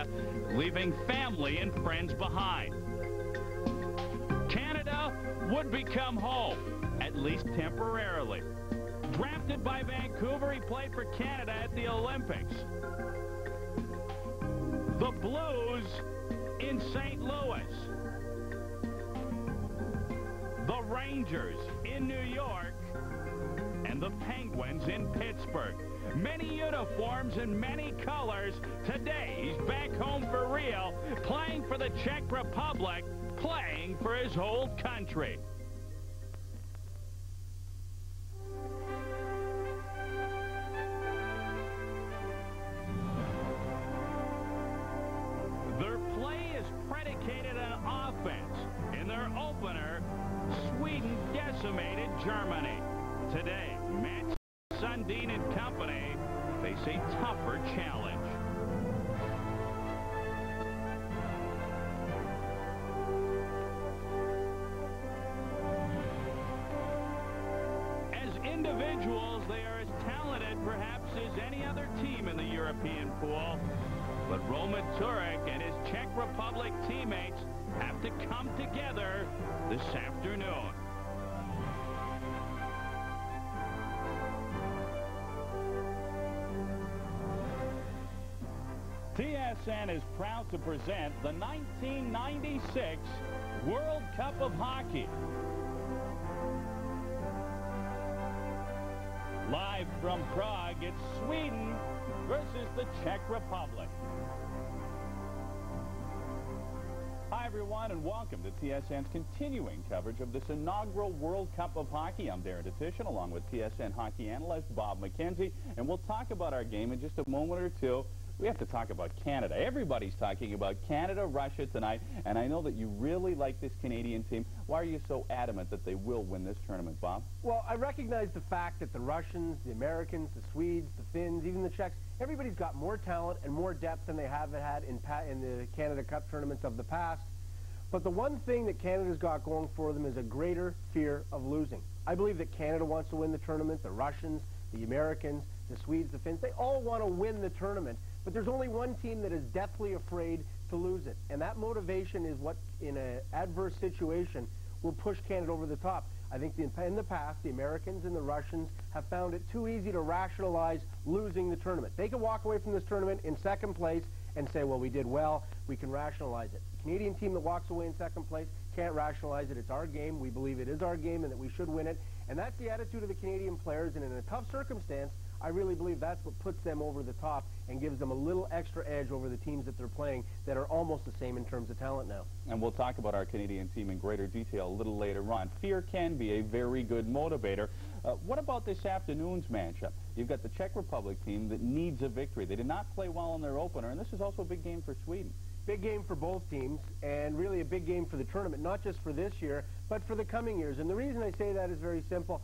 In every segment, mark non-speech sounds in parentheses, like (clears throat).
Australia, leaving family and friends behind. Canada would become home, at least temporarily. Drafted by Vancouver, he played for Canada at the Olympics. The Blues in St. Louis. The Rangers in New York. And the Penguins in Pittsburgh. Many uniforms and many colors. Today, he's back home for real, playing for the Czech Republic, playing for his old country. Present the 1996 World Cup of Hockey. Live from Prague, it's Sweden versus the Czech Republic. Hi, everyone, and welcome to TSN's continuing coverage of this inaugural World Cup of Hockey. I'm Darren Dutchyshen, along with TSN hockey analyst Bob McKenzie, and we'll talk about our game in just a moment or two. We have to talk about Canada. Everybody's talking about Canada, Russia tonight, and I know that you really like this Canadian team. Why are you so adamant that they will win this tournament, Bob? Well, I recognize the fact that the Russians, the Americans, the Swedes, the Finns, even the Czechs, everybody's got more talent and more depth than they have had in, in the Canada Cup tournaments of the past. But the one thing that Canada's got going for them is a greater fear of losing. I believe that Canada wants to win the tournament. The Russians, the Americans, the Swedes, the Finns, they all want to win the tournament. But there's only one team that is deathly afraid to lose it. And that motivation is what, in an adverse situation, will push Canada over the top. I think the, in the past, the Americans and the Russians have found it too easy to rationalize losing the tournament. They can walk away from this tournament in second place and say, well, we did well, we can rationalize it. The Canadian team that walks away in second place can't rationalize it. It's our game. We believe it is our game and that we should win it. And that's the attitude of the Canadian players. And in a tough circumstance, I really believe that's what puts them over the top and gives them a little extra edge over the teams that they're playing that are almost the same in terms of talent now. And we'll talk about our Canadian team in greater detail a little later on. Fear can be a very good motivator. Uh, what about this afternoon's matchup? You've got the Czech Republic team that needs a victory. They did not play well in their opener, and this is also a big game for Sweden. Big game for both teams, and really a big game for the tournament, not just for this year, but for the coming years. And the reason I say that is very simple.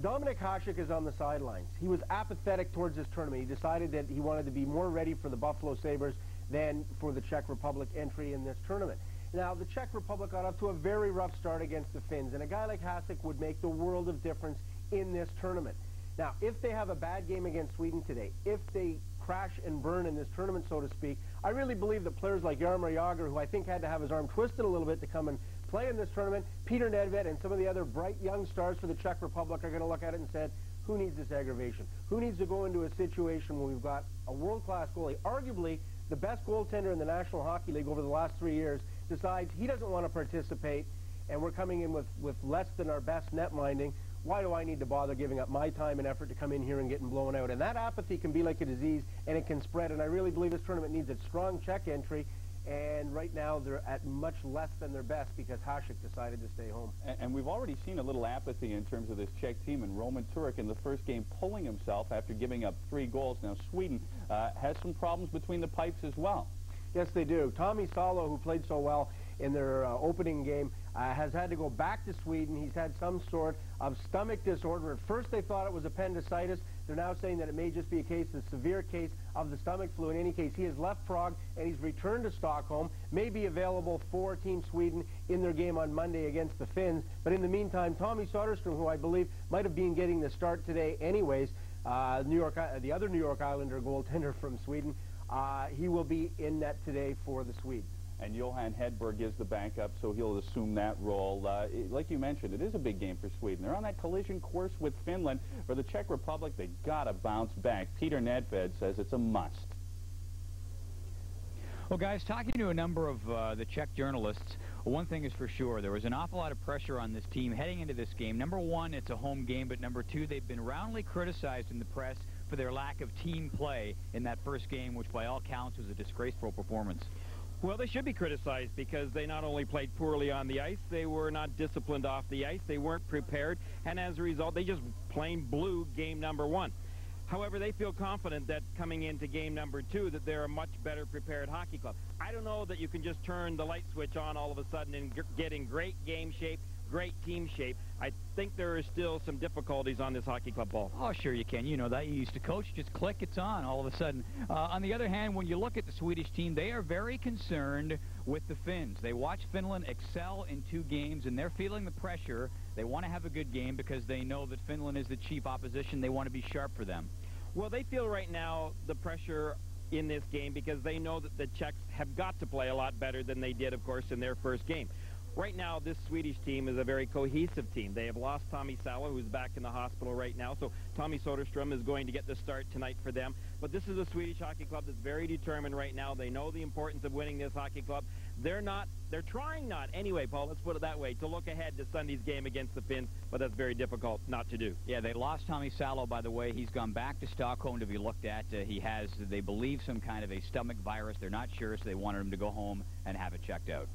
Dominik Hasek is on the sidelines. He was apathetic towards this tournament. He decided that he wanted to be more ready for the Buffalo Sabres than for the Czech Republic entry in this tournament. Now, the Czech Republic got off to a very rough start against the Finns, and a guy like Hasek would make the world of difference in this tournament. Now, if they have a bad game against Sweden today, if they crash and burn in this tournament, so to speak, I really believe that players like Jaromir Jagr, who I think had to have his arm twisted a little bit to come and play in this tournament, Peter Nedved and some of the other bright young stars for the Czech Republic are going to look at it and say, who needs this aggravation? Who needs to go into a situation where we've got a world-class goalie, arguably the best goaltender in the National Hockey League over the last three years, decides he doesn't want to participate, and we're coming in with, with less than our best net minding, why do I need to bother giving up my time and effort to come in here and getting blown out? And that apathy can be like a disease, and it can spread. And I really believe this tournament needs a strong Czech entry. And right now, they're at much less than their best because Hasek decided to stay home. And, and, we've already seen a little apathy in terms of this Czech team. And Roman Turek in the first game pulling himself after giving up three goals. Now, Sweden uh, has some problems between the pipes as well. Yes, they do. Tommy Salo, who played so well in their uh, opening game, uh, has had to go back to Sweden. He's had some sort of stomach disorder. At first they thought it was appendicitis. They're now saying that it may just be a case, a severe case of the stomach flu. In any case, he has left Prague and he's returned to Stockholm, may be available for Team Sweden in their game on Monday against the Finns. But in the meantime, Tommy Soderstrom, who I believe might have been getting the start today anyways, uh, New York, uh, the other New York Islander goaltender (laughs) from Sweden, uh, he will be in net today for the Swedes. And Johan Hedberg is the backup, so he'll assume that role. Uh, it, like you mentioned, it is a big game for Sweden. They're on that collision course with Finland. For the Czech Republic, they got to bounce back. Peter Nedved says it's a must. Well, guys, talking to a number of uh, the Czech journalists, one thing is for sure, there was an awful lot of pressure on this team heading into this game. Number one, it's a home game, but number two, they've been roundly criticized in the press for their lack of team play in that first game, which by all counts was a disgraceful performance. Well, they should be criticized because they not only played poorly on the ice, they were not disciplined off the ice, they weren't prepared, and as a result, they just plain blew game number one. However, they feel confident that coming into game number two that they're a much better prepared hockey club. I don't know that you can just turn the light switch on all of a sudden and get in great game shape great team shape. I think there are still some difficulties on this hockey club ball. Oh, sure you can. You know that. You used to coach. Just click, it's on all of a sudden. Uh, on the other hand, when you look at the Swedish team, they are very concerned with the Finns. They watch Finland excel in two games, and they're feeling the pressure. They want to have a good game because they know that Finland is the chief opposition. They want to be sharp for them. Well, they feel right now the pressure in this game because they know that the Czechs have got to play a lot better than they did, of course, in their first game. Right now, this Swedish team is a very cohesive team. They have lost Tommy Salo, who's back in the hospital right now, so Tommy Soderstrom is going to get the start tonight for them. But this is a Swedish hockey club that's very determined right now. They know the importance of winning this hockey club. They're not, they're trying not, anyway, Paul, let's put it that way, to look ahead to Sunday's game against the Finns, but that's very difficult not to do. Yeah, they lost Tommy Salo, by the way. He's gone back to Stockholm to be looked at. Uh, he has, they believe, some kind of a stomach virus. They're not sure, so they wanted him to go home and have it checked out.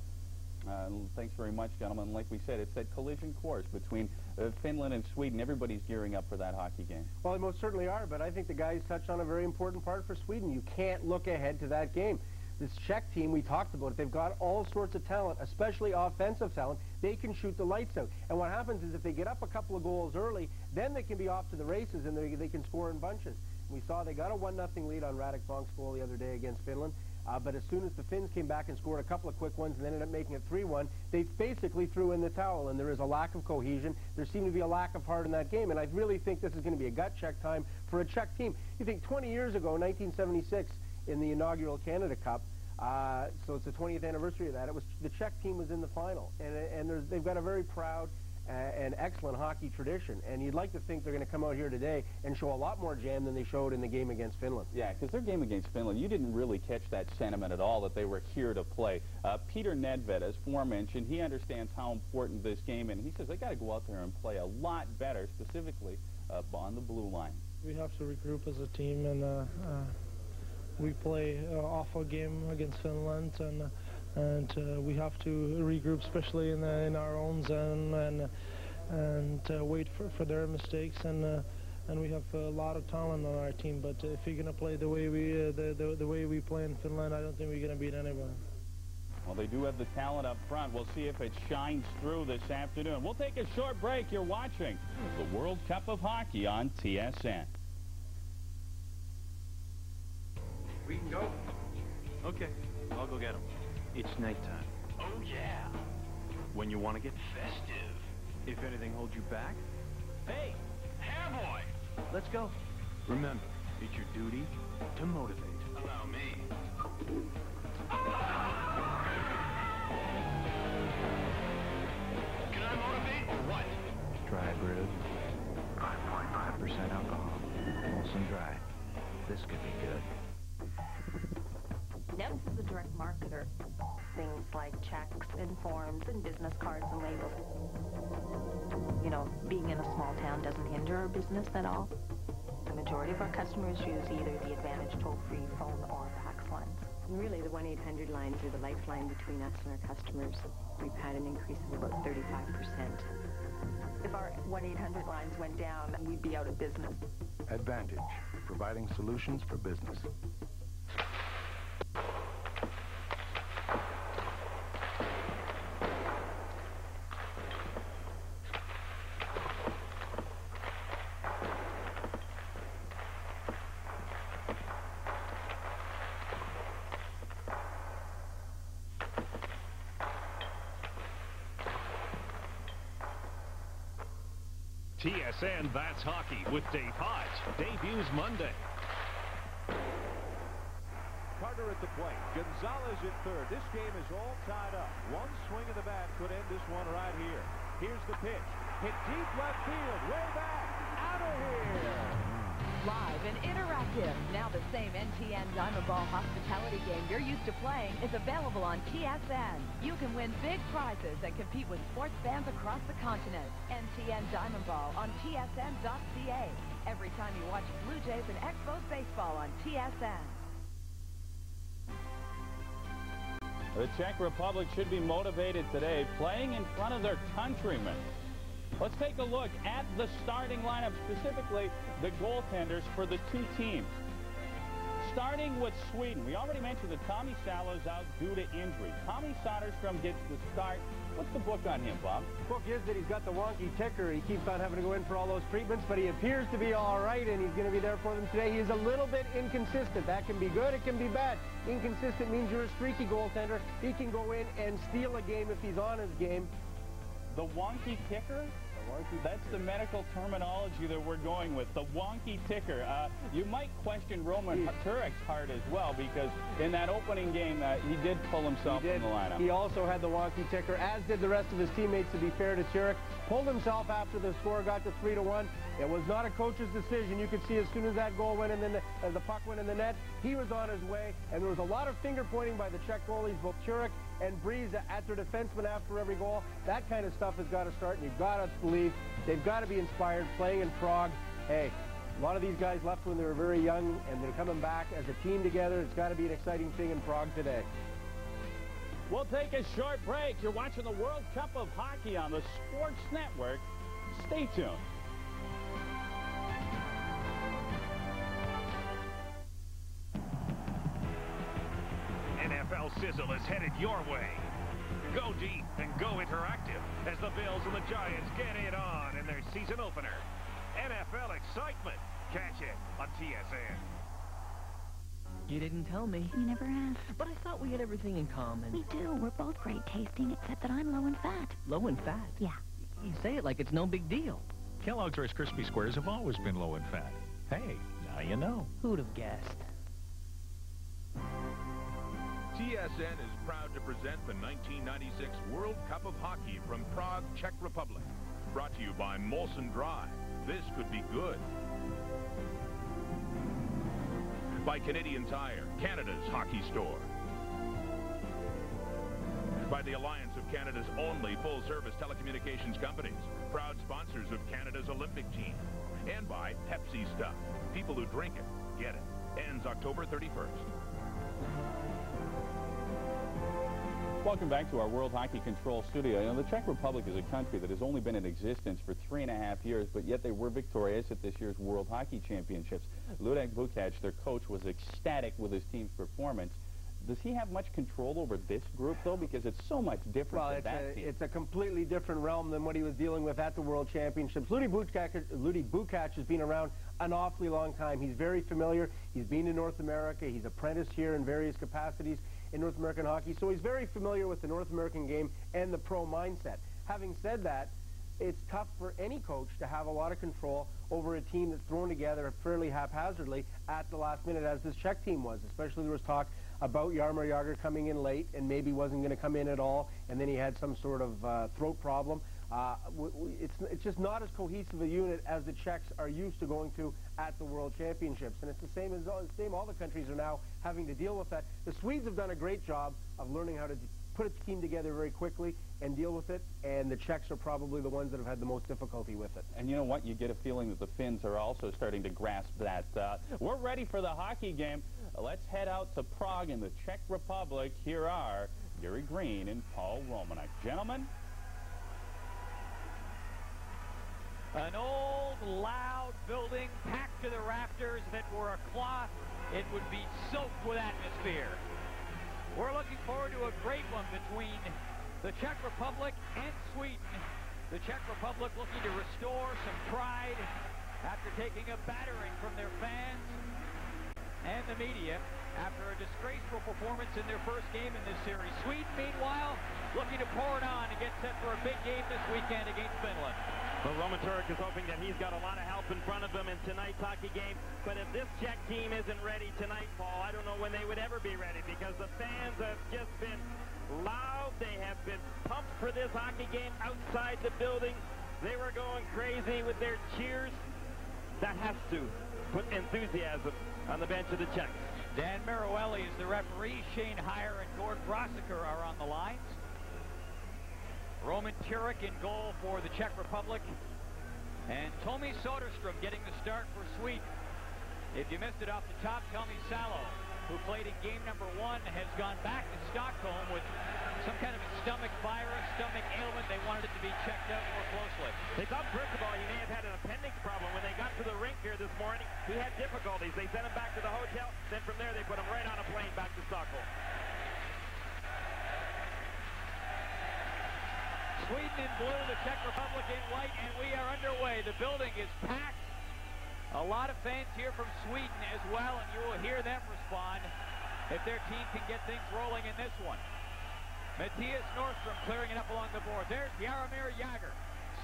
Uh, thanks very much, gentlemen. Like we said, it's that collision course between uh, Finland and Sweden. Everybody's gearing up for that hockey game. Well, they most certainly are, but I think the guys touched on a very important part for Sweden. You can't look ahead to that game. This Czech team, we talked about it, they've got all sorts of talent, especially offensive talent. They can shoot the lights out. And what happens is if they get up a couple of goals early, then they can be off to the races and they, they can score in bunches. We saw they got a 1-0 lead on Radek Bonk's goal the other day against Finland. Uh, but as soon as the Finns came back and scored a couple of quick ones and ended up making it 3-1, they basically threw in the towel, and there is a lack of cohesion. There seemed to be a lack of heart in that game, and I really think this is going to be a gut check time for a Czech team. You think 20 years ago, 1976, in the inaugural Canada Cup, uh, so it's the 20th anniversary of that, it was the Czech team was in the final, and, and they've got a very proud an excellent hockey tradition. And you'd like to think they're going to come out here today and show a lot more jam than they showed in the game against Finland. Yeah, because their game against Finland, you didn't really catch that sentiment at all that they were here to play. Uh, Peter Nedved, as forementioned, he understands how important this game is. And he says they got to go out there and play a lot better, specifically uh, on the blue line. We have to regroup as a team, and uh, uh we play an awful game against Finland, and uh, and uh, we have to regroup, especially in, uh, in our own zone, and and uh, wait for, for their mistakes. And uh, and we have a lot of talent on our team. But if we're gonna play the way we uh, the, the the way we play in Finland, I don't think we're gonna beat anyone. Well, they do have the talent up front. We'll see if it shines through this afternoon. We'll take a short break. You're watching the World Cup of Hockey on TSN. We can go. Okay, I'll go get them. It's nighttime. Oh, yeah. When you want to get festive. If anything holds you back, hey, Hairboy! Let's go. Remember, it's your duty to motivate. Allow me. Can I motivate or what? Dry brew. 5.5% alcohol. Molson Dry. This could be good. Nevis is a direct marketer. Things like checks and forms and business cards and labels. You know, being in a small town doesn't hinder our business at all. The majority of our customers use either the Advantage toll-free phone or fax lines. And really, the 1-800 lines are the lifeline between us and our customers. We've had an increase of about 35%. If our 1-800 lines went down, we'd be out of business. Advantage, providing solutions for business. TSN That's Hockey with Dave Hodge. Debuts Monday. Carter at the plate. Gonzalez at third. This game is all tied up. One swing of the bat could end this one right here. Here's the pitch. Hit deep left field. Way back. Out of here. Live and interactive. Now the same NTN Diamond Ball hospitality game you're used to playing is available on TSN. You can win big prizes and compete with sports fans across the continent. NTN Diamond Ball on TSN.ca. Every time you watch Blue Jays and Expos baseball on TSN. The Czech Republic should be motivated today, playing in front of their countrymen. Let's take a look at the starting lineup, specifically the goaltenders for the two teams. Starting with Sweden, we already mentioned that Tommy Salo's out due to injury. Tommy Soderstrom gets the start. What's the book on him, Bob? The book is that he's got the wonky ticker. He keeps on having to go in for all those treatments, but he appears to be all right, and he's going to be there for them today. He is a little bit inconsistent. That can be good. It can be bad. Inconsistent means you're a streaky goaltender. He can go in and steal a game if he's on his game. The wonky ticker? That's the medical terminology that we're going with, the wonky ticker. Uh, you might question Roman Turek's heart as well, because in that opening game, uh, he did pull himself did. from the lineup. He also had the wonky ticker, as did the rest of his teammates, to be fair to Turek. Pulled himself after the score got to 3 to 1. It was not a coach's decision. You could see as soon as that goal went in the, uh, the puck went in the net, he was on his way, and there was a lot of finger pointing by the Czech goalies, both Turek and Briza at their defensemen after every goal. That kind of stuff has got to start, and you've got to believe they've got to be inspired playing in Prague. Hey, a lot of these guys left when they were very young, and they're coming back as a team together. It's got to be an exciting thing in Prague today. We'll take a short break. You're watching the World Cup of Hockey on the Sports Network. Stay tuned. NFL Sizzle is headed your way. Go deep and go interactive as the Bills and the Giants get it on in their season opener. NFL excitement. Catch it on TSN. You didn't tell me. You never asked. But I thought we had everything in common. We do. We're both great tasting, except that I'm low in fat. Low in fat? Yeah. You say it like it's no big deal. Kellogg's Rice Krispie Squares have always been low in fat. Hey, now you know. Who'd have guessed? TSN is proud to present the 1996 World Cup of Hockey from Prague, Czech Republic. Brought to you by Molson Dry. This could be good. By Canadian Tire, Canada's hockey store. By the Alliance of Canada's only full-service telecommunications companies, proud sponsors of Canada's Olympic team. And by Pepsi Stuff. People who drink it, get it. Ends October 31st. Welcome back to our World Hockey Control Studio. You know, the Czech Republic is a country that has only been in existence for three and a half years, but yet they were victorious at this year's World Hockey Championships. Ludek Bukac, their coach, was ecstatic with his team's performance. Does he have much control over this group, though? Because it's so much different well, than it's that a, it's a completely different realm than what he was dealing with at the World Championships. Ludi Bukac, Ludi Bukac has been around an awfully long time. He's very familiar. He's been in North America. He's apprenticed here in various capacities in North American hockey, so he's very familiar with the North American game and the pro mindset. Having said that, it's tough for any coach to have a lot of control over a team that's thrown together fairly haphazardly at the last minute, as this Czech team was. Especially there was talk about Jaromir Jagr coming in late and maybe wasn't going to come in at all, and then he had some sort of uh, throat problem. Uh, it's, it's just not as cohesive a unit as the Czechs are used to going to at the World Championships. And it's the same as all, same all the countries are now having to deal with that. The Swedes have done a great job of learning how to put a team together very quickly and deal with it, and the Czechs are probably the ones that have had the most difficulty with it. And you know what? You get a feeling that the Finns are also starting to grasp that. Uh, we're ready for the hockey game. Let's head out to Prague in the Czech Republic. Here are Gary Green and Paul Romanuk. Gentlemen, An old, loud building packed to the rafters. If it were a cloth, it would be soaked with atmosphere. We're looking forward to a great one between the Czech Republic and Sweden. The Czech Republic looking to restore some pride after taking a battering from their fans and the media after a disgraceful performance in their first game in this series. Sweden, meanwhile, looking to pour it on and get set for a big game this weekend against Finland. Well, Roman Turek is hoping that he's got a lot of help in front of him in tonight's hockey game. But if this Czech team isn't ready tonight, Paul, I don't know when they would ever be ready because the fans have just been loud. They have been pumped for this hockey game outside the building. They were going crazy with their cheers. That has to put enthusiasm on the bench of the Czechs. Dan Marouelli is the referee. Shane Heyer and Gord Broseker are on the lines. Roman Turek in goal for the Czech Republic. And Tommy Soderstrom getting the start for Sweden. If you missed it off the top, Tommy Salo, who played in game number one, has gone back to Stockholm with some kind of a stomach virus, stomach ailment. They wanted it to be checked out more closely. They thought, first of all, he may have had an appendix problem. When they got to the rink here this morning, he had difficulties. They sent him back to the hotel. Then from there, they put him right on a plane back to Stockholm. Sweden in blue, the Czech Republic in white, and we are underway. The building is packed. A lot of fans here from Sweden as well, and you will hear them respond if their team can get things rolling in this one. Matthias Nordstrom clearing it up along the board. There's Jaromir Jagr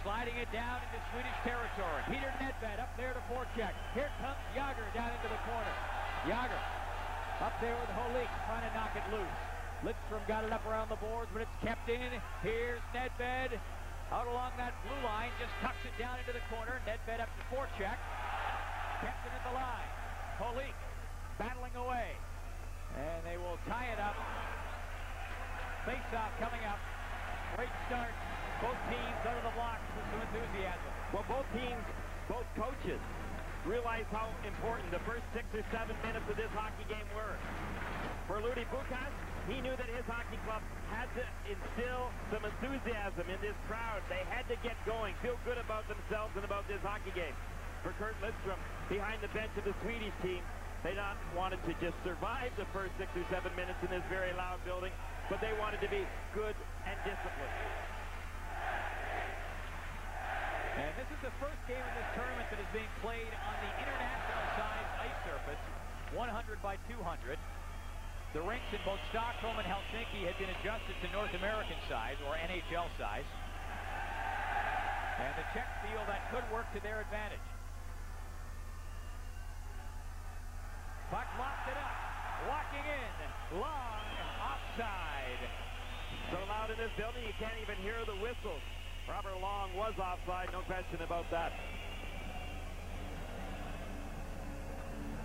sliding it down into Swedish territory. Peter Nedved up there to forecheck. Here comes Jagr down into the corner. Jagr up there with Holik trying to knock it loose. Lidstrom got it up around the boards, but it's kept in. Here's Nedved out along that blue line, just tucks it down into the corner. Nedved up to forecheck. Kept it at the line. Holik battling away. And they will tie it up. Face-off coming up. Great start. Both teams under the blocks with some enthusiasm. Well, both teams, both coaches, realize how important the first six or seven minutes of this hockey game were. For Ludi Bukac, he knew that his hockey club had to instill some enthusiasm in this crowd. They had to get going, feel good about themselves and about this hockey game. For Kurt Lidstrom, behind the bench of the Swedish team, they not wanted to just survive the first six or seven minutes in this very loud building, but they wanted to be good and disciplined. And this is the first game in this tournament that is being played on the international size ice surface, 100 by 200. The rinks in both Stockholm and Helsinki had been adjusted to North American size, or NHL size. And the Czechs feel that could work to their advantage. Puck it up, walking in, long, offside. So loud in this building, you can't even hear the whistles. Robert Lang was offside, no question about that.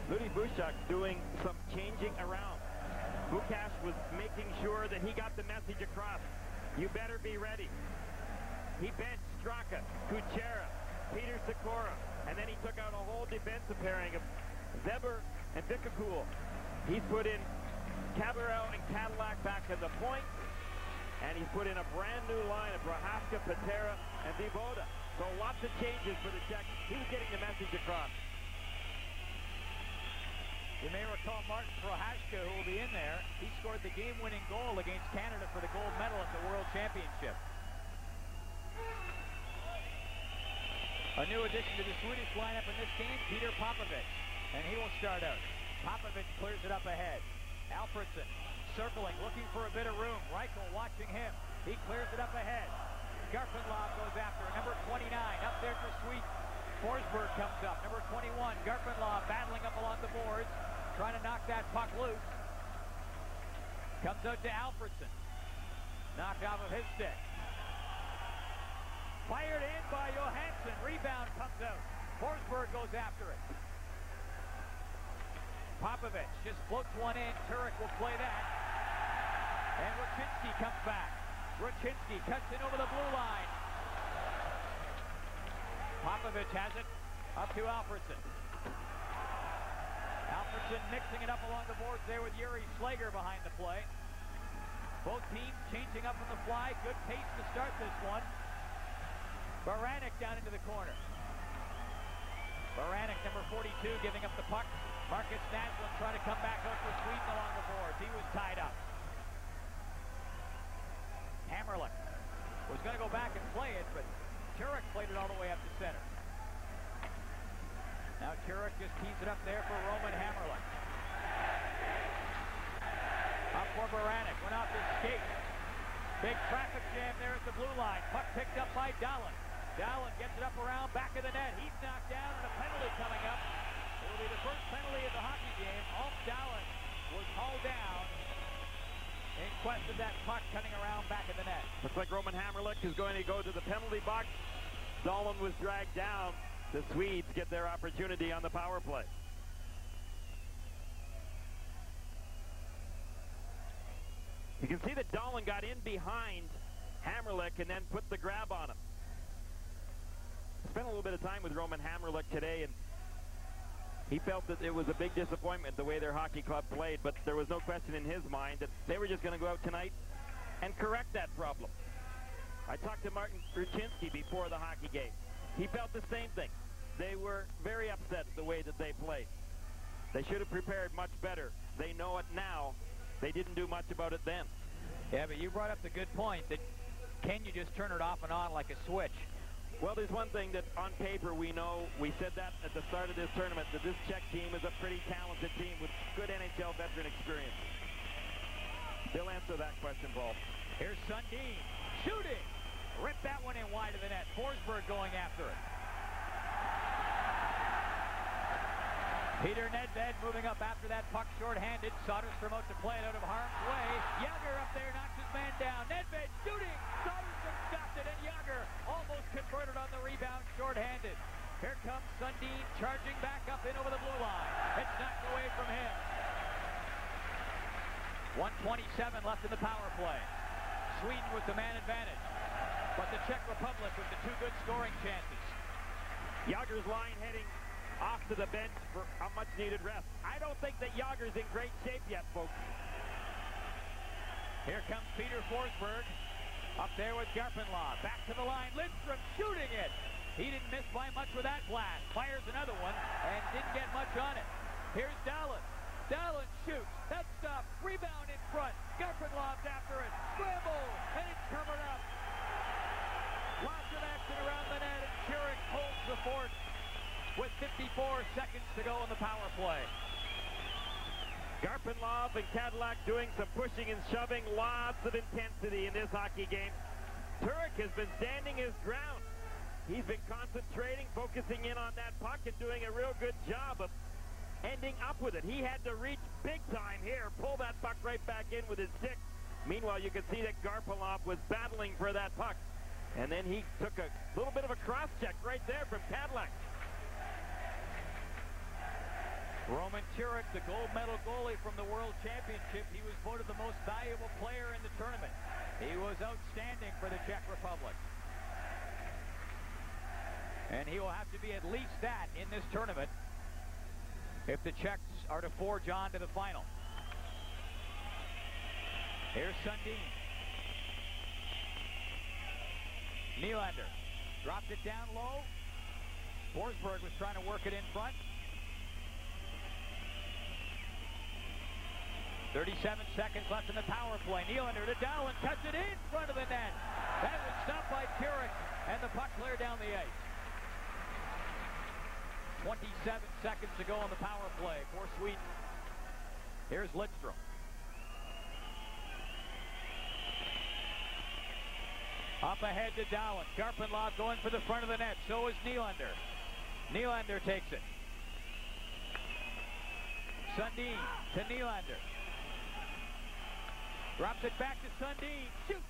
Ludi Bukac doing some changing around. Bukac was making sure that he got the message across. You better be ready. He benched Straka, Kucera, Peter Sykora, and then he took out a whole defensive pairing of Zeber and Vykoukal. He's put in Cabral and Kadlec back at the point, and he's put in a brand new line of Prochazka, Patera, and Vejvoda. So lots of changes for the Czechs. He's getting the message across. You may recall Martin Prochazka, who will be in there. He scored the game-winning goal against Canada for the gold medal at the World Championship. A new addition to the Swedish lineup in this game, Peter Popovic. And he will start out. Popovic clears it up ahead. Alfredsson circling, looking for a bit of room. Reichel watching him. He clears it up ahead. Garpenlov goes after number 29 up there for Sweden. Forsberg comes up. Number 21, Garpenlov battling up along the boards, trying to knock that puck loose. Comes out to Alfredsson. Knocked off of his stick. Fired in by Johansson. Rebound comes out. Forsberg goes after it. Popovic just floats one in. Turek will play that. And Rucinsky comes back. Rucinsky cuts in over the blue line. Popovic has it up to Alfredsson. Alfredsson mixing it up along the boards there with Jiri Slegr behind the play. Both teams changing up on the fly. Good pace to start this one. Beranek down into the corner. Beranek, number 42, giving up the puck. Marcus Naslund trying to come back out for Sweden along the boards. He was tied up. Hamrlik was going to go back and play it, but Turek played it all the way up to center. Now Turek just tees it up there for Roman Hamrlik. Up for Beranek, went off his skate. Big traffic jam there at the blue line. Puck picked up by Dahlen. Dallin gets it up around back of the net. He's knocked down and a penalty coming up. It will be the first penalty of the hockey game. Ulf Dahlen was hauled down in quest of that puck cutting around back of the net. Looks like Roman Hamrlik is going to go to the penalty box. Dahlen was dragged down. The Swedes get their opportunity on the power play. You can see that Dahlen got in behind Hamrlik and then put the grab on him. Spent a little bit of time with Roman Hamrlik today, and he felt that it was a big disappointment the way their hockey club played, but there was no question in his mind that they were just going to go out tonight and correct that problem. I talked to Martin Rucinsky before the hockey game. He felt the same thing. They were very upset the way that they played. They should have prepared much better. They know it now. They didn't do much about it then. Yeah, but you brought up the good point that can you just turn it off and on like a switch? Well, there's one thing that on paper we know, we said that at the start of this tournament, that this Czech team is a pretty talented team with good NHL veteran experience. They'll answer that question, Paul. Here's Sundin shooting. Ripped that one in wide of the net. Forsberg going after it. Peter Nedved moving up after that puck short-handed. Soderstrom out to play it out of harm's way. Jagr up there knocks his man down. Nedved shooting. Soderstrom stopped it, and Jagr almost converted on the rebound short-handed. Here comes Sundin charging back up in over the blue line. It's knocked away from him. 127 left in the power play. Sweden with the man advantage. But the Czech Republic with the two good scoring chances. Jagr's line heading off to the bench for a much-needed rest. I don't think that Jagr's in great shape yet, folks. Here comes Peter Forsberg. Up there with Garpenlov. Back to the line. Lidstrom shooting it. He didn't miss by much with that blast. Fires another one and didn't get much on it. Here's Dahlen. Dahlen shoots. That stop. Rebound in front. Garpenlov's after it. Scramble. And it's covered up. Lots of action around the net. And Turek holds the fort with 54 seconds to go in the power play. Garpenlov and Kadlec doing some pushing and shoving. Lots of intensity in this hockey game. Turek has been standing his ground. He's been concentrating, focusing in on that puck, and doing a real good job of ending up with it. He had to reach big time here, pull that puck right back in with his stick. Meanwhile, you could see that Garpenlov was battling for that puck. And then he took a little bit of a cross check right there from Kadlec. Roman the gold medal goalie from the World Championship. He was voted the most valuable player in the tournament. He was outstanding for the Czech Republic. And he will have to be at least that in this tournament if the Czechs are to forge on to the final. Here's Sundin. Nylander dropped it down low. Forsberg was trying to work it in front. 37 seconds left in the power play. Nylander to Dahlen, cuts it in front of the net. That was stopped by Turek, and the puck cleared down the ice. 27 seconds to go on the power play for Sweden. Here's Lidstrom. Up ahead to Dahlen. Garpenlov going for the front of the net. So is Nylander. Nylander takes it. Sundin to Nylander. Drops it back to Sundin. Shoots.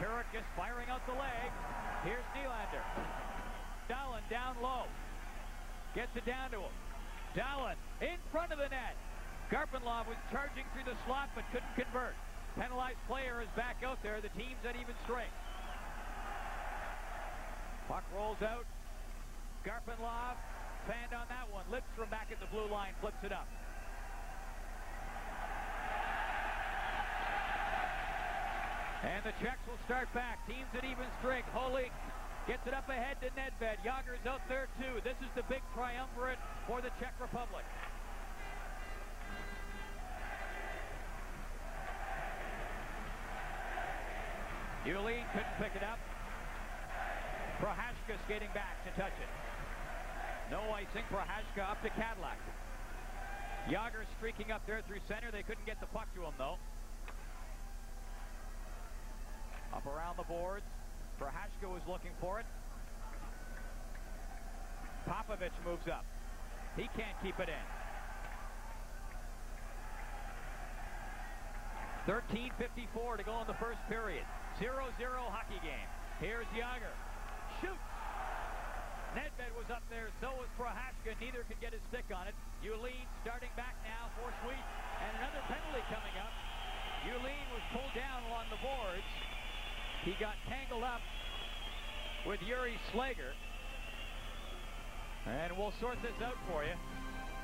Turek is firing out the leg. Here's Nylander. Dahlen down low. Gets it down to him. Dahlen in front of the net. Garpenlov was charging through the slot but couldn't convert. Penalized player is back out there. The team's at even strength. Puck rolls out. Garpenlov fanned on that one. Lidstrom back at the blue line. Flips it up. And the Czechs will start back. Teams at even strength. Holy gets it up ahead to Nedved. Jagr's out there too. This is the big triumvirate for the Czech Republic. Juhlin couldn't pick it up. Prochazka skating back to touch it. No icing. Prochazka up to Kadlec. Jagr streaking up there through center. They couldn't get the puck to him, though. Up around the boards. Prochazka is looking for it. Popovic moves up. He can't keep it in. 13.54 to go in the first period. 0-0 hockey game. Here's Jagr. Shoots. Nedved was up there, so was Prochazka. Neither could get his stick on it. Juhlin starting back now for Sweden. And another penalty coming up. Juhlin was pulled down along the boards. He got tangled up with Jiri Slegr. And we'll sort this out for you.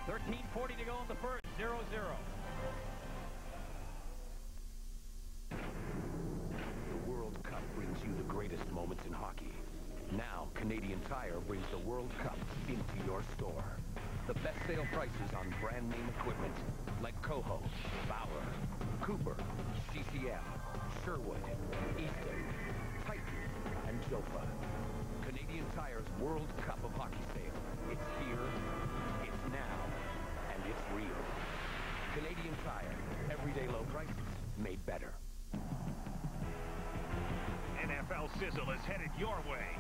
13.40 to go in the first, 0-0. The World Cup brings you the greatest moments in hockey. Now, Canadian Tire brings the World Cup into your store. The best sale prices on brand name equipment like Koho, Bauer, Cooper, CCM, Sherwood, Easton, and Canadian Tire's World Cup of Hockey sale. It's here, it's now, and it's real. Canadian Tire. Everyday low prices made better. NFL Sizzle is headed your way.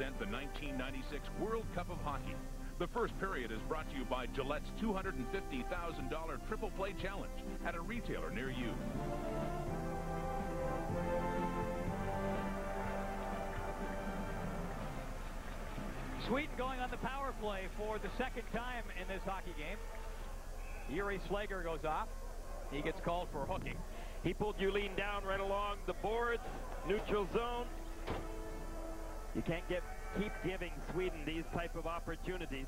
Present the 1996 World Cup of Hockey. The first period is brought to you by Gillette's $250,000 Triple Play Challenge at a retailer near you. Sweden going on the power play for the second time in this hockey game. Jiri Slegr goes off. He gets called for hooking. He pulled Juhlin down right along the boards, neutral zone. You can't get keep giving Sweden these type of opportunities.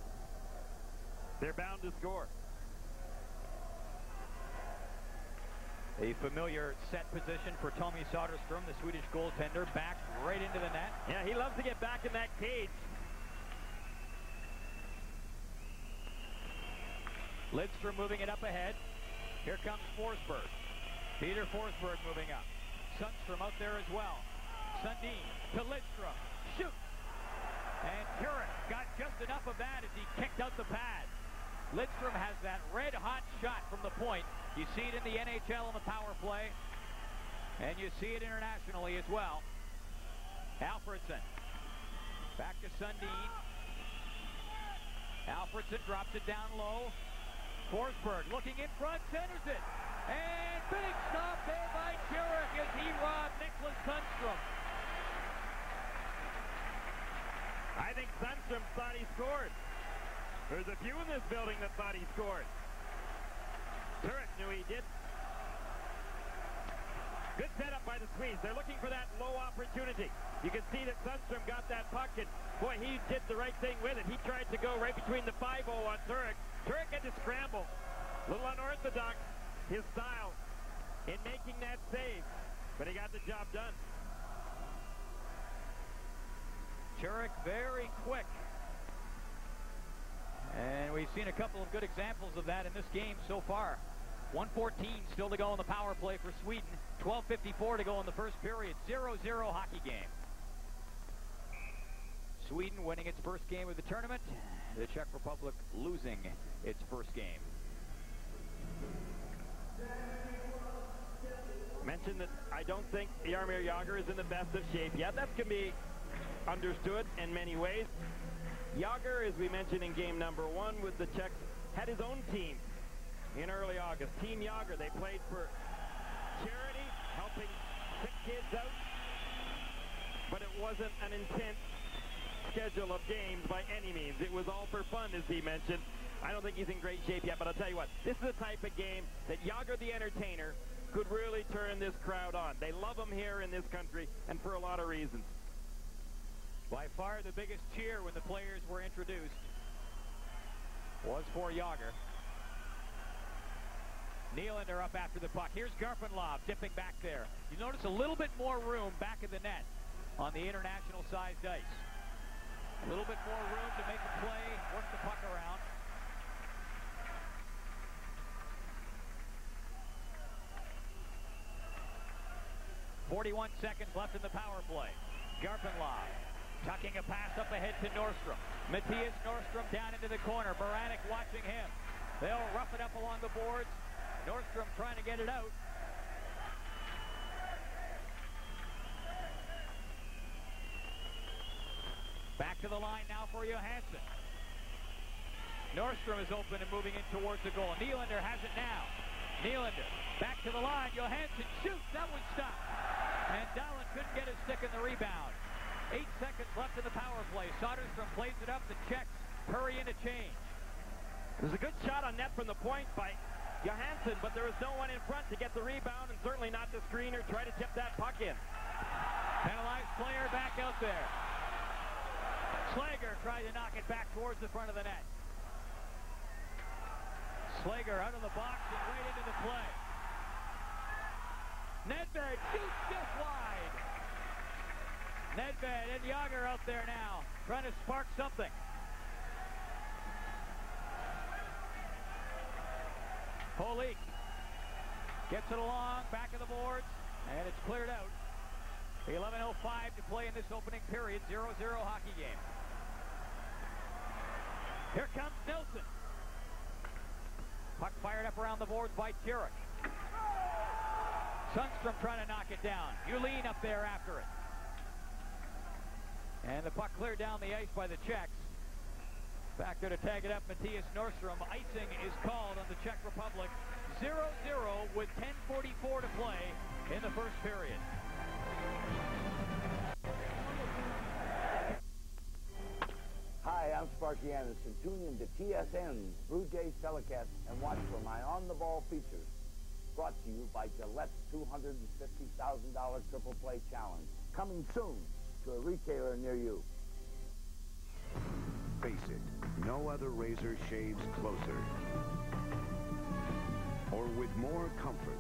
They're bound to score. A familiar set position for Tommy Soderstrom, the Swedish goaltender, back right into the net. Yeah, he loves to get back in that cage. Lidstrom moving it up ahead. Here comes Forsberg. Peter Forsberg moving up. Sundstrom out there as well. Sundin to Lidstrom. And Turek got just enough of that as he kicked out the pad. Lidstrom has that red-hot shot from the point. You see it in the NHL on the power play. And you see it internationally as well. Alfredsson. Back to Sundin. Alfredsson drops it down low. Forsberg looking in front, centers it. And big stop there by Turek as he robbed Niklas Sundstrom. I think Sundstrom thought he scored. There's a few in this building that thought he scored. Turek knew he did. Good setup by the Swedes. They're looking for that low opportunity. You can see that Sundstrom got that puck, and boy, he did the right thing with it. He tried to go right between the five-hole on Turek. Turek had to scramble. A little unorthodox, his style, in making that save. But he got the job done. Turek very quick. And we've seen a couple of good examples of that in this game so far. 114 still to go in the power play for Sweden. 12.54 to go in the first period. 0-0 hockey game. Sweden winning its first game of the tournament. The Czech Republic losing its first game. Mentioned that I don't think Jaromir Jagr is in the best of shape yet. That can be understood in many ways. Jagr, as we mentioned in game number one with the Czechs, had his own team in early August. Team Jagr, they played for charity, helping sick kids out. But it wasn't an intense schedule of games by any means. It was all for fun, as he mentioned. I don't think he's in great shape yet, but I'll tell you what, this is the type of game that Jagr the entertainer could really turn this crowd on. They love him here in this country, and for a lot of reasons. By far the biggest cheer when the players were introduced was for Jagr. Nylander up after the puck. Here's Garpenlov dipping back there. You notice a little bit more room back of the net on the international sized ice. A little bit more room to make a play, work the puck around. Forty-one seconds left in the power play. Garpenlov tucking a pass up ahead to Nordstrom. Matthias Nordstrom down into the corner. Beranek watching him. They'll rough it up along the boards. Nordstrom trying to get it out. Back to the line now for Johansson. Nordstrom is open and moving in towards the goal. Nylander has it now. Nylander back to the line. Johansson shoots. That one stopped. And Dahlen couldn't get his stick in the rebound. Eight seconds left in the power play. Soderstrom plays it up. The Czechs hurry in to change. There's a good shot on net from the point by Johansson, but there was no one in front to get the rebound and certainly not the screener try to tip that puck in. Penalized player back out there. Slegr tried to knock it back towards the front of the net. Slegr out of the box and right into the play. Nedved shoots just wide. Nedved and Jagr out there now, trying to spark something. Holik gets it along, back of the boards, and it's cleared out. 11.05 to play in this opening period, 0-0 hockey game. Here comes Nelson. Puck fired up around the boards by Turek. Sundstrom trying to knock it down. Juhlin up there after it. And the puck cleared down the ice by the Czechs. Back there to tag it up, Matthias Nordstrom. Icing is called on the Czech Republic. 0-0 with 10.44 to play in the first period. Hi, I'm Sparky Anderson. Tune in to TSN's Blue Jays telecast and watch for my on-the-ball features. Brought to you by Gillette's $250,000 Triple Play Challenge. Coming soon to a retailer near you. Face it, no other razor shaves closer or with more comfort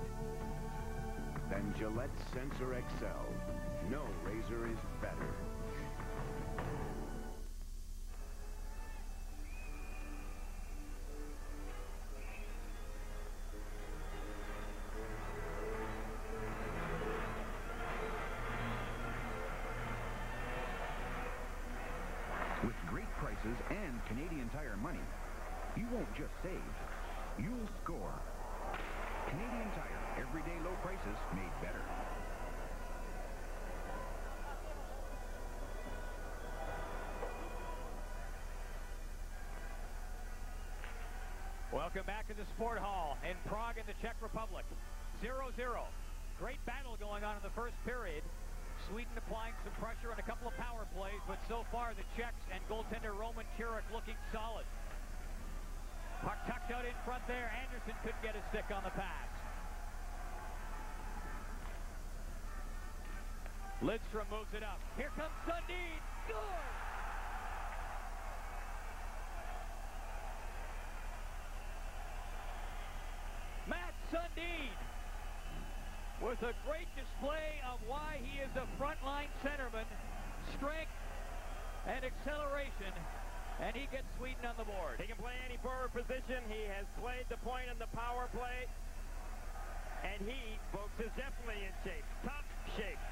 than Gillette Sensor XL. No razor is better. Welcome back to the Sport Hall in Prague in the Czech Republic. 0-0. Great battle going on in the first period. Sweden applying some pressure on a couple of power plays, but so far the Czechs and goaltender Roman Turek looking solid. Puck tucked out in front there. Anderson couldn't get a stick on the pass. Lidstrom moves it up. Here comes Sundin. Good! Mats Sundin with a great display of why he is a frontline centerman. Strength and acceleration. And he gets Sweden on the board. He can play any forward position. He has played the point in the power play. And he, folks, is definitely in shape. Top shape.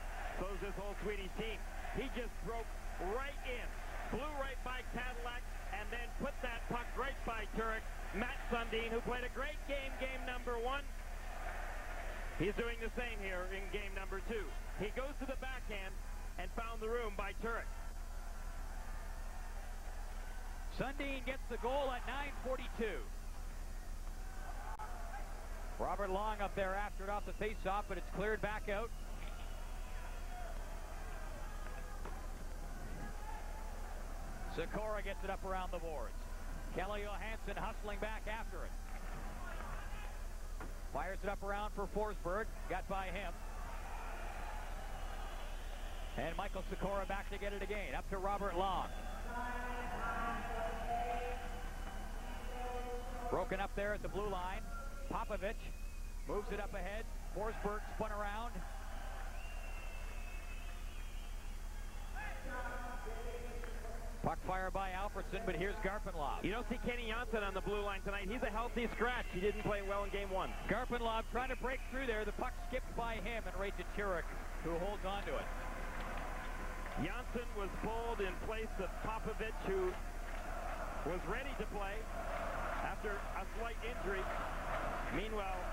So is this whole Swedish team. He just broke right in. Blew right by Kadlec and then put that puck right by Turek. Mats Sundin, who played a great game, game number one. He's doing the same here in game number two. He goes to the backhand and found the room by Turek. Sundin gets the goal at 9.42. Robert Lang up there after it off the face-off, but it's cleared back out. Sykora gets it up around the boards. Calle Johansson hustling back after it. Fires it up around for Forsberg. Got by him. And Michael Sykora back to get it again. Up to Robert Lang. Broken up there at the blue line. Popovic moves it up ahead. Forsberg spun around. Puck fire by Alfredsson, but here's Garpenlov. You don't see Kenny Jonsson on the blue line tonight. He's a healthy scratch. He didn't play well in game one. Garpenlov trying to break through there. The puck skipped by him and right to Turek, who holds on to it. Jonsson was pulled in place of Popovic, who was ready to play after a slight injury. Meanwhile,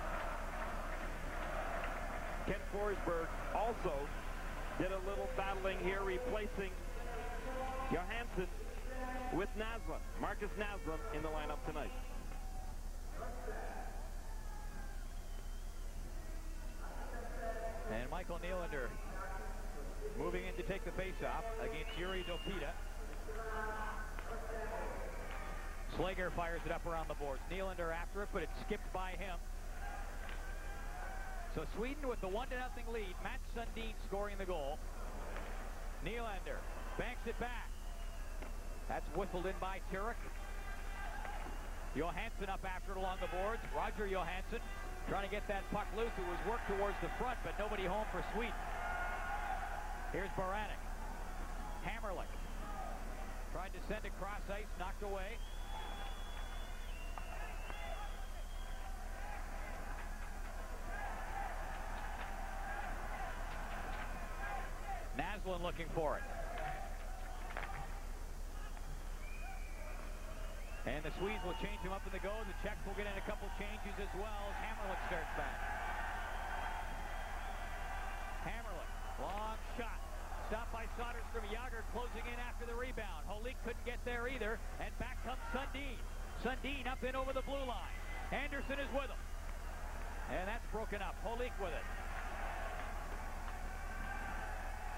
Ken Forsberg also did a little battling here, replacing Johansson with Naslund. Marcus Naslund in the lineup tonight. And Michael Nylander moving in to take the face-off against Yuri Dopita. Slegr fires it up around the boards. Nylander after it, but it's skipped by him. So Sweden with the 1 to nothing lead. Mats Sundin scoring the goal. Nylander banks it back. That's whistled in by Turek. Johansson up after it along the boards. Roger Johansson trying to get that puck loose. It was worked towards the front, but nobody home for Sweden. Here's Beranek. Hamrlik. Tried to send it cross ice, knocked away. Naslund looking for it. And the Swedes will change him up in the go. The Czechs will get in a couple changes as well as Hamrlik starts back. Hamrlik, long shot. Stopped by Soderstrom. Jagr closing in after the rebound. Holik couldn't get there either. And back comes Sundin. Sundin up in over the blue line. Anderson is with him. And that's broken up. Holik with it.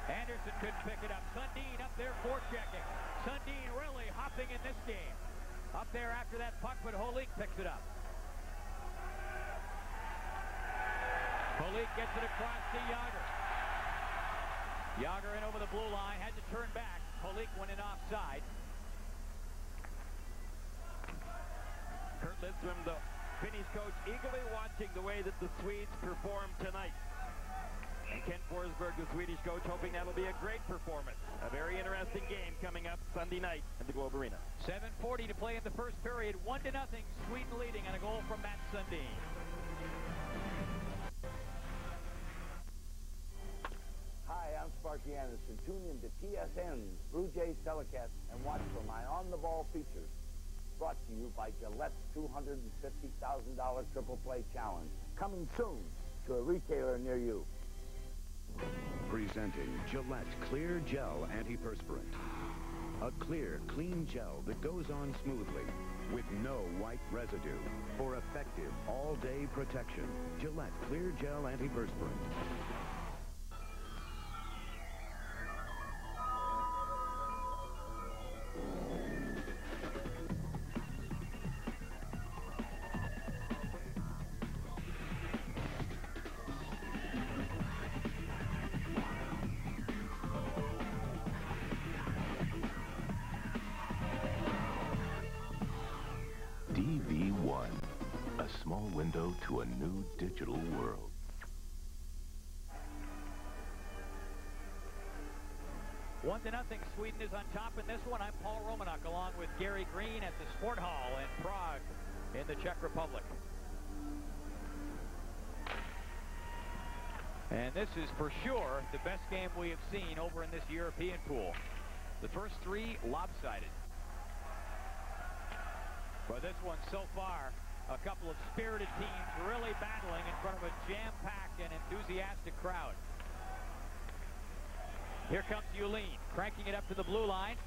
Anderson couldn't pick it up. Sundin up there forechecking. Sundin really hopping in this game. Up there after that puck, but Holik picks it up. Holik gets it across to Jagr. Jagr in over the blue line, had to turn back. Holik went in offside. Curt Lindstrom, the Finnish coach, eagerly watching the way that the Swedes perform tonight. And Ken Forsberg, the Swedish coach, hoping that'll be a great performance. A very interesting game coming up Sunday night at the Globe Arena. 7.40 to play in the first period. 1 to nothing. Sweden leading on a goal from Mats Sundin. Hi, I'm Sparky Anderson. Tune in to TSN's Blue Jays telecast and watch for my on-the-ball features. Brought to you by Gillette's $250,000 Triple Play Challenge. Coming soon to a retailer near you. Presenting Gillette Clear Gel Antiperspirant. A clear, clean gel that goes on smoothly with no white residue for effective all-day protection. Gillette Clear Gel Antiperspirant. New digital world. One to nothing. Sweden is on top in this one. I'm Paul Romanuk along with Gary Green at the Sport Hall in Prague in the Czech Republic. And this is for sure the best game we have seen over in this European pool. The first three lopsided. But this one so far, a couple of spirited teams really battling in front of a jam-packed and enthusiastic crowd. Here comes Juhlin, cranking it up to the blue line.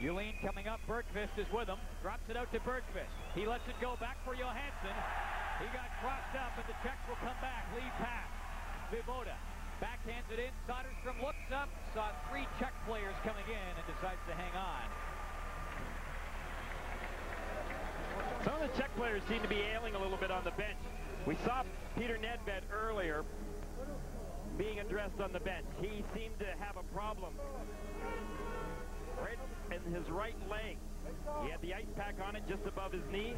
Juhlin coming up, Bergqvist is with him, drops it out to Bergqvist. He lets it go back for Johansson. He got crossed up, and the Czechs will come back. Lead pass. Vejvoda backhands it in. Soderstrom looks up, saw three Czech players coming in, and decides to hang on. Some of the Czech players seem to be ailing a little bit on the bench. We saw Peter Nedved earlier being addressed on the bench. He seemed to have a problem right in his right leg. He had the ice pack on it just above his knee.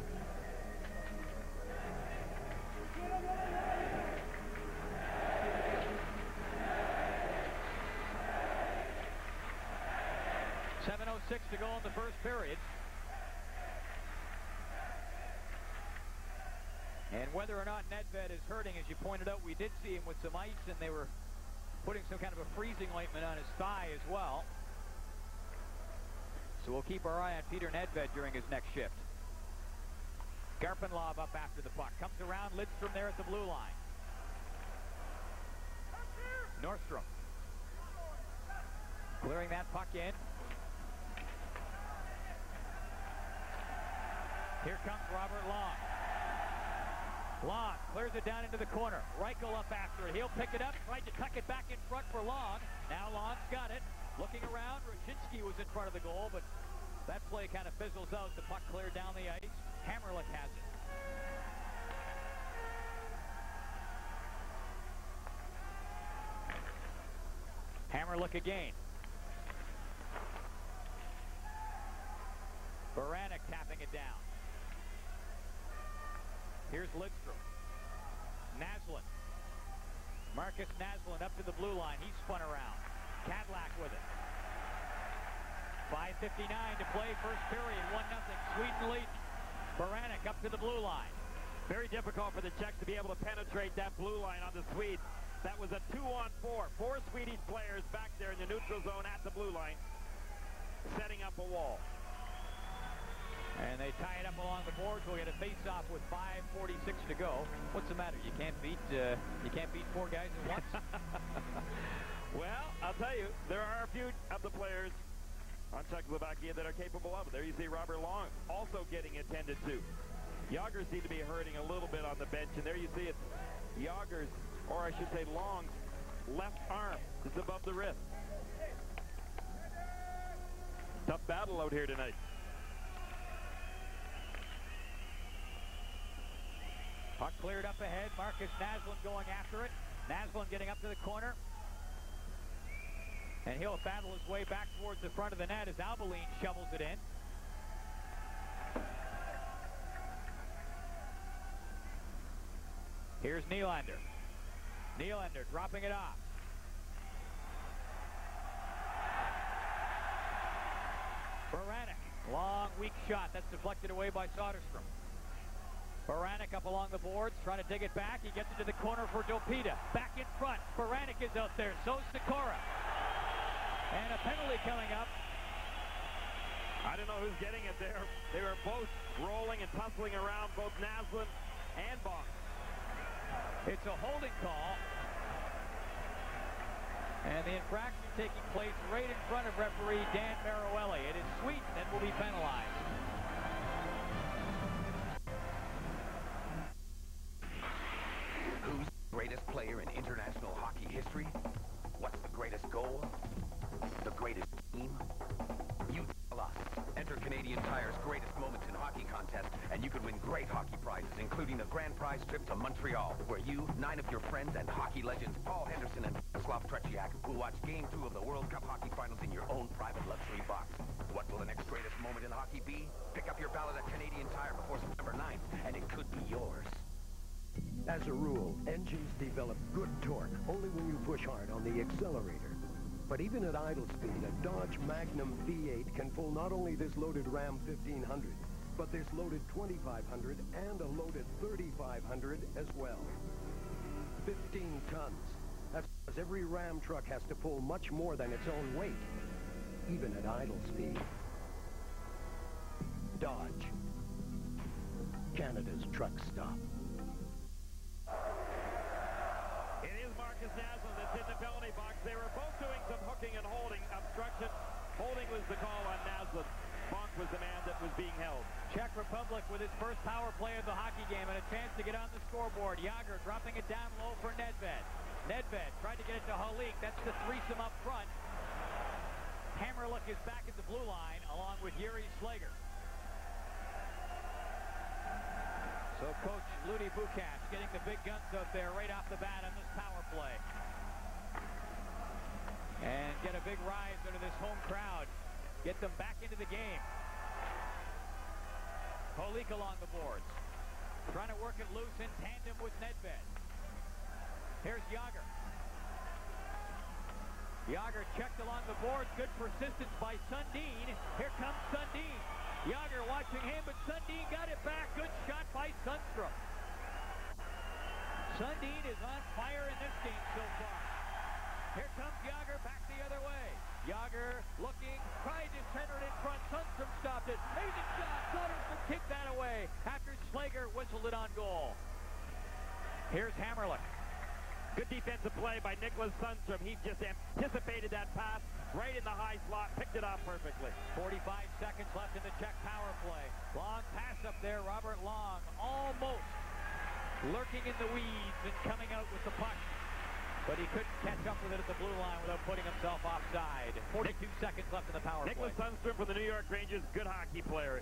Seven oh six to go in the first period. And whether or not Nedved is hurting, as you pointed out, we did see him with some ice, and they were putting some kind of a freezing ointment on his thigh as well. So we'll keep our eye on Peter Nedved during his next shift. Garpenlov up after the puck. Comes around. Lidstrom there at the blue line. Nordstrom. Clearing that puck in. Here comes Robert Lang. Lang clears it down into the corner. Reichel up after it. He'll pick it up, tried to tuck it back in front for Lang. Now Lang's got it. Looking around, Rucinsky was in front of the goal, but that play kind of fizzles out. The puck cleared down the ice. Hamrlik has it. Hamrlik again. Beranek tapping it down. Here's Lidstrom. Naslund. Marcus Naslund up to the blue line. He spun around. Kadlec with it. 5.59 to play first period. 1-0. Sweden lead. Beranek up to the blue line. Very difficult for the Czechs to be able to penetrate that blue line on the Swedes. That was a two-on-four. Four Swedish players back there in the neutral zone at the blue line, setting up a wall. And they tie it up along the boards. We'll get a face-off with 5:46 to go. What's the matter? You can't beat uh, you can't beat four guys at once. (laughs) well, I'll tell you, there are a few of the players on Czechoslovakia that are capable of it. There you see Robert Lang also getting attended to. Jagr seemed to be hurting a little bit on the bench, and there you see it. Jagr's, or I should say Lang's, left arm is above the wrist. Tough battle out here tonight. Puck cleared up ahead. Marcus Naslund going after it. Naslund getting up to the corner. And he'll battle his way back towards the front of the net as Albelin shovels it in. Here's Nylander. Nylander dropping it off. Beranek. Lang, weak shot. That's deflected away by Soderstrom. Beranek up along the boards, trying to dig it back. He gets it to the corner for Dopita. Back in front. Beranek is out there. So Sykora. And a penalty coming up. I don't know who's getting it there. They were both rolling and tussling around, both Naslund and Bonk. It's a holding call. And the infraction taking place right in front of referee Dan Marouelli. It is Sweden that will be penalized. Greatest player in international hockey history? What's the greatest goal? The greatest team? You tell us. Enter Canadian Tire's greatest moments in hockey contest, and you could win great hockey prizes, including the grand prize trip to Montreal, where you, nine of your friends, and hockey legends Paul Henderson and Slav Tretiak will watch Game 2 of the World Cup Hockey Finals in your own private luxury As a rule, engines develop good torque only when you push hard on the accelerator. But even at idle speed, a Dodge Magnum V8 can pull not only this loaded Ram 1500, but this loaded 2500 and a loaded 3500 as well. 15 tons. That's because every Ram truck has to pull much more than its own weight, even at idle speed. Dodge. Canada's truck stop. Power play of the hockey game and a chance to get on the scoreboard. Jagr dropping it down low for Nedved. Nedved tried to get it to Holik. That's the threesome up front. Hamrlik is back at the blue line along with Yuri Slegr. So Coach Ludi Bukac getting the big guns out there right off the bat on this power play. And get a big rise under this home crowd. Get them back into the game. Holik along the boards. Trying to work it loose in tandem with Nedved. Here's Jagr. Jagr checked along the boards. Good persistence by Sundin. Here comes Sundin. Jagr watching him, but Sundin got it back. Good shot by Sundstrom. Sundin is on fire in this game so far. Here comes Jagr back the other way. Jagr looking, tried to center it in front. Sundstrom stopped it. Amazing shot. Slegr whistled it on goal. Here's Hamrlik. Good defensive play by Niklas Sundstrom. He just anticipated that pass right in the high slot, picked it off perfectly. 45 seconds left in the Czech power play. Long pass up there. Robert Lang almost lurking in the weeds and coming out with the puck. But he couldn't catch up with it at the blue line without putting himself offside. 42 Nick, seconds left in the power Nicholas play. Niklas Sundstrom from the New York Rangers, good hockey player.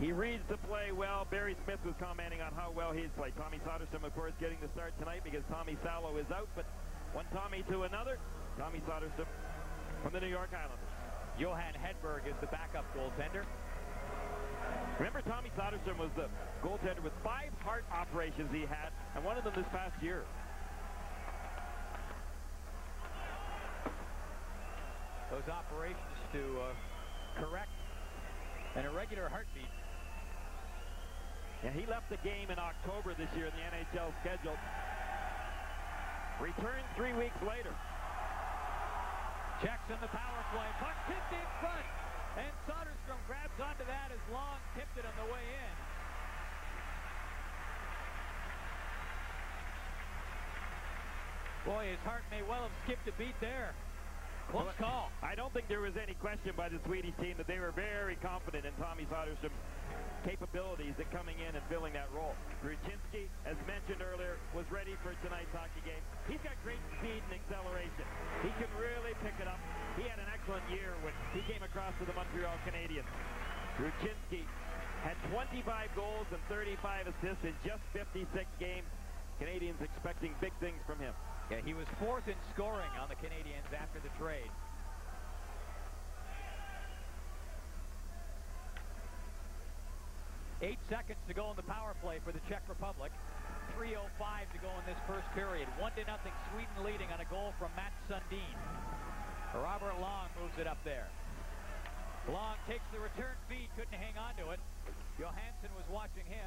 He reads the play well. Barry Smith was commenting on how well he's played. Tommy Soderstrom, of course, getting the start tonight because Tommy Salo is out. But one Tommy to another, Tommy Soderstrom from the New York Islanders. Johan Hedberg is the backup goaltender. Remember, Tommy Soderstrom was the goaltender with five heart operations he had, and one of them this past year. Those operations to uh, correct an irregular heartbeat. Yeah, he left the game in October this year in the NHL schedule. Returned three weeks later. Checks in the power play. Puck tipped in front. And Soderstrom grabs onto that as Lang tipped it on the way in. Boy, his heart may well have skipped a beat there. Close well, call. I don't think there was any question by the Swedish team that they were very confident in Tommy Soderstrom's capabilities at coming in and filling that role. Rucinsky, as mentioned earlier, was ready for tonight's hockey game. He's got great speed and acceleration. He can really pick it up. He had an excellent year when he came across to the Montreal Canadiens. Rucinsky had 25 goals and 35 assists in just 56 games. Canadiens expecting big things from him. Yeah, he was fourth in scoring on the Canadiens after the trade. Eight seconds to go in the power play for the Czech Republic. 3.05 to go in this first period. One to nothing, Sweden leading on a goal from Mats Sundin. Robert Lang moves it up there. Lang takes the return feed, couldn't hang on to it. Johansson was watching him.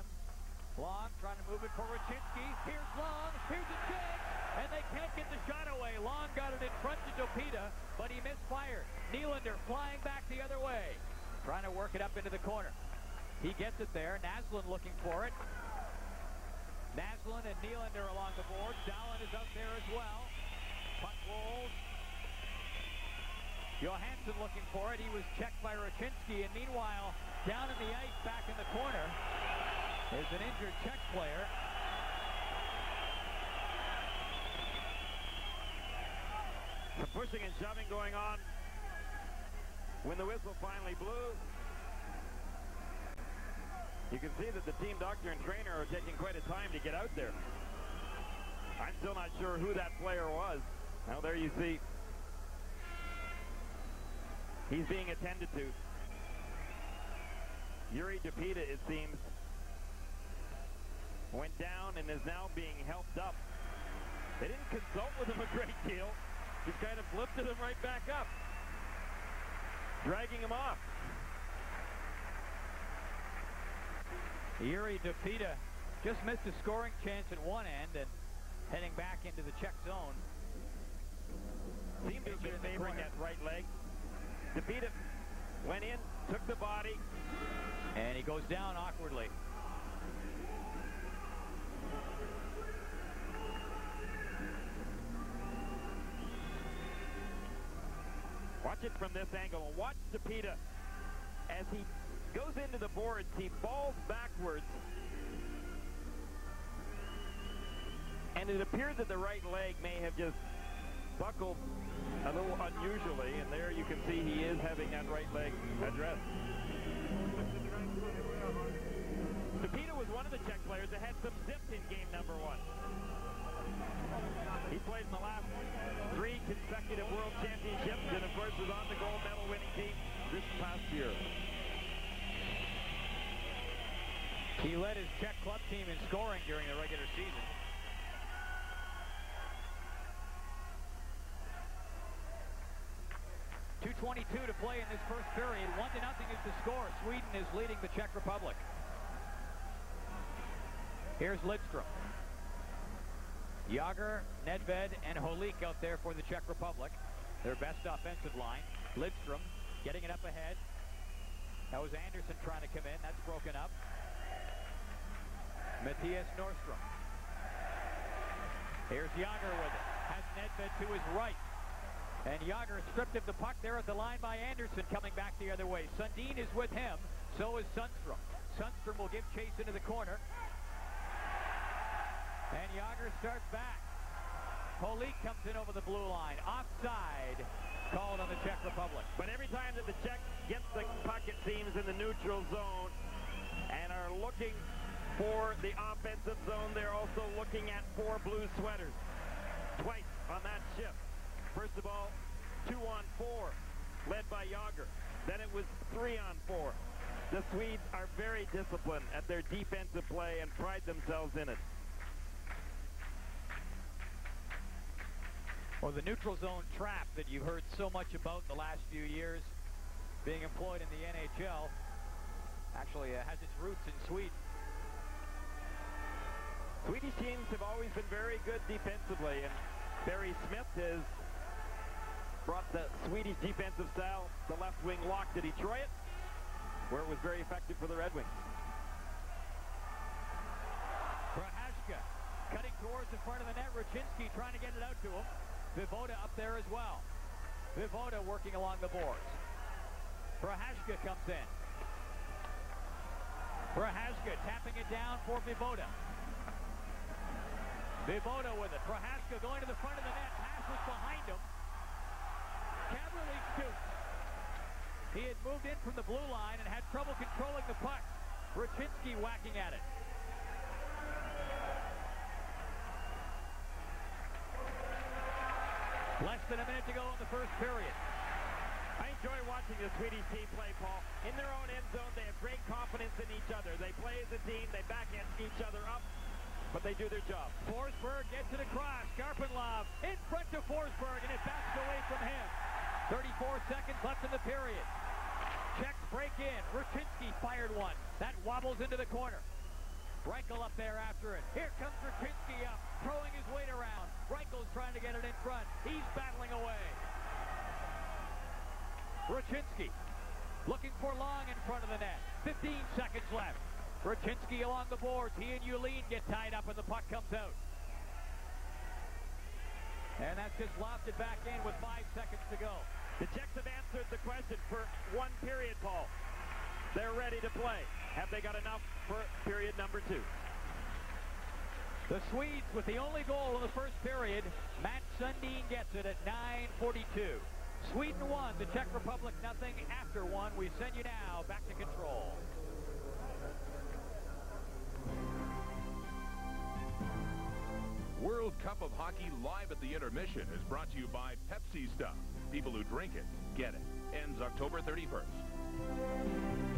Lang trying to move it for Rucinsky. Here's Lang. Here's a chance. And they can't get the shot away. Lang got it in front to Dopita, but he misfired. Nylander flying back the other way. Trying to work it up into the corner. He gets it there. Naslund looking for it. Naslund and Nylander along the board. Dahlen is up there as well. Puck rolls. Johansson looking for it. He was checked by Rucinsky. And meanwhile, down in the ice, back in the corner, is an injured Czech player. Some pushing and shoving going on when the whistle finally blew. You can see that the team doctor and trainer are taking quite a time to get out there. I'm still not sure who that player was. Now there you see. He's being attended to. Yuri Dopita, it seems, went down and is now being helped up. They didn't consult with him a great deal. Just kind of lifted him right back up. Dragging him off. Yuri Dopita just missed a scoring chance at one end and heading back into the Czech zone. Seemed to have been favoring that right leg. Dopita went in, took the body. And he goes down awkwardly. Watch it from this angle. Watch Dopita as he goes into the boards. He falls backwards. And it appears that the right leg may have just buckled a little unusually. And there you can see he is having that right leg addressed. Dopita was one of the Czech players that had some zip in game number one. He played in the last He led his Czech club team in scoring during the regular season. Two twenty-two to play in this first period. One to nothing is the score. Sweden is leading the Czech Republic. Here's Lidstrom. Jagr, Nedved, and Holik out there for the Czech Republic. their best offensive line. Lidstrom getting it up ahead. That was Anderson trying to come in. That's broken up. Matthias Nordstrom. Here's Jagr with it. Has Nedved to his right. And Jagr stripped of the puck there at the line by Anderson coming back the other way. Sundin is with him. So is Sundstrom. Sundstrom will give chase into the corner. And Jagr starts back. Holik comes in over the blue line. Offside called on the Czech Republic. But every time that the Czech gets the puck, it seems, in the neutral zone and are looking for the offensive zone, they're also looking at four blue sweaters. Twice on that shift. First of all, two on four, led by Jagr. Then it was three on four. The Swedes are very disciplined at their defensive play and pride themselves in it. Or the neutral zone trap that you've heard so much about the last few years being employed in the NHL actually uh, has its roots in Sweden. Swedish teams have always been very good defensively, and Barry Smith has brought the Swedish defensive style, the left wing lock to Detroit, where it was very effective for the Red Wings. Prochazka cutting towards the front of the net. Rucinsky trying to get it out to him. Vejvoda up there as well. Vejvoda working along the boards. Prochazka comes in. Prochazka tapping it down for Vejvoda. Vejvoda with it. Prochazka going to the front of the net. Pass was behind him. Caberly shoots. He had moved in from the blue line and had trouble controlling the puck. Rucinsky whacking at it. Less than a minute to go in the first period. I enjoy watching the Swedish team play, Paul. In their own end zone, they have great confidence in each other. They play as a team. They back each other up, but they do their job. Forsberg gets it across. Garpenlov in front to Forsberg, and it backs away from him. 34 seconds left in the period. Czechs break in. Rucinsky fired one. That wobbles into the corner. Reichel up there after it. Here comes Rucinsky up, throwing his weight around. Reichel's trying to get it in front. He's battling away. Rucinsky looking for Lang in front of the net. 15 seconds left. Rucinsky along the boards. He and Juhlin get tied up and the puck comes out. And that's just lofted back in with five seconds to go. The Czechs have answered the question for one period, Paul. They're ready to play. Have they got enough for period number two? The Swedes with the only goal in the first period. Mats Sundin gets it at 9.42. Sweden won, the Czech Republic nothing. After one, we send you now back to control. World Cup of Hockey live at the intermission is brought to you by Pepsi Stuff. People who drink it, get it. Ends October 31st.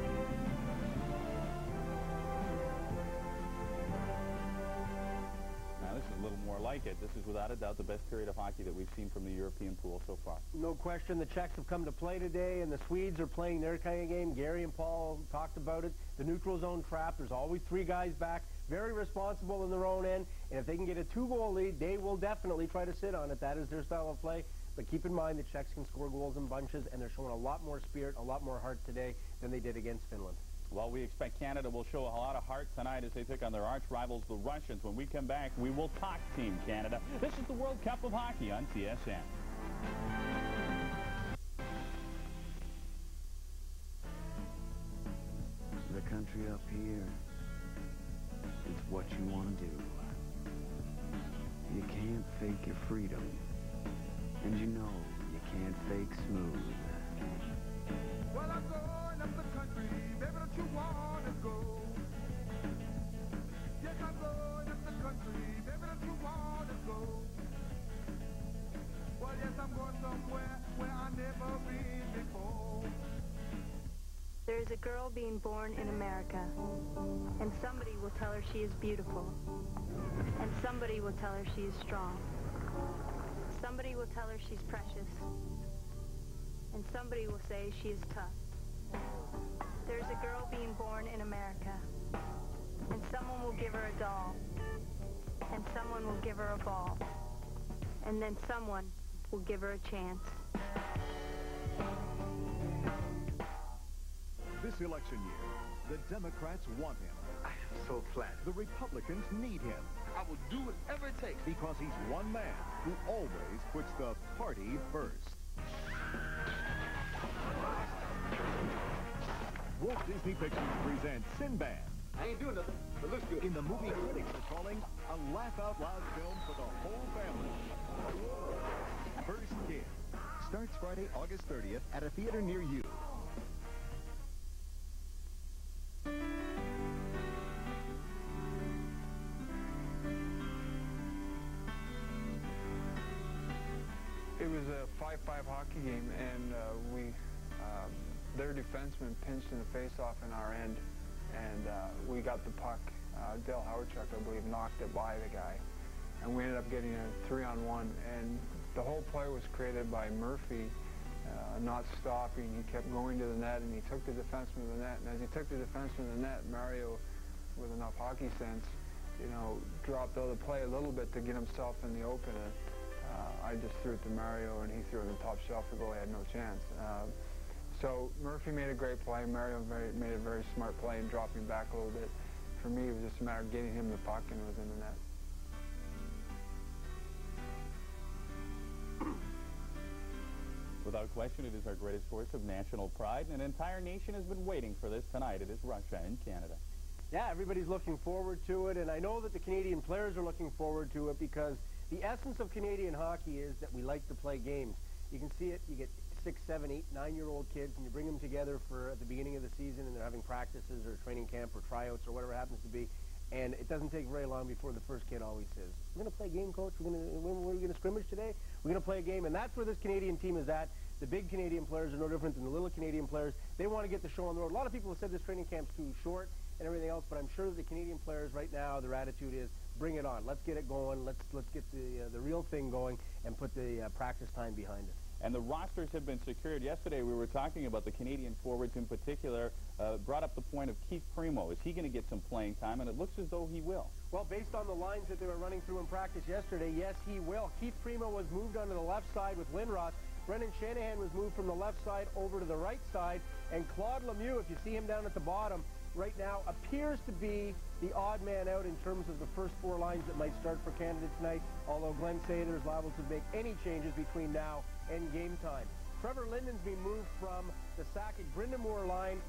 This is a little more like it. This is without a doubt the best period of hockey that we've seen from the European pool so far. No question. The Czechs have come to play today, and the Swedes are playing their kind of game. Gary and Paul talked about it. The neutral zone trap. There's always three guys back, very responsible in their own end. And if they can get a two-goal lead, they will definitely try to sit on it. That is their style of play. But keep in mind the Czechs can score goals in bunches, and they're showing a lot more spirit, a lot more heart today than they did against Finland. Well, we expect Canada will show a lot of heart tonight as they take on their arch rivals, the Russians. When we come back, we will talk Team Canada. This is the World Cup of Hockey on TSN. The country up here is what you want to do. You can't fake your freedom. And you know you can't fake smooth. Well, baby, don't you want to go? Yes, I'm going up the country, baby, don't you want to go? Well, yes, I'm going somewhere where I've never been before. There is a girl being born in America, and somebody will tell her she is beautiful, and somebody will tell her she is strong. Somebody will tell her she's precious, and somebody will say she is tough. There's a girl being born in America. And someone will give her a doll. And someone will give her a ball. And then someone will give her a chance. This election year, the Democrats want him. I am so flattered. The Republicans need him. I will do whatever it takes. Because he's one man who always puts the party first. Walt Disney Pictures presents Sinbad. I ain't doing nothing. It looks good. In the movie critics are calling a laugh-out-loud film for the whole family. First Kid starts Friday, August 30th at a theater near you. It was a 5-5 hockey game, and uh, we, their defenseman pinched in the face-off in our end, and uh, we got the puck. Uh, Dale Hawerchuk, I believe, knocked it by the guy, and we ended up getting a three-on-one. And the whole play was created by Murphy, uh, not stopping. He kept going to the net, and he took the defenseman to the net. And as he took the defenseman to the net, Mario, with enough hockey sense, you know, dropped the play a little bit to get himself in the open. And, uh, I just threw it to Mario, and he threw it in the top shelf. The goalie had no chance. Uh, so Murphy made a great play. Mario made a very smart play in dropping back a little bit. For me, it was just a matter of getting him the puck, and it was in the net. (clears throat) Without question, it is our greatest source of national pride, and an entire nation has been waiting for this tonight. It is Russia and Canada. Yeah, everybody's looking forward to it, and I know that the Canadian players are looking forward to it because the essence of Canadian hockey is that we like to play games. You can see it. You get six, seven, eight, nine-year-old kids, and you bring them together for at the beginning of the season, and they're having practices or training camp or tryouts or whatever it happens to be. And it doesn't take very long before the first kid always says, "We're going to play a game, coach. We're going to we're going to scrimmage today. We're going to play a game." And that's where this Canadian team is at. The big Canadian players are no different than the little Canadian players. They want to get the show on the road. A lot of people have said this training camp's too short and everything else, but I'm sure the Canadian players right now, their attitude is, bring it on. Let's get it going. Let's let's get the uh, the real thing going and put the uh, practice time behind it. And the rosters have been secured. Yesterday we were talking about the Canadian forwards in particular, uh, brought up the point of Keith Primeau. Is he going to get some playing time? And it looks as though he will. Well, based on the lines that they were running through in practice yesterday, yes, he will. Keith Primeau was moved onto the left side with Lindros. Brendan Shanahan was moved from the left side over to the right side. And Claude Lemieux, if you see him down at the bottom, right now appears to be the odd man out in terms of the first four lines that might start for Canada tonight, although Glenn Sather is liable to make any changes between now and game time. Trevor Linden's being moved from the Sakic Brind'Amour line,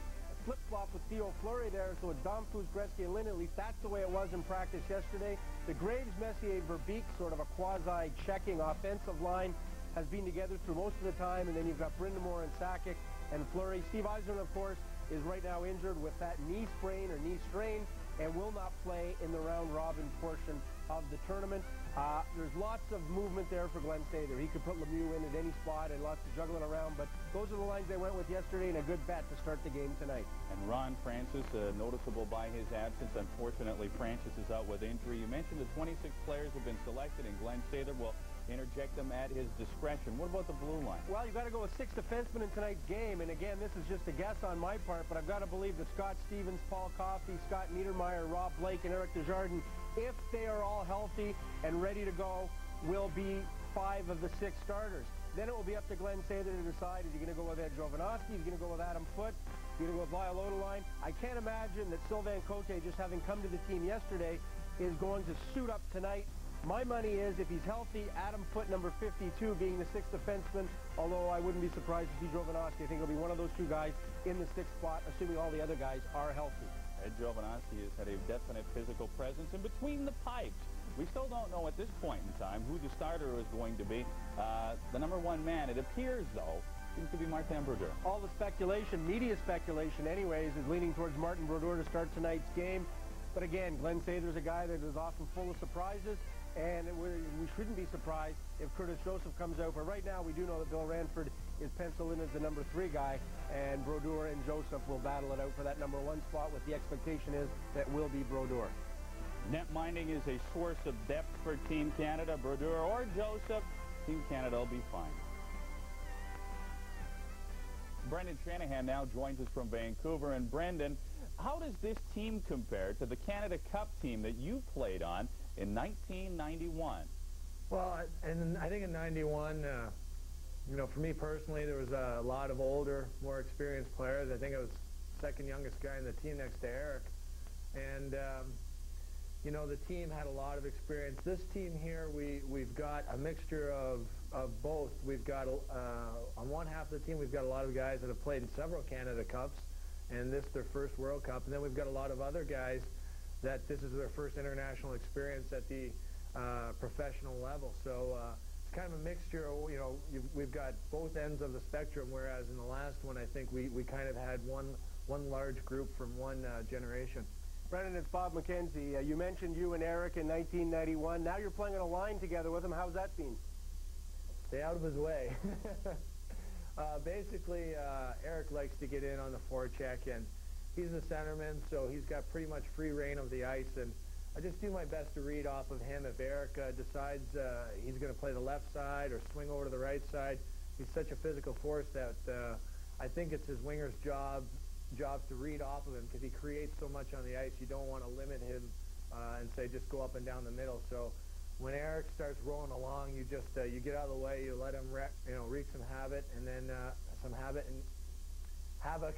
flip-flop with Theo Fleury there, so it's Damphousse, Gretzky, and Linden. At least that's the way it was in practice yesterday. The Graves, Messier, Verbeek, sort of a quasi-checking offensive line, has been together through most of the time, and then you've got Brind'Amour and Sakic and Fleury. Steve Yzerman, of course, is right now injured with that knee sprain or knee strain and will not play in the round-robin portion of the tournament. Uh, there's lots of movement there for Glenn Sather. He could put Lemieux in at any spot and lots of juggling around, but those are the lines they went with yesterday and a good bet to start the game tonight. And Ron Francis, uh, noticeable by his absence. Unfortunately, Francis is out with injury. You mentioned the 26 players have been selected, and Glenn Sather will interject them at his discretion. What about the blue line? Well, you've got to go with six defensemen in tonight's game, and again, this is just a guess on my part, but I've got to believe that Scott Stevens, Paul Coffey, Scott Niedermayer, Rob Blake, and Eric Desjardins, if they are all healthy and ready to go, will be five of the six starters. Then it will be up to Glenn Sather to decide, is he going to go with Ed Jovanovski, is he going to go with Adam Foote, is he going to go with Vailoda line? I can't imagine that Sylvain Cote, just having come to the team yesterday, is going to suit up tonight my money is, if he's healthy, Adam Foote, number 52, being the sixth defenseman, although I wouldn't be surprised to see Jovanovski. I think it'll be one of those two guys in the sixth spot, assuming all the other guys are healthy. Ed Jovanovski has had a definite physical presence in between the pipes. We still don't know at this point in time who the starter is going to be. Uh, the number one man, it appears, though, seems to be Martin Brodeur. All the speculation, media speculation anyways, is leaning towards Martin Brodeur to start tonight's game. But again, Glenn Sather's a guy that is often full of surprises and we shouldn't be surprised if Curtis Joseph comes out. But right now, we do know that Bill Ranford is penciled in as the number three guy, and Brodeur and Joseph will battle it out for that number one spot, with the expectation is that will be Brodeur. Net minding is a source of depth for Team Canada. Brodeur or Joseph, Team Canada will be fine. Brendan Shanahan now joins us from Vancouver. And Brendan, how does this team compare to the Canada Cup team that you played on in 1991. Well, and I think in 91, uh, you know, for me personally, there was a lot of older, more experienced players. I think it was second youngest guy in the team next to Eric. And, um, you know, the team had a lot of experience. This team here, we, we've got a mixture of, of both. We've got, uh, on one half of the team, we've got a lot of guys that have played in several Canada Cups, and this their first World Cup. And then we've got a lot of other guys that this is their first international experience at the uh, professional level. So uh, kind of a mixture. Of, you know, we've got both ends of the spectrum. Whereas in the last one, I think we, we kind of had one one large group from one uh, generation. Brendan, it's Bob McKenzie. Uh, you mentioned you and Eric in 1991. Now you're playing on a line together with him. How's that been? Stay out of his way. (laughs) uh, basically, uh, Eric likes to get in on the forecheck, and he's the centerman, so he's got pretty much free reign of the ice. And I just do my best to read off of him. If Eric uh, decides uh, he's going to play the left side or swing over to the right side, he's such a physical force that uh, I think it's his winger's job jobs to read off of him because he creates so much on the ice. You don't want to limit him uh, and say just go up and down the middle. So when Eric starts rolling along, you just uh, you get out of the way, you let him wreck, you know wreak some havoc, and then uh, some habit and havoc.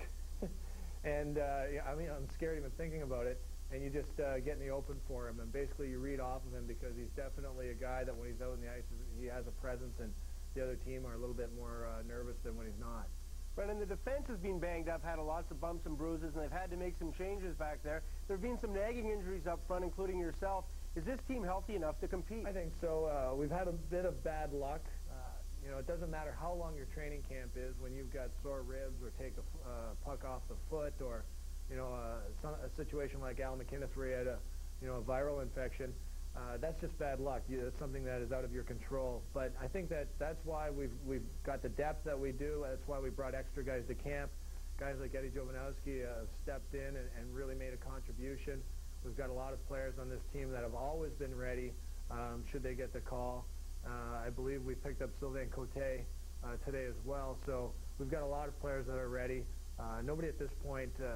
and (laughs) yeah, I mean, I'm scared even thinking about it. And you just uh, get in the open for him, and basically you read off of him because he's definitely a guy that when he's out in the ice, he has a presence, and the other team are a little bit more uh, nervous than when he's not. Brendan, the defense has been banged up, had a lots of bumps and bruises, and they've had to make some changes back there. There have been some nagging injuries up front, including yourself. Is this team healthy enough to compete? I think so. Uh, we've had a bit of bad luck. Uh, you know, it doesn't matter how long your training camp is when you've got sore ribs or take a uh, puck off the foot or, you know, uh, a situation like Al MacInnis where he had a, you know, a viral infection. Uh, that's just bad luck. You, it's something that is out of your control. But I think that that's why we've we've got the depth that we do. That's why we brought extra guys to camp. Guys like Eddie Jovanovski uh, stepped in and, and, really made a contribution. We've got a lot of players on this team that have always been ready um, should they get the call. Uh, I believe we picked up Sylvain Cote uh, today as well. So we've got a lot of players that are ready. Uh, nobody at this point, uh,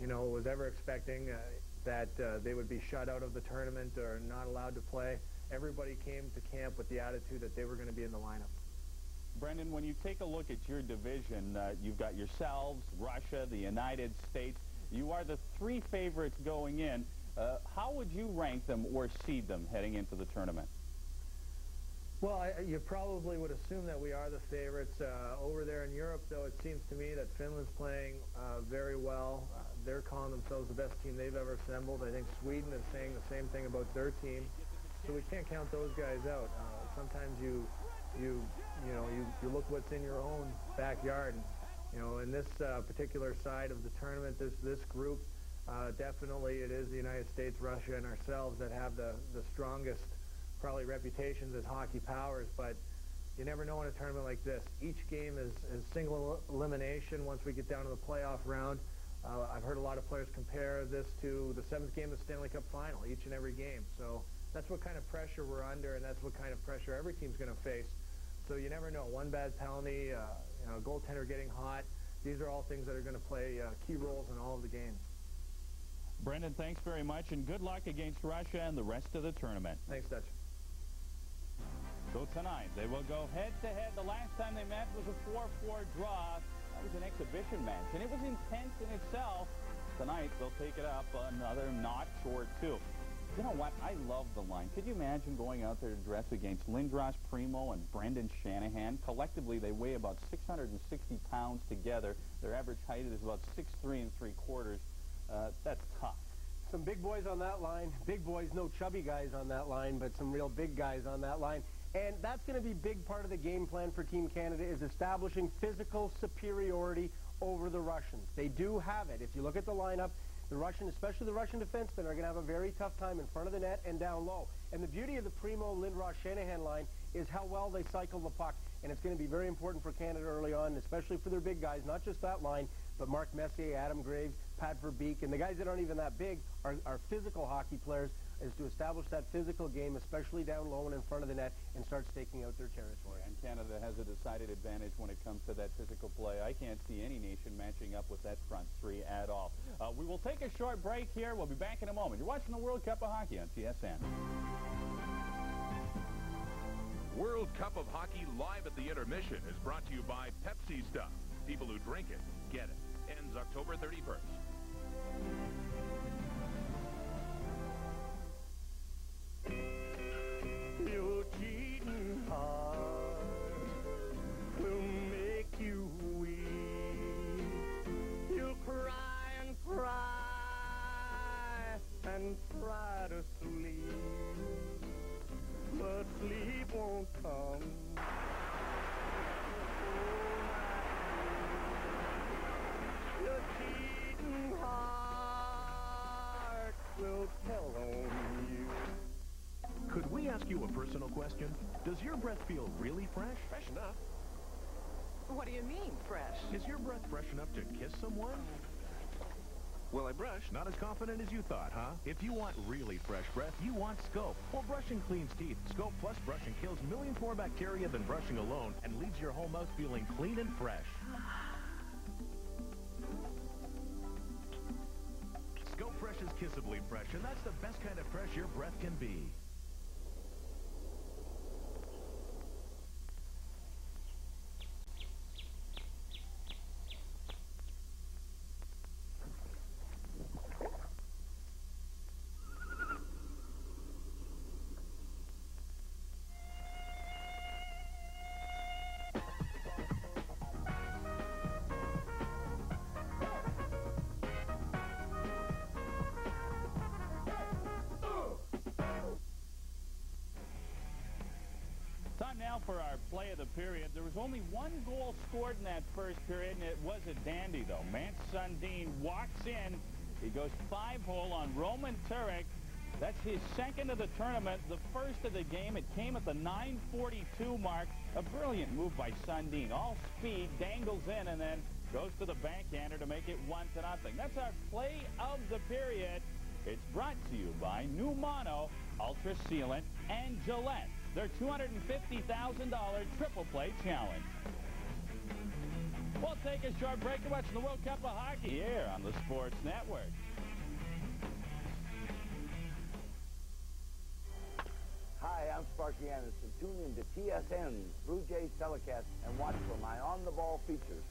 you know, was ever expecting that uh, they would be shut out of the tournament or not allowed to play. Everybody came to camp with the attitude that they were going to be in the lineup. Brendan, when you take a look at your division, uh, you've got yourselves, Russia, the United States. You are the three favorites going in. Uh, how would you rank them or seed them heading into the tournament? Well, I, you probably would assume that we are the favorites. Uh, over there in Europe, though, it seems to me that Finland's playing uh, very well. Uh, they're calling themselves the best team they've ever assembled. I think Sweden is saying the same thing about their team. So we can't count those guys out. Uh, sometimes you, you, you know, you, you look what's in your own backyard. And, you know, in this uh, particular side of the tournament, this this group, uh, definitely it is the United States, Russia, and ourselves that have the the strongest, probably reputations as hockey powers. But you never know in a tournament like this. Each game is, is single elimination once we get down to the playoff round. Uh, I've heard a lot of players compare this to the seventh game of the Stanley Cup final, each and every game. So that's what kind of pressure we're under, and that's what kind of pressure every team's going to face. So you never know. One bad penalty, uh, you know, goaltender getting hot. These are all things that are going to play uh, key roles in all of the games. Brendan, thanks very much, and good luck against Russia and the rest of the tournament. Thanks, Dutch. So tonight, they will go head-to-head. -head. The last time they met was a 4-4 draw. That was an exhibition match, and it was intense in itself. Tonight, they'll take it up another notch or two. You know what? I love the line. Could you imagine going out there to dress against Lindros Primeau and Brendan Shanahan? Collectively, they weigh about 660 pounds together. Their average height is about 6'3 and 3 quarters. Uh, that's tough. Some big boys on that line. Big boys, no chubby guys on that line, but some real big guys on that line. And that's going to be a big part of the game plan for Team Canada is establishing physical superiority over the Russians. They do have it. If you look at the lineup, the Russian, especially the Russian defensemen, are going to have a very tough time in front of the net and down low. And the beauty of the Primeau, Lindros, Shanahan line is how well they cycle the puck. And it's going to be very important for Canada early on, especially for their big guys, not just that line, but Mark Messier, Adam Graves, Pat Verbeek, and the guys that aren't even that big are, are physical hockey players is to establish that physical game, especially down low and in front of the net, and start staking out their territory. And Canada has a decided advantage when it comes to that physical play. I can't see any nation matching up with that front three at all. Uh, we will take a short break here. We'll be back in a moment. You're watching the World Cup of Hockey on TSN. World Cup of Hockey live at the intermission is brought to you by Pepsi Stuff. People who drink it, get it. Ends October 31st. Your cheating heart will make you weep. You'll cry and cry and try to sleep, but sleep won't come. Ask you a personal question? Does your breath feel really fresh? Fresh enough. What do you mean, fresh? Is your breath fresh enough to kiss someone? Well, I brush. Not as confident as you thought, huh? If you want really fresh breath, you want Scope. Well, brushing cleans teeth. Scope Plus brushing kills millions more bacteria than brushing alone and leaves your whole mouth feeling clean and fresh. Scope Fresh is kissably fresh, and that's the best kind of fresh your breath can be. Now for our play of the period. There was only one goal scored in that first period, and it was a dandy, though. Mats Sundin walks in. He goes five-hole on Roman Turek. That's his second of the tournament, the first of the game. It came at the 9.42 mark. A brilliant move by Sundin. All speed, dangles in, and then goes to the backhander to make it one to nothing. That's our play of the period. It's brought to you by New Mono, Ultra Sealant, and Gillette. Their $250,000 triple play challenge. We'll take a short break and watch the World Cup of Hockey here on the Sports Network. Hi, I'm Sparky Anderson. Tune in to TSN's Blue Jays telecast and watch for my on-the-ball features.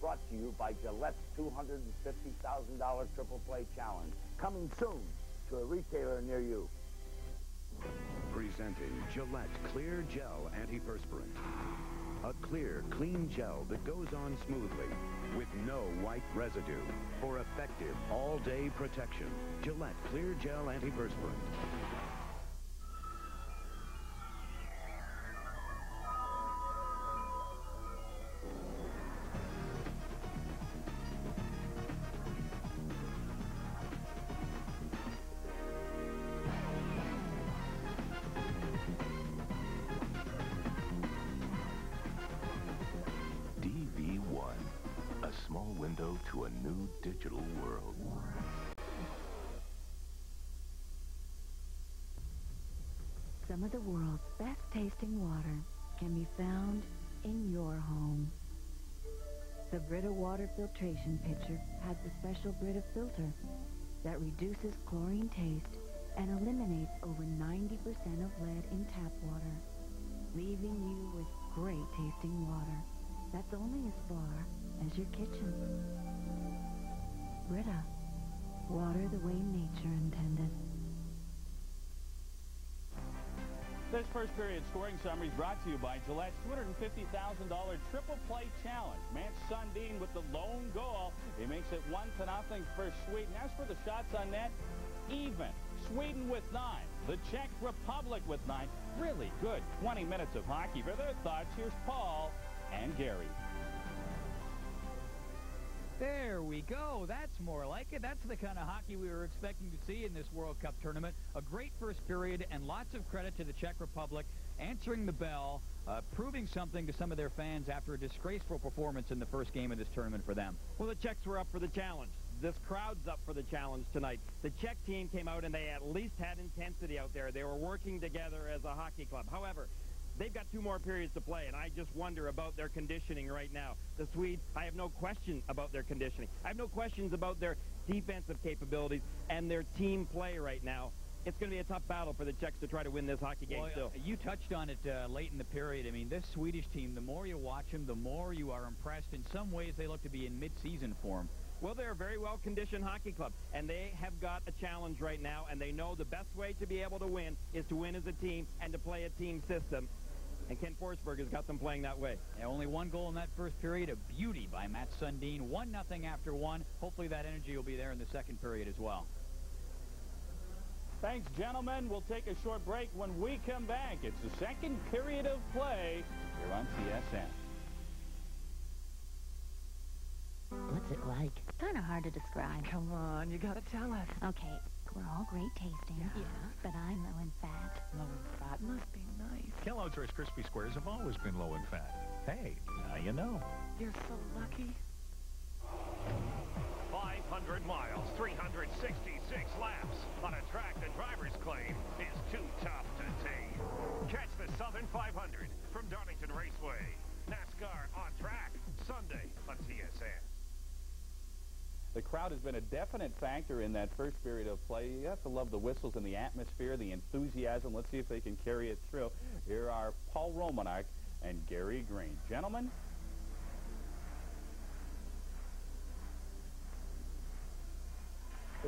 Brought to you by Gillette's $250,000 triple play challenge. Coming soon to a retailer near you. Presenting Gillette Clear Gel Antiperspirant. A clear, clean gel that goes on smoothly with no white residue for effective all-day protection. Gillette Clear Gel Antiperspirant. To a new digital world. Some of the world's best tasting water can be found in your home. The Brita water filtration pitcher has a special Brita filter that reduces chlorine taste and eliminates over 90% of lead in tap water, leaving you with great tasting water that's only as far as your kitchen. Brita, water the way nature intended. This first period scoring summary is brought to you by Gillette's $250,000 triple play challenge. Mats Sundin with the lone goal. He makes it one to nothing for Sweden. As for the shots on net, even. Sweden with nine. The Czech Republic with nine. Really good 20 minutes of hockey. For their thoughts, here's Paul and Gary. There we go. That's more like it. That's the kind of hockey we were expecting to see in this World Cup tournament. A great first period and lots of credit to the Czech Republic answering the bell, uh, proving something to some of their fans after a disgraceful performance in the first game of this tournament for them. Well, the Czechs were up for the challenge. This crowd's up for the challenge tonight. The Czech team came out and they at least had intensity out there. They were working together as a hockey club. However, They've got two more periods to play, and I just wonder about their conditioning right now. The Swedes, I have no question about their conditioning. I have no questions about their defensive capabilities and their team play right now. it's going to be a tough battle for the Czechs to try to win this hockey game well, still. You touched on it uh, late in the period. I mean, this Swedish team, the more you watch them, the more you are impressed. In some ways, they look to be in mid-season form. Well, they're a very well-conditioned hockey club, and they have got a challenge right now, and they know the best way to be able to win is to win as a team and to play a team system. And Kent Forsberg has got them playing that way. Yeah, only one goal in that first period, a beauty by Matt Sundin. One nothing after one. Hopefully that energy will be there in the second period as well. Thanks, gentlemen. We'll take a short break when we come back. It's the second period of play here on TSN. What's it like? Kind of hard to describe. Come on, you gotta tell us. Okay, we're all great tasting. Yeah. But I'm low in fat. Low in fat must be nice. Kellogg's Rice Krispie Squares have always been low in fat. Hey, now you know. You're so lucky. 500 miles, 366 The crowd has been a definite factor in that first period of play. You have to love the whistles and the atmosphere, the enthusiasm. Let's see if they can carry it through. Here are Paul Romanuk and Gary Green. Gentlemen,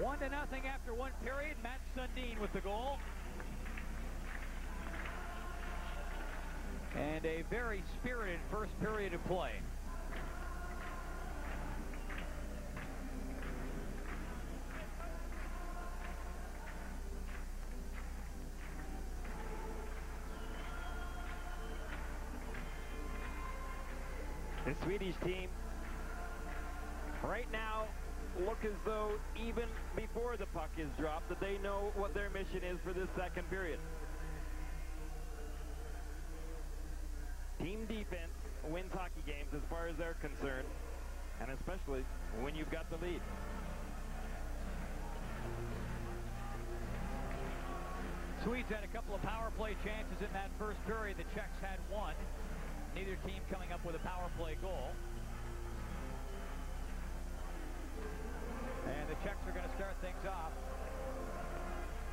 One to nothing after one period. Matt Sundin with the goal. And a very spirited first period of play. Swedish team right now look as though even before the puck is dropped that they know what their mission is for this second period. Team defense wins hockey games as far as they're concerned, and especially when you've got the lead. Swedes had a couple of power play chances in that first period. The Czechs had one. Neither team coming up with a power play goal. And the Czechs are going to start things off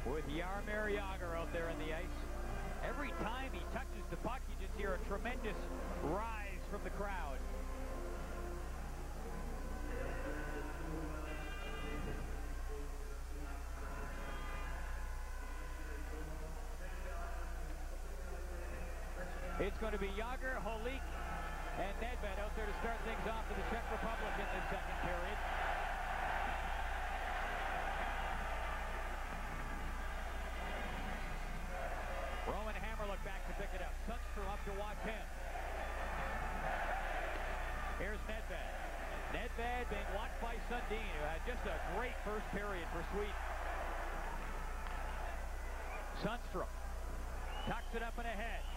with Jaromir Jagr out there in the ice. Every time he touches the puck, you just hear a tremendous rise from the crowd. It's going to be Jagr, Holik, and Nedved out there to start things off for the Czech Republic in the second period. Roman Hamrlik back to pick it up. Sundstrom up to watch him. Here's Nedved. Nedved being watched by Sundin, who had just a great first period for Sweden. Sundstrom tucks it up and ahead.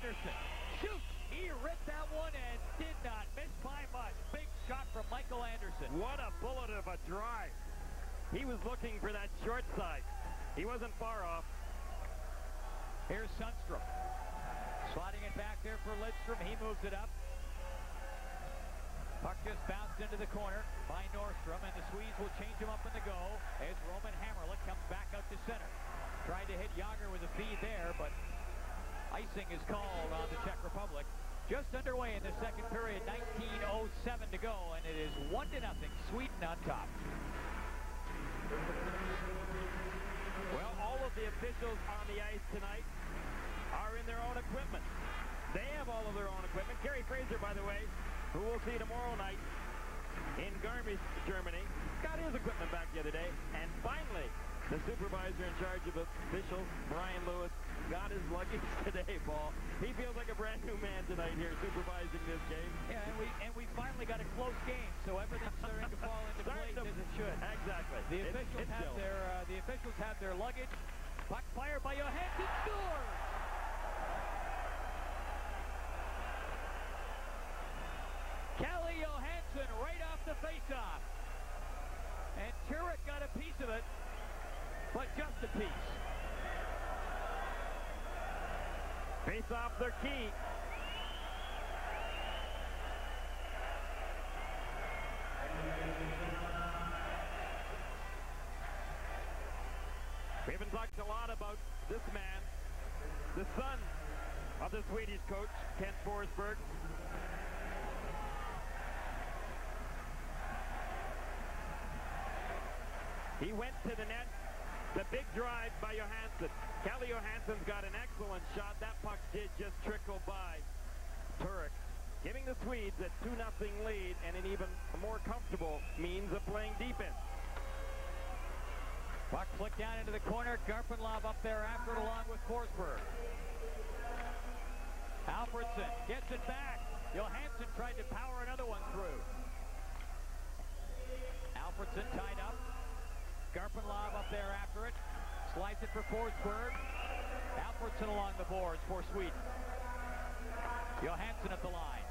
Anderson shoots. He ripped that one and did not miss by much. Big shot from Mikael Andersson. What a bullet of a drive. He was looking for that short side. He wasn't far off. Here's Sundstrom. Sliding it back there for Lidstrom. He moves it up. Puck just bounced into the corner by Nordstrom, and the Swedes will change him up in the goal as Roman Hamrlik comes back out to center. Tried to hit Jagr with a feed there, but icing is called on the Czech Republic. Just underway in the second period, 19.07 to go, and it is 1 to nothing. Sweden on top. Well, all of the officials on the ice tonight are in their own equipment. They have all of their own equipment. Kerry Fraser, by the way, who we'll see tomorrow night in Garmisch, Germany, got his equipment back the other day. And finally, the supervisor in charge of officials, Brian Lewis, got his luggage (laughs) today, Paul. He feels like a brand new man tonight here supervising this game. Yeah, and we and we finally got a close game, so everything's starting to fall into (laughs) place as it should. Exactly. The officials it's have their uh, the officials have their luggage. Puck fired by Johansson scores. Calle Johansson right off the faceoff. And Turek got a piece of it, but just a piece. Off their key. We haven't talked a lot about this man, the son of the Swedish coach, Kent Forsberg. He went to the net. The big drive by Johansson. Calle Johansson's got an excellent shot. That puck did just trickle by Turek, giving the Swedes a 2-0 lead and an even more comfortable means of playing defense. Puck flicked down into the corner. Garpenlov up there after it along with Forsberg. Alfredsson gets it back. Johansson tried to power another one through. Alfredsson tied up. Garpenlov up there after it. Slides it for Forsberg. Alfredsson along the boards for Sweden. Johansson at the line.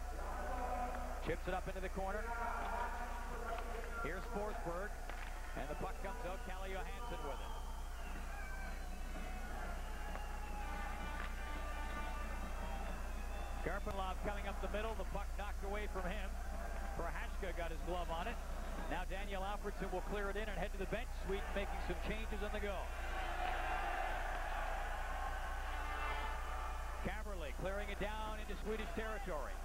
Chips it up into the corner. Here's Forsberg. And the puck comes out. Calle Johansson with it. Garpenlov coming up the middle. The puck knocked away from him. Prochazka got his glove on it. Now Daniel Alfredsson will clear it in and head to the bench. Sweden making some changes on the go. Kaberle clearing it down into Swedish territory.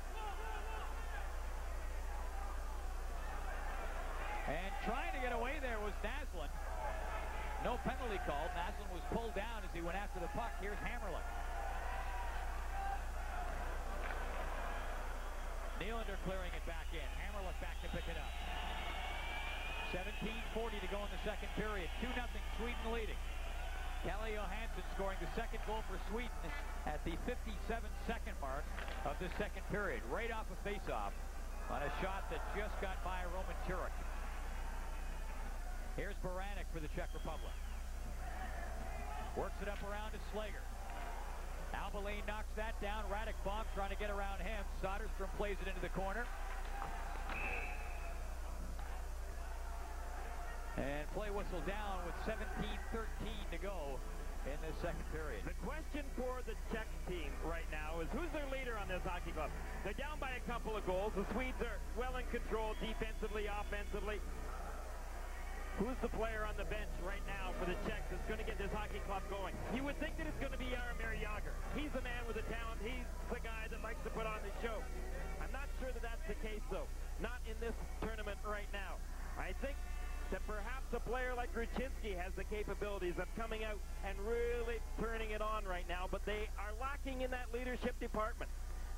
And trying to get away there was Naslund. No penalty called. Naslund was pulled down as he went after the puck. Here's Hamrlik. Nylander clearing it back in. Hamrlik back to pick it up. 17.40 to go in the second period. 2-0 Sweden leading. Calle Johansson scoring the second goal for Sweden at the 57-second mark of the second period. Right off a face-off on a shot that just got by Roman Turek. Here's Beranek for the Czech Republic. Works it up around to Slegr. Albelin knocks that down. Radek Bonk trying to get around him. Soderstrom plays it into the corner. And play whistle down with 17-13 to go in this second period. The question for the Czech team right now is who's their leader on this hockey club? They're down by a couple of goals. The Swedes are well in control defensively, offensively. Who's the player on the bench right now for the Czechs that's going to get this hockey club going? You would think that it's going to be Jaromir Jagr. He's the man with the talent. He's the guy that likes to put on the show. I'm not sure that that's the case, though. Not in this tournament right now. I think that perhaps a player like Rucinsky has the capabilities of coming out and really turning it on right now, but they are lacking in that leadership department.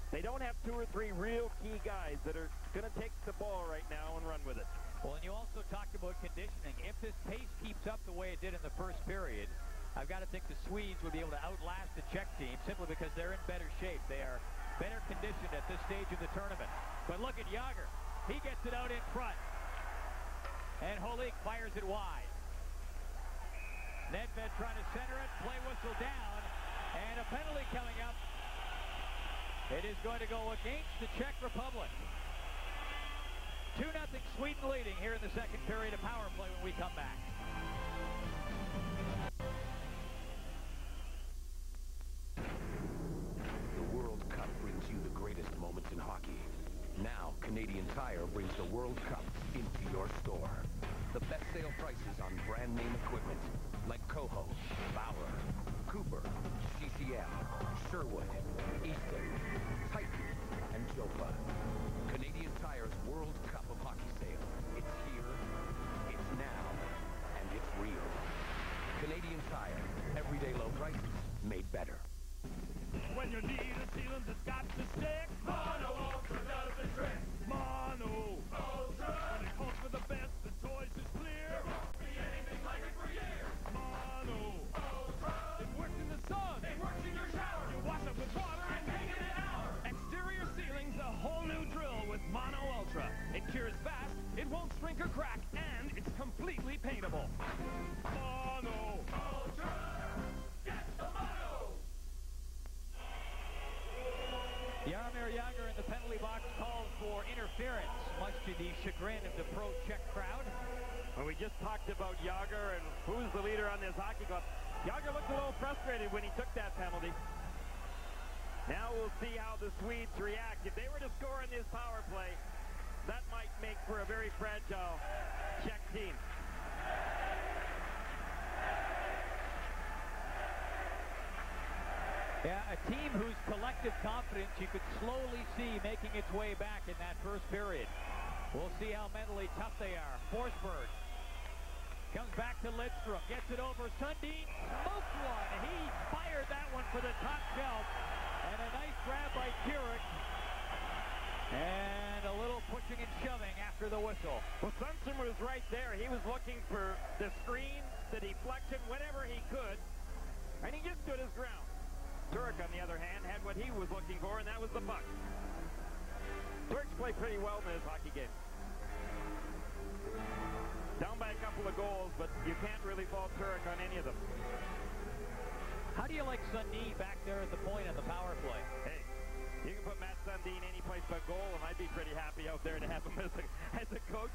They don't have two or three real key guys that are going to take the ball right now and run with it. Well, and you also talked about conditioning. If this pace keeps up the way it did in the first period, I've got to think the Swedes would be able to outlast the Czech team simply because they're in better shape. They are better conditioned at this stage of the tournament. But look at Jagr. He gets it out in front. And Holik fires it wide. Nedved trying to center it. Play whistle down. And a penalty coming up. It is going to go against the Czech Republic. 2-0 Sweden leading here in the second period of power play when we come back. To of the pro-Czech crowd. Well, we just talked about Jagr and who's the leader on this hockey club. Jagr looked a little frustrated when he took that penalty. Now we'll see how the Swedes react. If they were to score in this power play, that might make for a very fragile Czech team. Yeah, a team whose collective confidence you could slowly see making its way back in that first period. We'll see how mentally tough they are. Forsberg comes back to Lidstrom, gets it over. Sundin smokes one. He fired that one for the top shelf. And a nice grab by Turek. And a little pushing and shoving after the whistle. Well, Sundin was right there. He was looking for the screen, the deflection, whatever he could. And he just stood his ground. Turek, on the other hand, had what he was looking for, and that was the puck. Turks played pretty well in this hockey game. Down by a couple of goals, but you can't really fault Turek on any of them. How do you like Sundin back there at the point on the power play? Hey, you can put Matt Sundin any place but goal, and I'd be pretty happy out there to have him (laughs) as a, as a coach.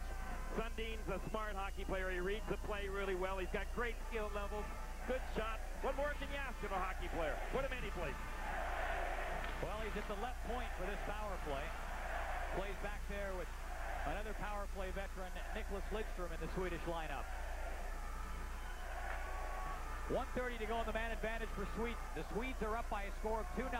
Sundin's a smart hockey player. He reads the play really well. He's got great skill levels, good shot. What more can you ask of a hockey player? Put him any place. Well, he's at the left point for this power play. Plays back there with another power play veteran, Nicklas Lidstrom, in the Swedish lineup. 130 to go on the man advantage for Sweden. The Swedes are up by a score of 2-0.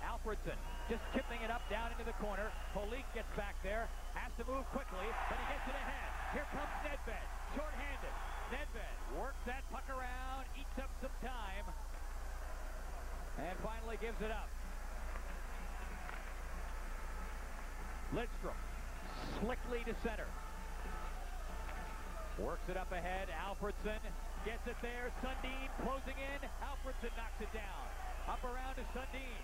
Alfredsson just chipping it up down into the corner. Holik gets back there, has to move quickly, but he gets it ahead. Here comes Nedved, short-handed. Nedved works that puck around, eats up some time, and finally gives it up. Lidstrom, slickly to center. Works it up ahead. Alfredsson gets it there. Sundin closing in. Alfredsson knocks it down. Up around to Sundin.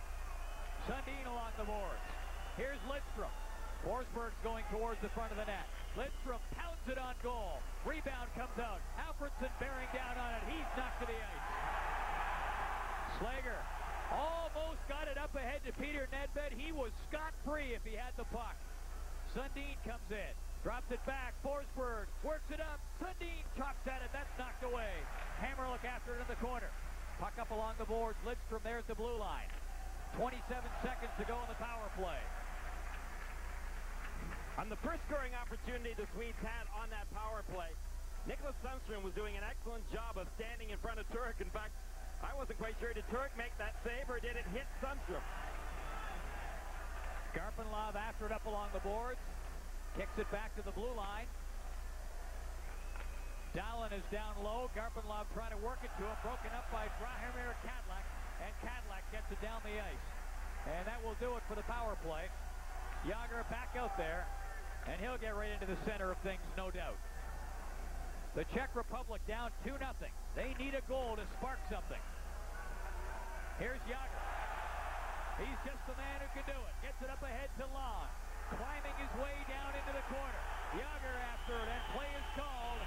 Sundin along the boards. Here's Lidstrom. Forsberg's going towards the front of the net. Lidstrom pounds it on goal. Rebound comes out. Alfredsson bearing down on it. He's knocked to the ice. Slegr almost got it up ahead to Peter Nedved. He was scot-free if he had the puck. Sundin comes in. Drops it back. Forsberg works it up. Sundin chops at it. That's knocked away. Hamrlik after it in the corner. Puck up along the boards. Lidstrom, there's the blue line. 27 seconds to go in the power play. On the first scoring opportunity the Swedes had on that power play, Niklas Sundstrom was doing an excellent job of standing in front of Turek. In fact, I wasn't quite sure, did Turek make that save or did it hit Sundstrom? Garpenlov after it up along the boards. Kicks it back to the blue line. Dahlen is down low. Garpenlov trying to work it to him. Broken up by Drahomir Kadlec. And Kadlec gets it down the ice. And that will do it for the power play. Jagr back out there. And he'll get right into the center of things, no doubt. The Czech Republic down 2-0. They need a goal to spark something. Here's Jagr. He's just the man who can do it. Gets it up ahead to Lang. Climbing his way down into the corner. Jagr after it, and play is called.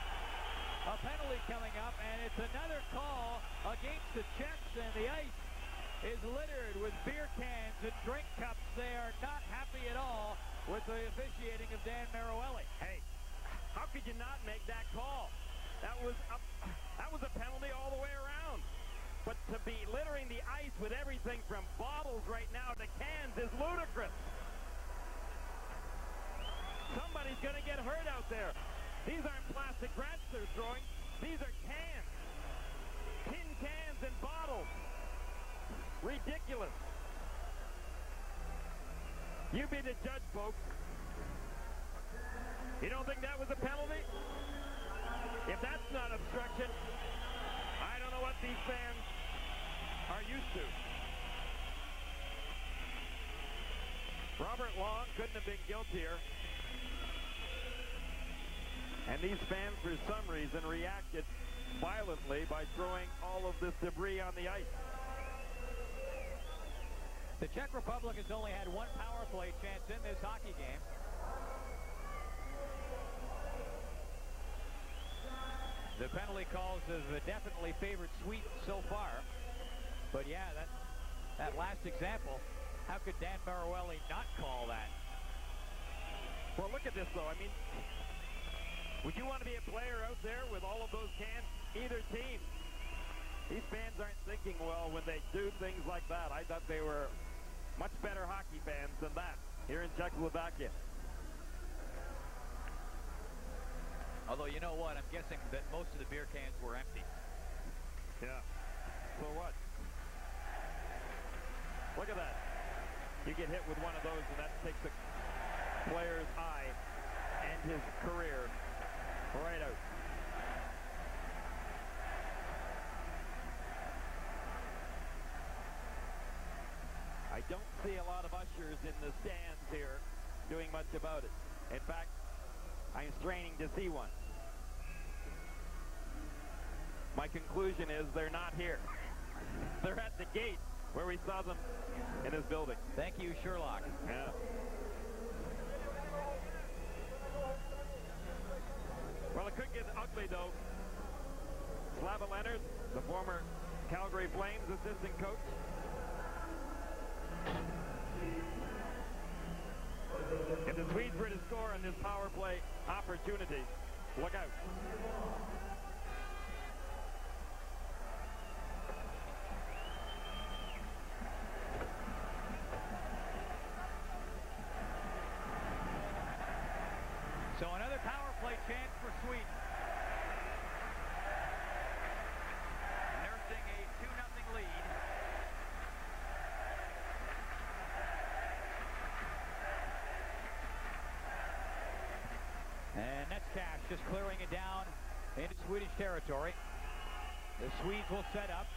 A penalty coming up, and it's another call against the Czechs, and the ice is littered with beer cans and drink cups. They are not happy at all with the officiating of Dan Marouelli. Hey, how could you not make that call? That was a, that was a penalty all the way around. But to be littering the ice with everything from bottles right now to cans is ludicrous. Somebody's going to get hurt out there. These aren't plastic rats they're throwing. These are cans. Tin cans and bottles. Ridiculous. You be the judge, folks. You don't think that was a penalty? If that's not obstruction, I don't know what these fans are used to. Robert Lang couldn't have been guiltier. And these fans, for some reason, reacted violently by throwing all of this debris on the ice. The Czech Republic has only had one power play chance in this hockey game. The penalty calls have definitely favored Sweden so far. But yeah, that that last example, how could Dan Marouelli not call that? Well, look at this, though. I mean, would you want to be a player out there with all of those cans? Either team. These fans aren't thinking well when they do things like that. I thought they were much better hockey fans than that here in Czechoslovakia. Although, you know what? I'm guessing that most of the beer cans were empty. Yeah. So what? Look at that. You get hit with one of those, and that takes the player's eye and his career right out. I don't see a lot of ushers in the stands here doing much about it. In fact, I'm straining to see one. My conclusion is they're not here. (laughs) they're at the gate where we saw them in his building. Thank you, Sherlock. Yeah. Well, it could get ugly, though. Slava Lener, the former Calgary Flames assistant coach. If the Swedes were to score on this power play opportunity, look out. So another power play chance for Sweden. Nursing a 2-0 lead. And that's Cash just clearing it down into Swedish territory. The Swedes will set up.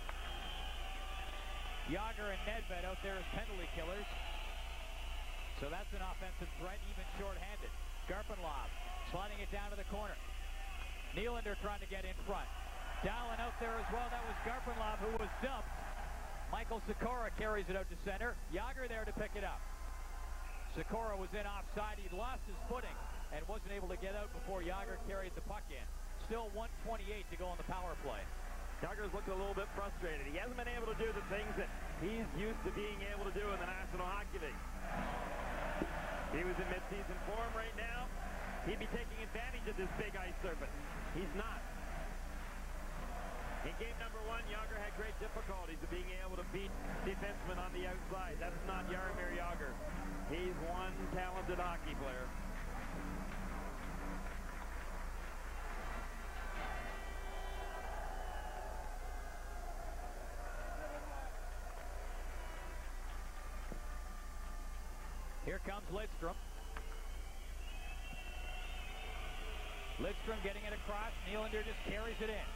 Jagr and Nedved out there as penalty killers. So that's an offensive threat, even shorthanded. Garpenlov sliding it down to the corner. Nylander trying to get in front. Dowling out there as well. That was Garpenlov who was dumped. Michal Sykora carries it out to center. Jagr there to pick it up. Sykora was in offside. He'd lost his footing and wasn't able to get out before Jagr carried the puck in. Still 128 to go on the power play. Jagr's looked a little bit frustrated. He hasn't been able to do the things that he's used to being able to do in the National Hockey League. He was in midseason form right now. He'd be taking advantage of this big ice surface. He's not. In game number one, Jagr had great difficulties of being able to beat defensemen on the outside. That's not Jaromir Jagr. He's one talented hockey player. Comes Lidstrom. Lidstrom getting it across. Nylander just carries it in.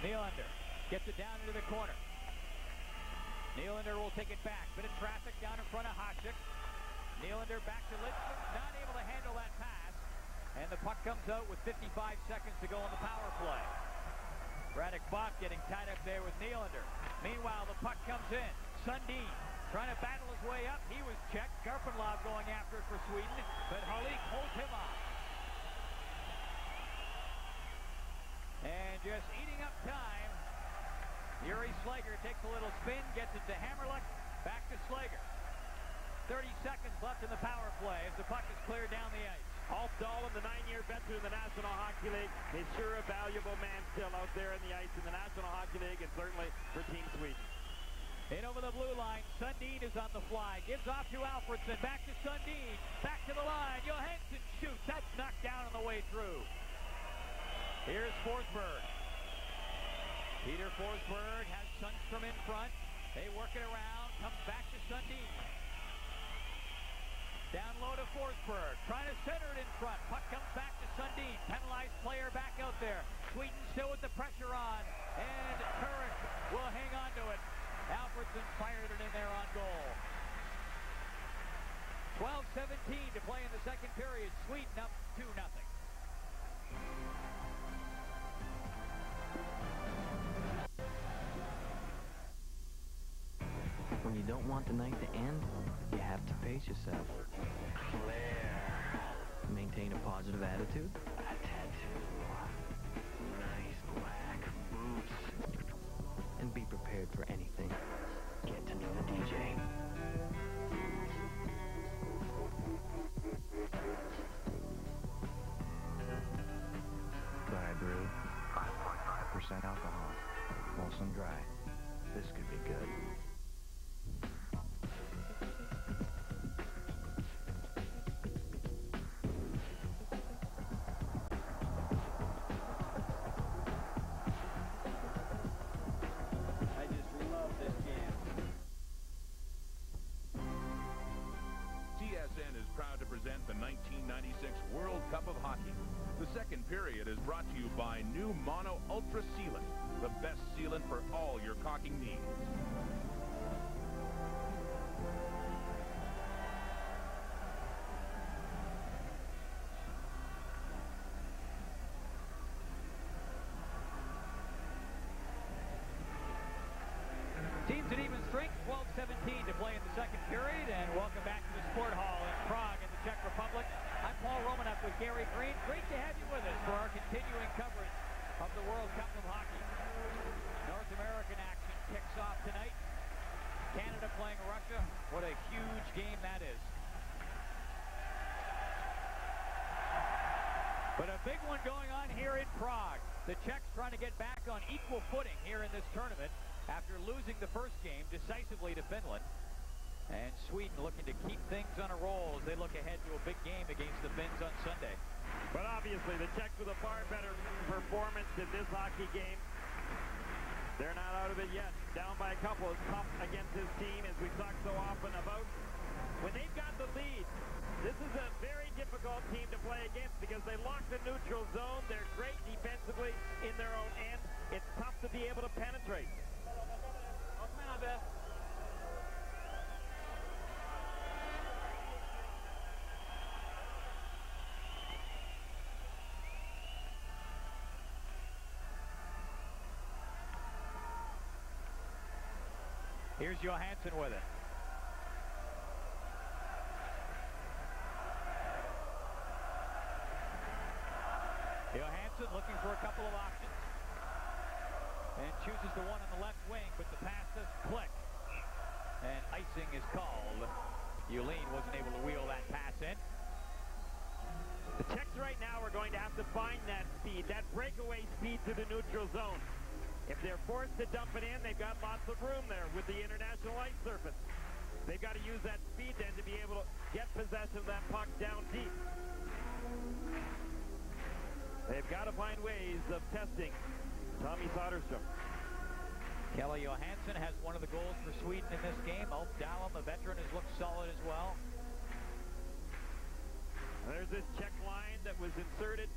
Nylander gets it down into the corner. Nylander will take it back. Bit of traffic down in front of Hasek. Nylander back to Lidstrom. Not able to handle that pass. And the puck comes out with 55 seconds to go on the power play. Braddock Bob getting tied up there with Nylander. Meanwhile, the puck comes in. Sundin trying to battle his way up. He was checked. Garpenlov going after it for Sweden, but Holik holds him off. And just eating up time, Jiri Slegr takes a little spin, gets it to Hamrlik, back to Slager. 30 seconds left in the power play as the puck is cleared down the ice. Ulf Dahlen, the nine-year veteran of the National Hockey League, is sure a valuable man still out there in the ice in the National Hockey League and certainly for Team Sweden. In over the blue line, Sundin is on the fly. Gives off to Alfredsson. Back to Sundin. Back to the line. Johansson shoots. That's knocked down on the way through. Here's Forsberg. Peter Forsberg has Sundstrom in front. They work it around. Comes back to Sundin. Down low to Forsberg. Trying to center it in front. Puck comes back to Sundin. Penalized player back out there. Sweden still with the pressure on. And Turek will hang on to it. Alfredsson fired it in there on goal. 12-17 to play in the second period. Sweden up 2-0. When you don't want the night to end, you have to pace yourself. Claire. Maintain a positive attitude. Prepared for anything. Get to know the DJ. Dry brew. 5.5% alcohol. Molson dry. Even strength, 12-17 to play in the second period, and welcome back to the Sport Hall in Prague in the Czech Republic. I'm Paul Romanuk with Gary Green. Great to have you with us for our continuing coverage of the World Cup of Hockey. North American action kicks off tonight. Canada playing Russia. What a huge game that is. But a big one going on here in Prague. The Czechs trying to get back on equal footing here in this tournament after losing the first game decisively to Finland. And Sweden looking to keep things on a roll as they look ahead to a big game against the Finns on Sunday. But obviously, the Czechs with a far better performance in this hockey game. They're not out of it yet. Down by a couple is tough against this team, as we've talked so often about. When they've got the lead, this is a very difficult team to play against because they lock the neutral zone. They're great defensively in their own end. It's tough to be able to penetrate. Here's Johansson with it. Johansson looking for a couple of options. And chooses the one on the left wing, but the pass does click. And icing is called. Juhlin wasn't able to wheel that pass in. The Czechs right now are going to have to find that speed, that breakaway speed to the neutral zone. If they're forced to dump it in, they've got lots of room there with the international ice surface. They've got to use that speed then to be able to get possession of that puck down deep. They've got to find ways of testing Tommy Soderstrom. Calle Johansson has one of the goals for Sweden in this game. Ulf Dahlen, the veteran, has looked solid as well. There's this check line that was inserted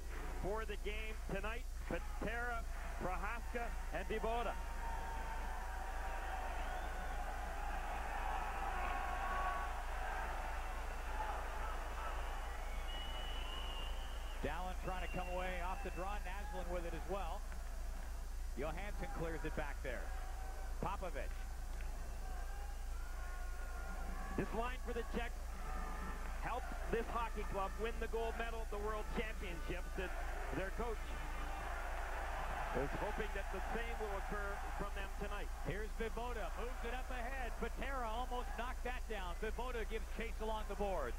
for the game tonight. Patera, Prochazka, and Vejvoda. Dahlen trying to come away off the draw. Naslund with it as well. Johansson clears it back there. Popovic. This line for the Czechs helped this hockey club win the gold medal at the World Championships. That their coach is hoping that the same will occur from them tonight. Here's Vejvoda, moves it up ahead. Patera almost knocked that down. Vejvoda gives chase along the boards.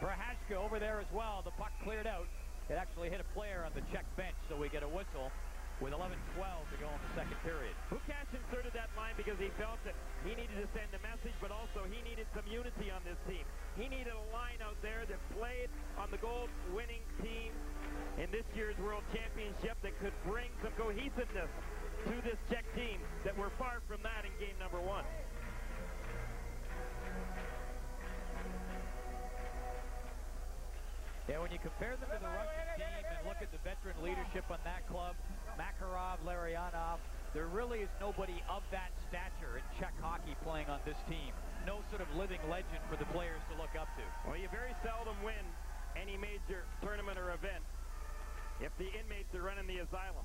Prochazka over there as well. The puck cleared out. It actually hit a player on the Czech bench, so we get a whistle with 11-12 to go in the second period. Bukac inserted that line because he felt that he needed to send a message, but also he needed some unity on this team. He needed a line out there that played on the gold-winning team in this year's World Championship that could bring some cohesiveness to this Czech team that were far from that in game number one. Yeah, when you compare them to the Russian team and look at the veteran leadership on that club, Makarov, Larionov, there really is nobody of that stature in Czech hockey playing on this team. No sort of living legend for the players to look up to. Well, you very seldom win any major tournament or event if the inmates are running the asylum.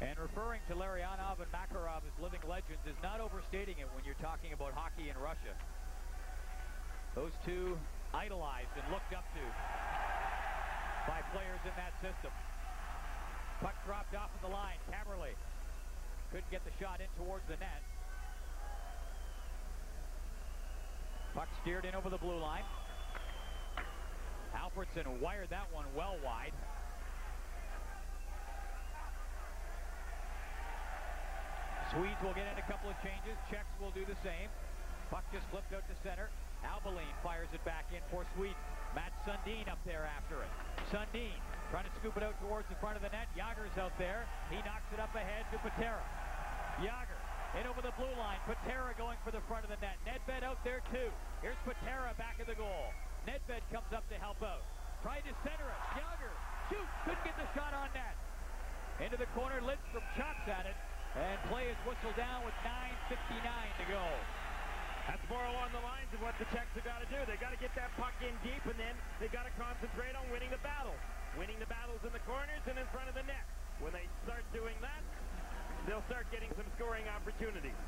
And referring to Larionov and Makarov as living legends is not overstating it when you're talking about hockey in Russia. Those two idolized and looked up to by players in that system. Puck dropped off of the line. Kaberle couldn't get the shot in towards the net. Puck steered in over the blue line. Alfredsson wired that one well wide. Swedes will get in a couple of changes. Czechs will do the same. Puck just flipped out to center. Albelin fires it back in for Sweden. Mats Sundin up there after it. Sundin trying to scoop it out towards the front of the net. Jagr's out there. He knocks it up ahead to Patera. Jagr in over the blue line. Patera going for the front of the net. Nedved out there too. Here's Patera back of the goal. Nedved comes up to help out. Tried to center it. Jagr. Shoot. Couldn't get the shot on net. Into the corner. Lidstrom chops at it. And play is whistled down with 9.59 to go. That's more along the lines of what the Czechs have got to do. They've got to get that puck in deep, and then they've got to concentrate on winning the battle. Winning the battles in the corners and in front of the net. When they start doing that, they'll start getting some scoring opportunities.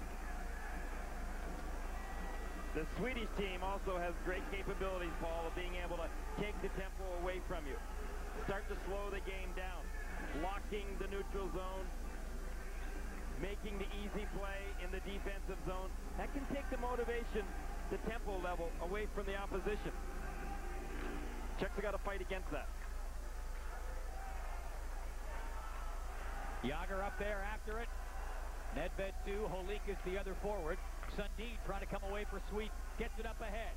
The Swedish team also has great capabilities, Paul, of being able to take the tempo away from you. Start to slow the game down. Locking the neutral zone, making the easy play in the defensive zone. That can take the motivation, the tempo level, away from the opposition. Czechs have got to fight against that. Jagr up there after it. Nedved two, Holik is the other forward. Sundin trying to come away for Sweet, gets it up ahead.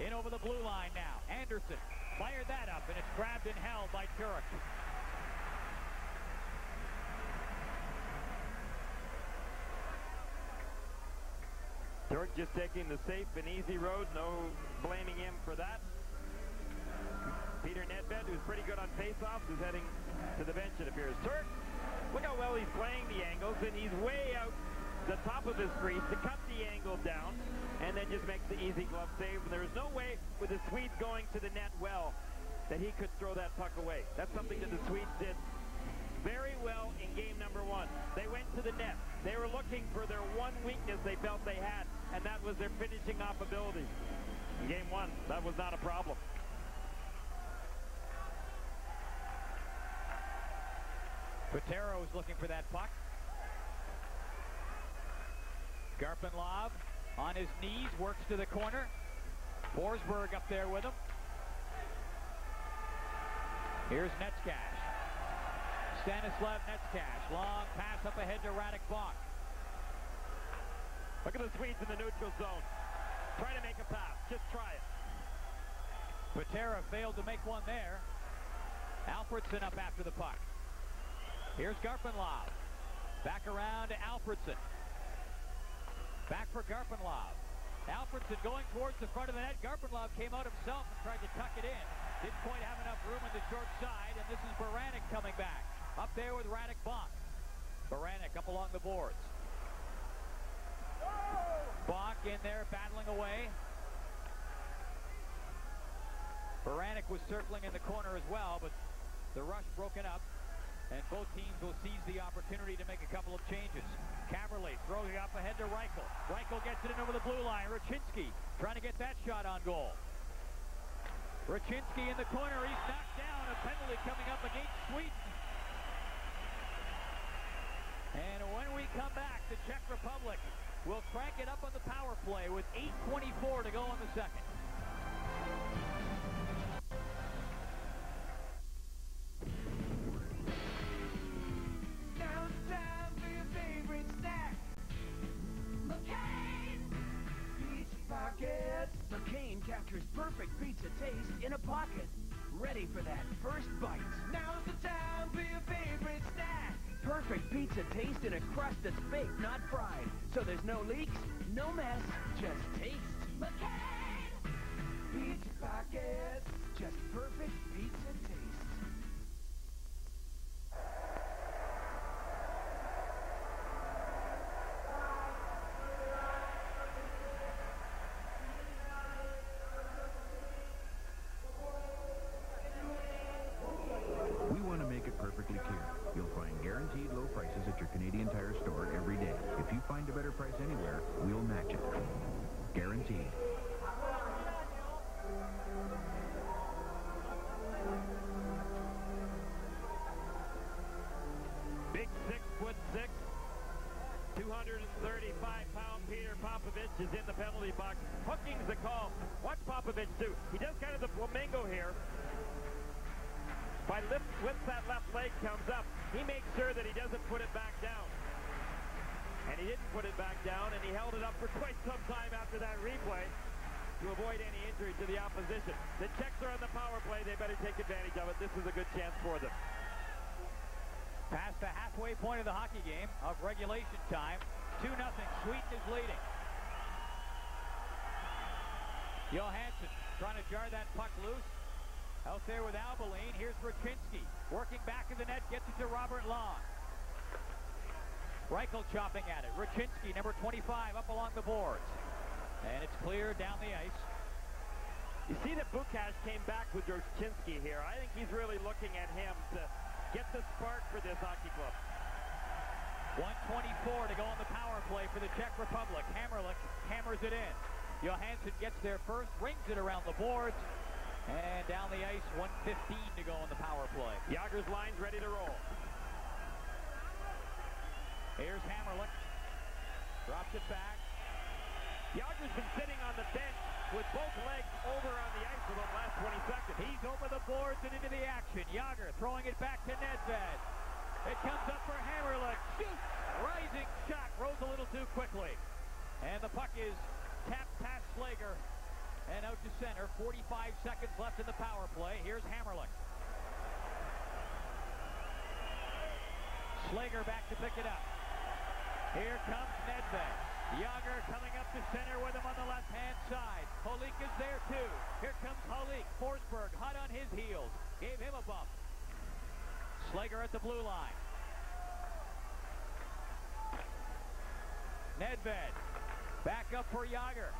In over the blue line now. Andersson fired that up, and it's grabbed and held by Turek. Turek just taking the safe and easy road. No blaming him for that. Peter Nedved, who's pretty good on faceoffs, is heading to the bench, it appears. Turek, look how well he's playing the angles, and he's way out the top of his crease to cut the angle down, and then just makes the easy glove save. There's no way with the Swedes going to the net well that he could throw that puck away. That's something that the Swedes did very well in game number one. They went to the net. They were looking for their one weakness they felt they had, and that was their finishing off ability. In game one, that was not a problem. Patera is looking for that puck. Garpenlov on his knees, works to the corner. Forsberg up there with him. Here's Neckar. Stanislav Neckar. Long pass up ahead to Radek Bonk. Look at the Swedes in the neutral zone. Try to make a pass. Just try it. Patera failed to make one there. Alfredsson up after the puck. Here's Garpenlov. Back around to Alfredsson. Back for Garpenlov. Alfredsson going towards the front of the net. Garpenlov came out himself and tried to tuck it in. Didn't quite have enough room on the short side, and this is Beranek coming back. Up there with Radek Bonk. Beranek up along the boards. Bonk in there battling away. Beranek was circling in the corner as well, but the rush broken up. And both teams will seize the opportunity to make a couple of changes. Kaberle throws it up ahead to Reichel. Reichel gets it in over the blue line. Rucinsky trying to get that shot on goal. Rucinsky in the corner. He's knocked down. A penalty coming up against Sweden. And when we come back, the Czech Republic will crank it up on the power play with 8.24 to go in the second. Now it's time for your favorite snack. McCain Pizza Pockets. McCain captures perfect pizza taste in a pocket. Ready for that first bite. Now's the time for your favorite snack. Perfect pizza taste in a crust that's baked, not fried. So there's no leaks, no mess, just taste. McCain Pizza Pockets. Regulation time. 2-0. Sweden is leading. Johansson trying to jar that puck loose. Out there with Albelin. Here's Rucinsky. Working back of the net. Gets it to Robert Lang. Reichel chopping at it. Rucinsky, number 25, up along the boards. And it's clear down the ice. You see that Bukac came back with Rucinsky here. I think he's really looking at him to get the spark for this hockey club. 124 to go on the power play for the Czech Republic. Hamrlik hammers it in. Johansson gets there first, rings it around the boards, and down the ice, 115 to go on the power play. Jagr's line's ready to roll. Here's Hamrlik. Drops it back. Jagr's been sitting on the bench with both legs over on the ice for the last 20 seconds. He's over the boards and into the action. Jagr throwing it back to Nedved. It comes up for Hamrlik. Shoot! Rising shot. Rose a little too quickly. And the puck is tapped past Slegr and out to center. 45 seconds left in the power play. Here's Hamrlik. Slegr back to pick it up. Here comes Nedved. Jagr coming up to center with him on the left-hand side. Holik is there too. Here comes Holik. Forsberg hot on his heels. Gave him a bump. Slegr at the blue line. Nedved. Back up for Jagr.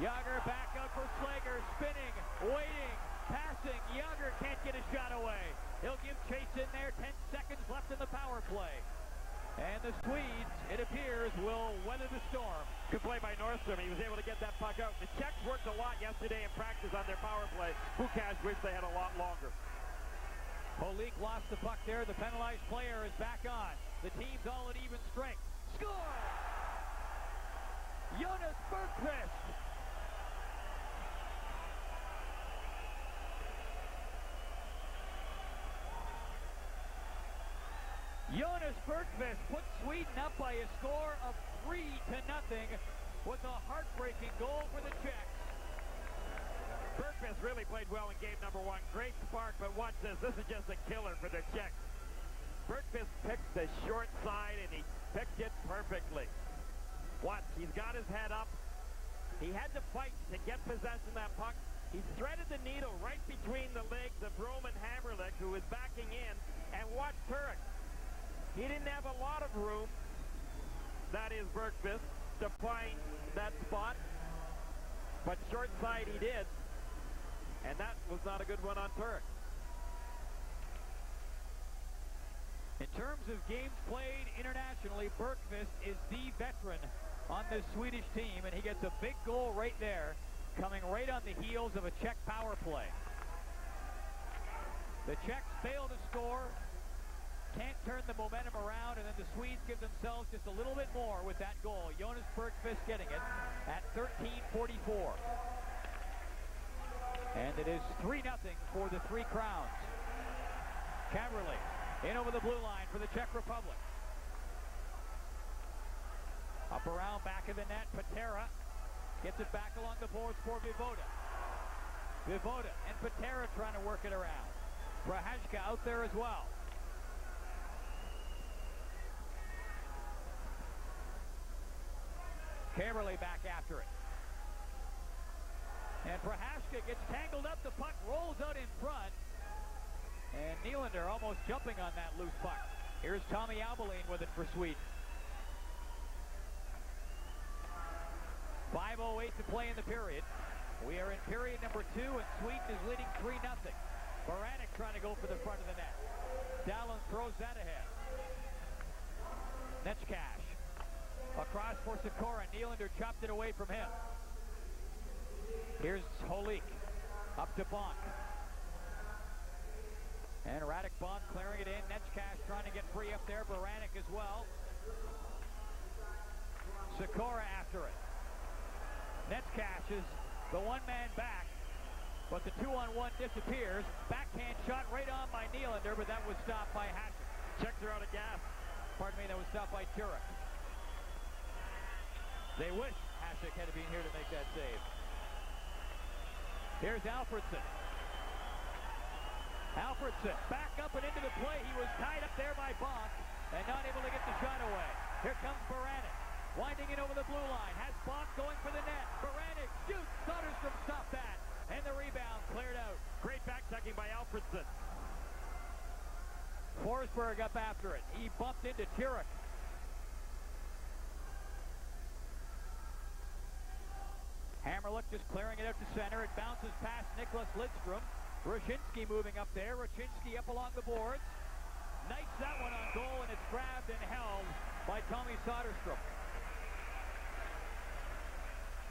Jagr back up for Slegr. Spinning. Waiting. Passing. Jagr can't get a shot away. He'll give chase in there. 10 seconds left in the power play. And the Swedes, it appears, will weather the storm. Good play by Nordstrom. He was able to get that puck out. The Czechs worked a lot yesterday in practice on their power play. Bukac wished they had a lot longer. Holik lost the puck there. The penalized player is back on. The team's all at even strength. Score! Jonas Bergqvist! Jonas Bergqvist put Sweden up by a score of three to nothing with a heartbreaking goal for the Czechs. Bergqvist really played well in game number one. Great spark, but watch this. This is just a killer for the Czechs. Bergqvist picked the short side, and he picked it perfectly. Watch, he's got his head up. He had to fight to get possession of that puck. He threaded the needle right between the legs of Roman Hamrlik, who was backing in, and watch Turek. He didn't have a lot of room, that is Bergqvist, to find that spot. But short side he did. And that was not a good one on Turek. In terms of games played internationally, Bergqvist is the veteran on this Swedish team, and he gets a big goal right there, coming right on the heels of a Czech power play. The Czechs fail to score, can't turn the momentum around, and then the Swedes give themselves just a little bit more with that goal. Jonas Bergqvist getting it at 13:44. And it is 3-0 for the Three Crowns. Kaberle in over the blue line for the Czech Republic. Up around back of the net, Patera gets it back along the boards for Vejvoda. Vejvoda and Patera trying to work it around. Prochazka out there as well. Kaberle back after it. And Prochazka gets tangled up. The puck rolls out in front. And Nylander almost jumping on that loose puck. Here's Tommy Albelin with it for Sweden. 5.08 to play in the period. We are in period number two, and Sweden is leading 3-0. Beranek trying to go for the front of the net. Dahlen throws that ahead. Necas. Across for Sykora. Nylander chopped it away from him. Here's Holik. Up to Bonk. And Radek Bonk clearing it in. Necas trying to get free up there. Beranek as well. Sykora after it. Necas is the one-man back, but the two-on-one disappears. Backhand shot right on by Nylander, but that was stopped by Hasek. Czechs are out of gas. Pardon me, that was stopped by Turek. They wish Hasek had been here to make that save. Here's Alfredsson. Alfredsson back up and into the play. He was tied up there by Bonk and not able to get the shot away. Here comes Beranek. Winding in over the blue line. Has Bonk going for the net. Beranek shoots. Soderstrom stop that. And the rebound cleared out. Great back checking by Alfredsson. Forsberg up after it. He bumped into Turek. Hamrlik just clearing it out to center. It bounces past Nicklas Lidstrom. Rucinsky moving up there. Rucinsky up along the boards. Knights that one on goal, and it's grabbed and held by Tommy Soderstrom.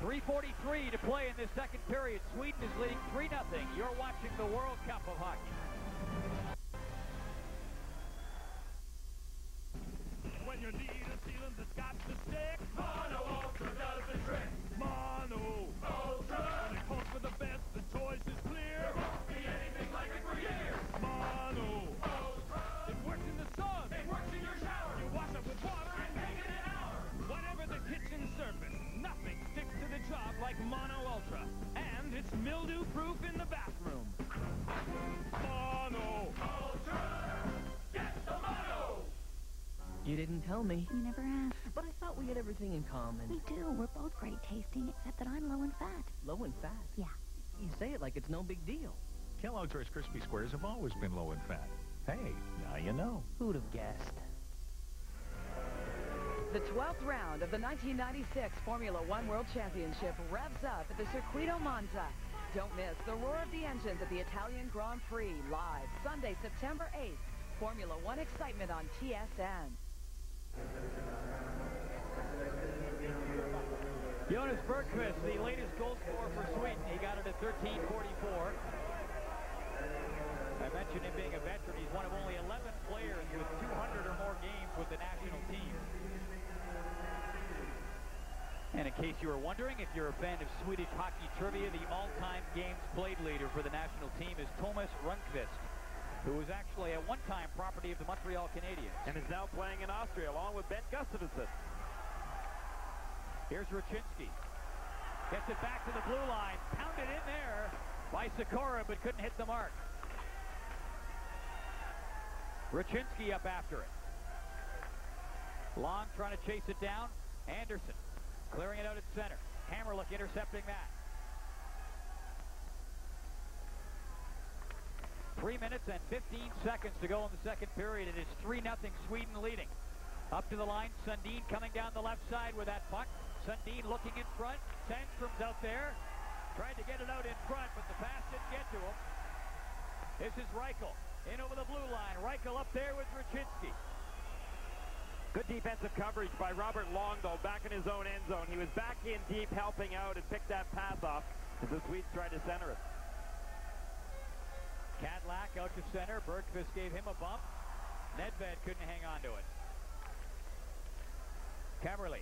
3.43 to play in this second period. Sweden is leading 3-0. You're watching the World Cup of Hockey. You didn't tell me. You never asked. But I thought we had everything in common. We do. We're both great tasting, except that I'm low in fat. Low in fat? Yeah. You say it like it's no big deal. Kellogg's Rice Krispie Squares have always been low in fat. Hey, now you know. Who'd have guessed? The 12th round of the 1996 Formula One World Championship revs up at the Circuito Monza. Don't miss the roar of the engines at the Italian Grand Prix live Sunday, September 8th. Formula One excitement on TSN. Jonas Bergqvist, the latest goal scorer for Sweden. He got it at 13.44. I mentioned him being a veteran. He's one of only 11 players with 200 or more games with the national team. And in case you were wondering, if you're a fan of Swedish hockey trivia, the all-time games played leader for the national team is Thomas Rundqvist, who was actually at one time property of the Montreal Canadiens. And is now playing in Austria along with Ben Gustafsson. Here's Rucinsky. Gets it back to the blue line. Pounded in there by Sykora, but couldn't hit the mark. Rucinsky up after it. Lang trying to chase it down. Andersson clearing it out at center. Hamrlik intercepting that. Three minutes and 15 seconds to go in the second period. It is 3-0 Sweden leading. Up to the line, Sundin coming down the left side with that puck. Sundin looking in front. Sundstrom's out there. Tried to get it out in front, but the pass didn't get to him. This is Reichel. In over the blue line. Reichel up there with Rucinsky. Good defensive coverage by Robert Lang, though, back in his own end zone. He was back in deep, helping out and picked that pass off as the Swedes tried to center it. Kadlec out to center. Bergqvist gave him a bump. Nedved couldn't hang on to it. Kaberle.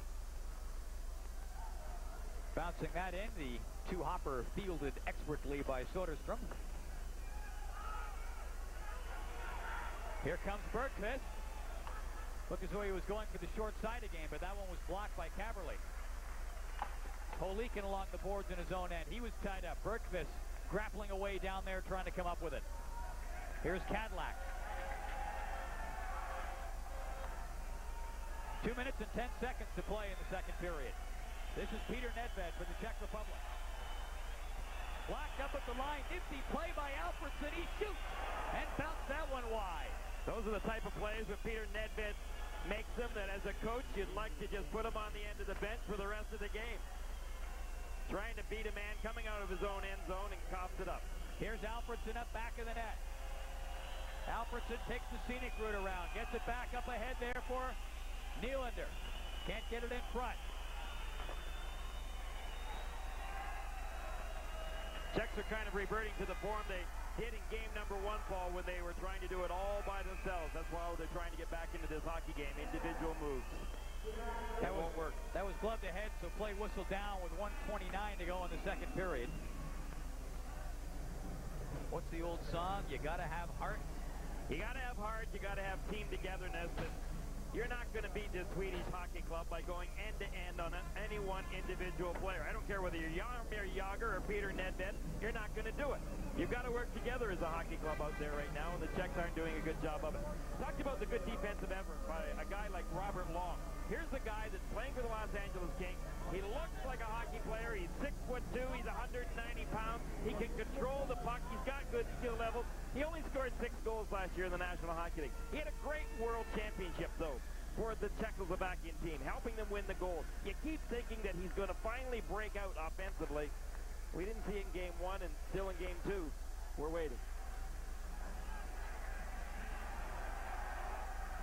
Bouncing that in. The two-hopper fielded expertly by Soderstrom. Here comes Bergqvist. Looked as though he was going for the short side again, but that one was blocked by Kaberle. Holikin along the boards in his own end. He was tied up. Bergqvist grappling away down there trying to come up with it. Here's Kadlec. Two minutes and 10 seconds to play in the second period. This is Peter Nedved for the Czech Republic. Blocked up at the line. Nifty play by Alfredsson. He shoots and bounced that one wide. Those are the type of plays that Peter Nedved makes them that as a coach you'd like to just put him on the end of the bench for the rest of the game. Trying to beat a man coming out of his own end zone and coughs it up. Here's Alfredsson up back of the net. Alfredsson takes the scenic route around. Gets it back up ahead there for Nylander. Can't get it in front. Czechs are kind of reverting to the form they did in game number one, Paul, when they were trying to do it all by themselves. That's why they're trying to get back into this hockey game, individual moves. That won't work. That was gloved ahead, so play whistle down with 129 to go in the second period. What's the old song? You gotta have heart. You gotta have heart. You gotta have team togetherness. And you're not going to beat this Swedish hockey club by going end-to-end on any one individual player. I don't care whether you're Jaromir Jagr or Peter Nedved. You're not going to do it. You've got to work together as a hockey club out there right now, and the Czechs aren't doing a good job of it. Talked about the good defensive effort by a guy like Robert Lang. Here's the guy that's playing for the Los Angeles Kings. He looks like a hockey player. He's six foot two. He's 190 pounds. He can control the puck. He's got good skill levels. He only scored six goals last year in the National Hockey League. He had a great World Championship, though, for the Czechoslovakian team, helping them win the gold. You keep thinking that he's going to finally break out offensively. We didn't see it in game one and still in game two. We're waiting.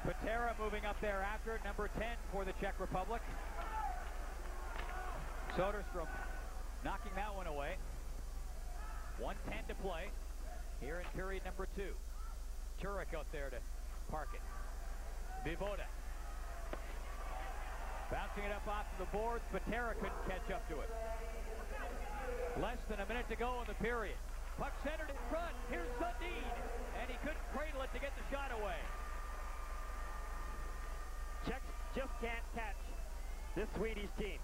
Patera moving up there after number 10 for the Czech Republic. Soderstrom knocking that one away. 110 to play here in period number two. Turek out there to park it. Vejvoda. Bouncing it up off the boards. Patera couldn't catch up to it. Less than a minute to go in the period. Puck centered in front. Here's Sundin. And he couldn't cradle it to get the shot away. Czechs just can't catch this Swedish team.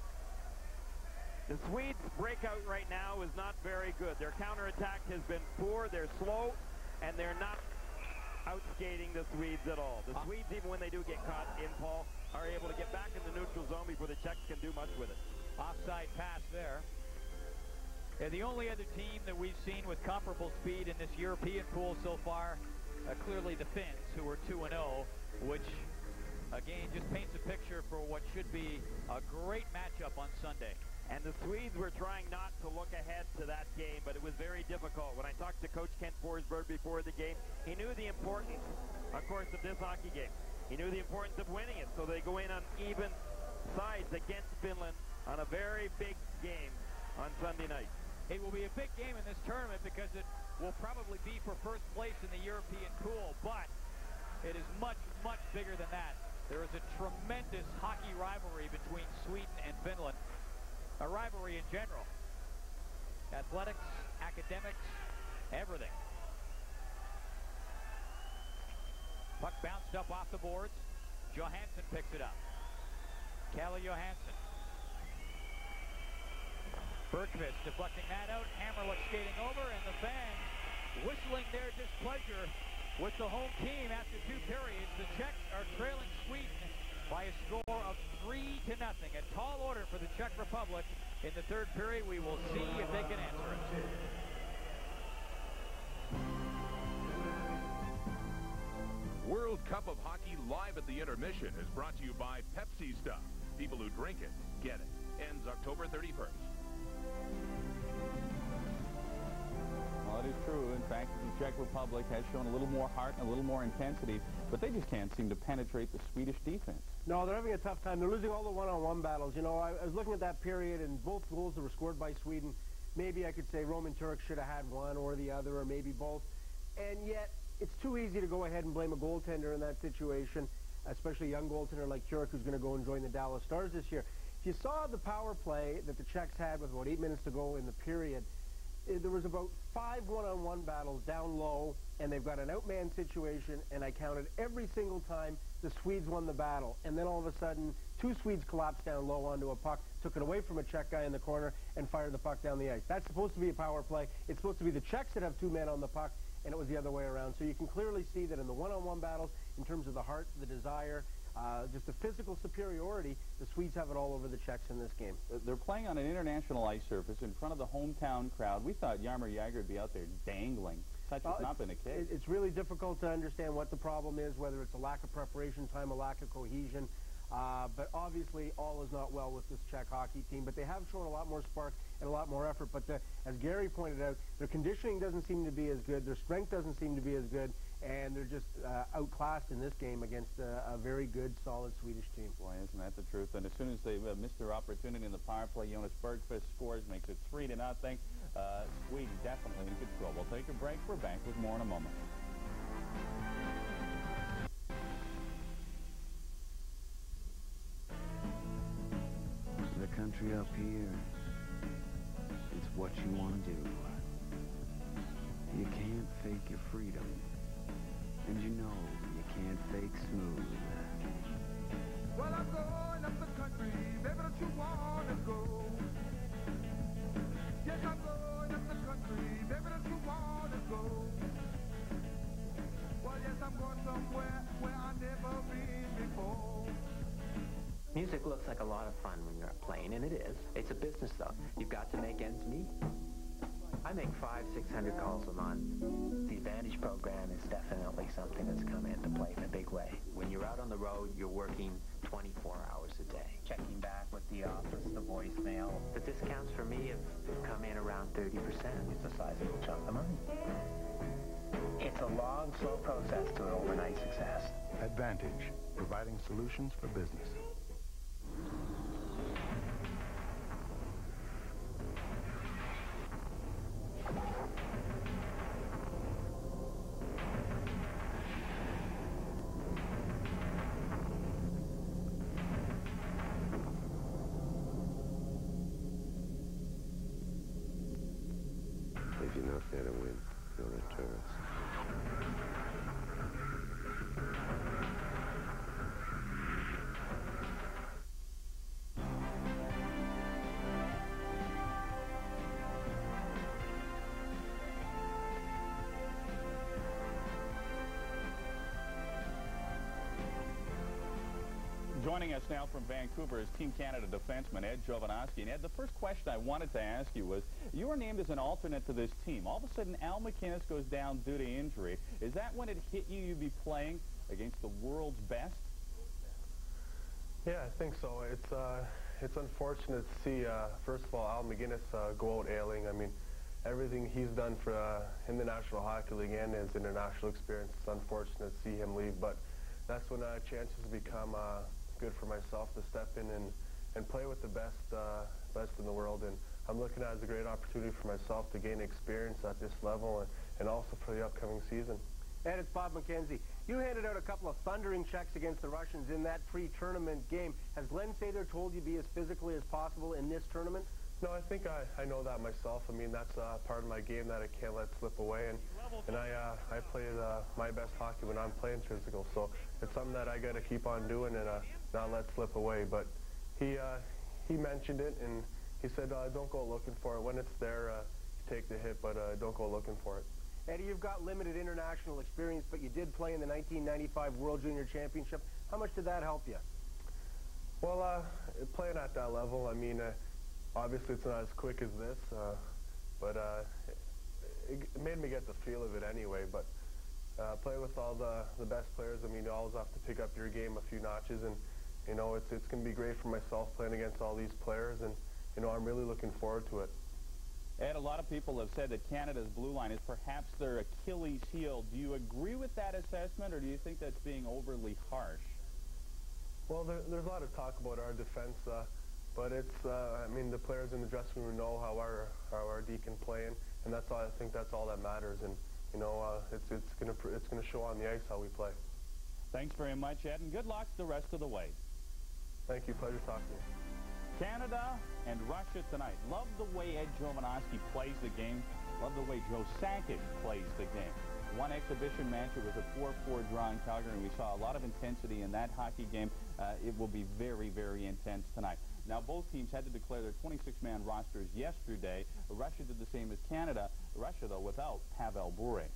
The Swedes' breakout right now is not very good. Their counterattack has been poor. They're slow, and they're not outskating the Swedes at all. The Swedes, even when they do get caught in, Paul, are able to get back in the neutral zone before the Czechs can do much with it. Offside pass there. Yeah, the only other team that we've seen with comparable speed in this European pool so far, uh, clearly the Finns, who are 2-0, which, again, just paints a picture for what should be a great matchup on Sunday. And the Swedes were trying not to look ahead to that game, but it was very difficult. When I talked to Coach Kent Forsberg before the game, he knew the importance, of course, of this hockey game. He knew the importance of winning it, so they go in on even sides against Finland on a very big game on Sunday night. It will be a big game in this tournament because it will probably be for first place in the European pool, but it is much, much bigger than that. There is a tremendous hockey rivalry between Sweden and Finland a rivalry in general. Athletics, academics, everything. Puck bounced up off the boards. Johansson picks it up. Calle Johansson. Bergqvist deflecting that out. Hamrlik skating over, and the fans whistling their displeasure with the home team after two periods. The Czechs are trailing Sweden by a score of three to nothing. A tall order for the Czech Republic. In the third period, we will see if they can answer it. World Cup of Hockey live at the intermission is brought to you by Pepsi Stuff. People who drink it, get it. Ends October 31st. Well, it is true. In fact, the Czech Republic has shown a little more heart and a little more intensity, but they just can't seem to penetrate the Swedish defense. No, they're having a tough time. They're losing all the one-on-one -on -one battles. You know, I, was looking at that period, and both goals that were scored by Sweden, maybe I could say Roman Turek should have had one or the other, or maybe both. And yet, it's too easy to go ahead and blame a goaltender in that situation, especially a young goaltender like Turek, who's going to go and join the Dallas Stars this year. If you saw the power play that the Czechs had with about eight minutes to go in the period, Uh, there was about five one-on-one -on -one battles down low, and they've got an outman situation, and I counted every single time the Swedes won the battle. And then all of a sudden, two Swedes collapsed down low onto a puck, took it away from a Czech guy in the corner, and fired the puck down the ice. That's supposed to be a power play. It's supposed to be the Czechs that have two men on the puck, and it was the other way around. So you can clearly see that in the one-on-one -on -one battles, in terms of the heart, the desire, uh, just the physical superiority, the Swedes have it all over the Czechs in this game. They're playing on an international ice surface in front of the hometown crowd. We thought Jaromir Jagr would be out there dangling. Such has not been the case. It's really difficult to understand what the problem is, whether it's a lack of preparation time, a lack of cohesion. Uh, but obviously, all is not well with this Czech hockey team. But they have shown a lot more spark and a lot more effort. But the, as Gary pointed out, their conditioning doesn't seem to be as good. Their strength doesn't seem to be as good. And they're just uh, outclassed in this game against a, a, very good, solid Swedish team. Boy, isn't that the truth? And as soon as they uh, missed their opportunity in the power play, Jonas Bergqvist scores, makes it three to nothing. Uh, Sweden definitely in control. We'll take a break. We're back with more in a moment. The country up here, it's what you want to do. You can't fake your freedom. And you know you can't fake smooth. Well, I'm going up the country, baby, don't you want to go? Yes, I'm going up the country, baby, don't you want to go? Well, yes, I'm going somewhere where I've never been before. Music looks like a lot of fun when you're playing, and it is. It's a business, though. You've got to make ends meet. I make five, six hundred calls a month. The Advantage program is definitely something that's come into play in a big way. When you're out on the road, you're working 24 hours a day. Checking back with the office, the voicemail. The discounts for me have come in around 30%. It's a sizable chunk of money. It's a long, slow process to an overnight success. Advantage, providing solutions for business. Joining us now from Vancouver is Team Canada defenseman Ed Jovanovski. And Ed, the first question I wanted to ask you was, you were named as an alternate to this team. All of a sudden, Al MacInnis goes down due to injury. Is that when it hit you you'd be playing against the world's best? Yeah, I think so. It's uh, it's unfortunate to see, uh, first of all, Al MacInnis uh, go out ailing. I mean, everything he's done for uh, in the National Hockey League and his international experience, it's unfortunate to see him leave. But that's when uh, chances become uh, good for myself to step in and, and play with the best uh, best in the world. And I'm looking at it as a great opportunity for myself to gain experience at this level and, and also for the upcoming season. And it's Bob McKenzie. You handed out a couple of thundering checks against the Russians in that pre-tournament game. Has Glenn Sather told you to be as physically as possible in this tournament? No, I think I, I know that myself. I mean, that's uh, part of my game that I can't let slip away. And, and I, uh, I play uh, my best hockey when I'm playing physical. So it's something that I got to keep on doing and uh, not let slip away. But he, uh, he mentioned it, and he said, uh, don't go looking for it. When it's there, uh, take the hit, but uh, don't go looking for it. Eddie, you've got limited international experience, but you did play in the 1995 World Junior Championship. How much did that help you? Well, uh, playing at that level, I mean, uh, obviously it's not as quick as this, uh, but uh, it, it made me get the feel of it anyway. But uh, playing with all the, the best players, I mean, you always have to pick up your game a few notches, and you know, it's it's going to be great for myself playing against all these players, and you know, I'm really looking forward to it. Ed, a lot of people have said that Canada's blue line is perhaps their Achilles heel. Do you agree with that assessment, or do you think that's being overly harsh? Well, there, there's a lot of talk about our defense, uh, but it's, uh, I mean, the players in the dressing room know how our how our D can play, and, and that's all. I think that's all that matters, and you know, uh, it's it's gonna it's gonna show on the ice how we play. Thanks very much, Ed, and good luck the rest of the way. Thank you. Pleasure talking to you. Canada and Russia tonight. Love the way Ed Jovanovski plays the game. Love the way Joe Sakic plays the game. One exhibition match, it was a 4-4 draw in Calgary, and we saw a lot of intensity in that hockey game. Uh, it will be very, very intense tonight. Now, both teams had to declare their 26-man rosters yesterday. Russia did the same as Canada. Russia, though, without Pavel Bure.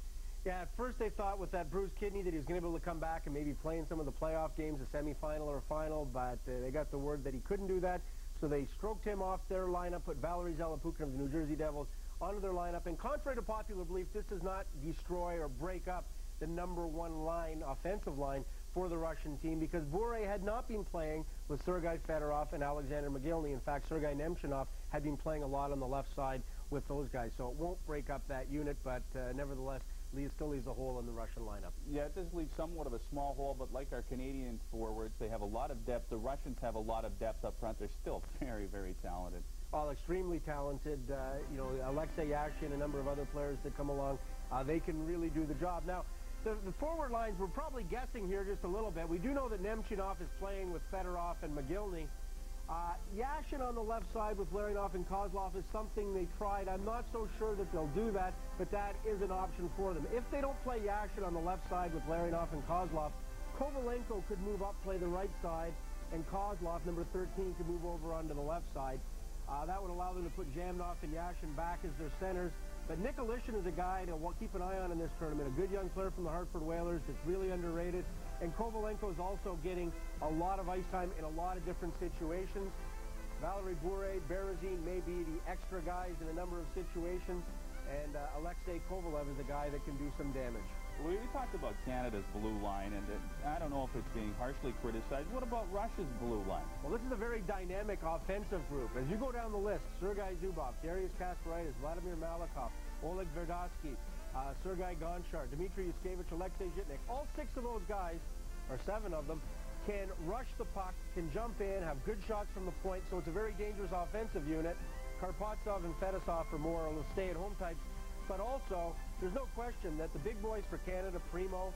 Yeah, at first they thought with that bruised kidney that he was going to be able to come back and maybe play in some of the playoff games, a semifinal or a final, but uh, they got the word that he couldn't do that. So they stroked him off their lineup, put Valery Zelepukin of the New Jersey Devils onto their lineup. And contrary to popular belief, this does not destroy or break up the number one line, offensive line, for the Russian team because Bure had not been playing with Sergei Fedorov and Alexander Mogilny. In fact, Sergei Nemchinov had been playing a lot on the left side with those guys. So it won't break up that unit, but uh, nevertheless, Lee still leaves a hole in the Russian lineup. Yeah, it does leave somewhat of a small hole, but like our Canadian forwards, they have a lot of depth. The Russians have a lot of depth up front. They're still (laughs) very, very talented. All extremely talented. Uh, you know, Alexei Yashin, a number of other players that come along, uh, they can really do the job. Now, the, the, forward lines, we're probably guessing here just a little bit. We do know that Nemchinov is playing with Fedorov and Mogilny. Uh, Yashin on the left side with Larionov and Kozlov is something they tried. I'm not so sure that they'll do that, but that is an option for them. If they don't play Yashin on the left side with Larionov and Kozlov, Kovalenko could move up, play the right side, and Kozlov, number 13, could move over onto the left side. Uh, that would allow them to put Zhamnov and Yashin back as their centers. But Nikolishin is a guy to keep an eye on in this tournament. A good young player from the Hartford Whalers that's really underrated. And Kovalenko is also getting a lot of ice time in a lot of different situations. Valeri Bure, Berezin may be the extra guys in a number of situations. And uh, Alexei Kovalev is a guy that can do some damage. We, we talked about Canada's blue line, and uh, I don't know if it's being harshly criticized. What about Russia's blue line? Well, this is a very dynamic offensive group. As you go down the list, Sergei Zubov, Darius Kasparaitis, Vladimir Malakhov, Oleg Verdovsky, uh, Sergei Gonchar, Dmitry Yushkevich, Alexei Zhitnik. All six of those guys, or seven of them, can rush the puck, can jump in, have good shots from the point, so it's a very dangerous offensive unit. Karpovtsev and Fetisov are more of the stay-at-home types. But also, there's no question that the big boys for Canada, Primeau,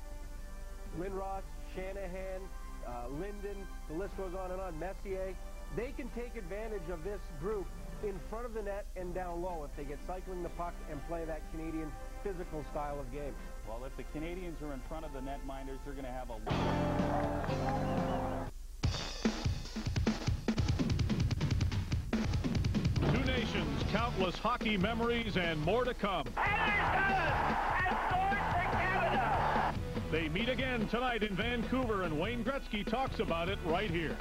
Lindros, Shanahan, uh, Linden, the list goes on and on, Messier, they can take advantage of this group in front of the net and down low if they get cycling the puck and play that Canadian physical style of game. Well, if the Canadians are in front of the netminders, they're going to have a... Two nations, countless hockey memories, and more to come. They meet again tonight in Vancouver, and Wayne Gretzky talks about it right here.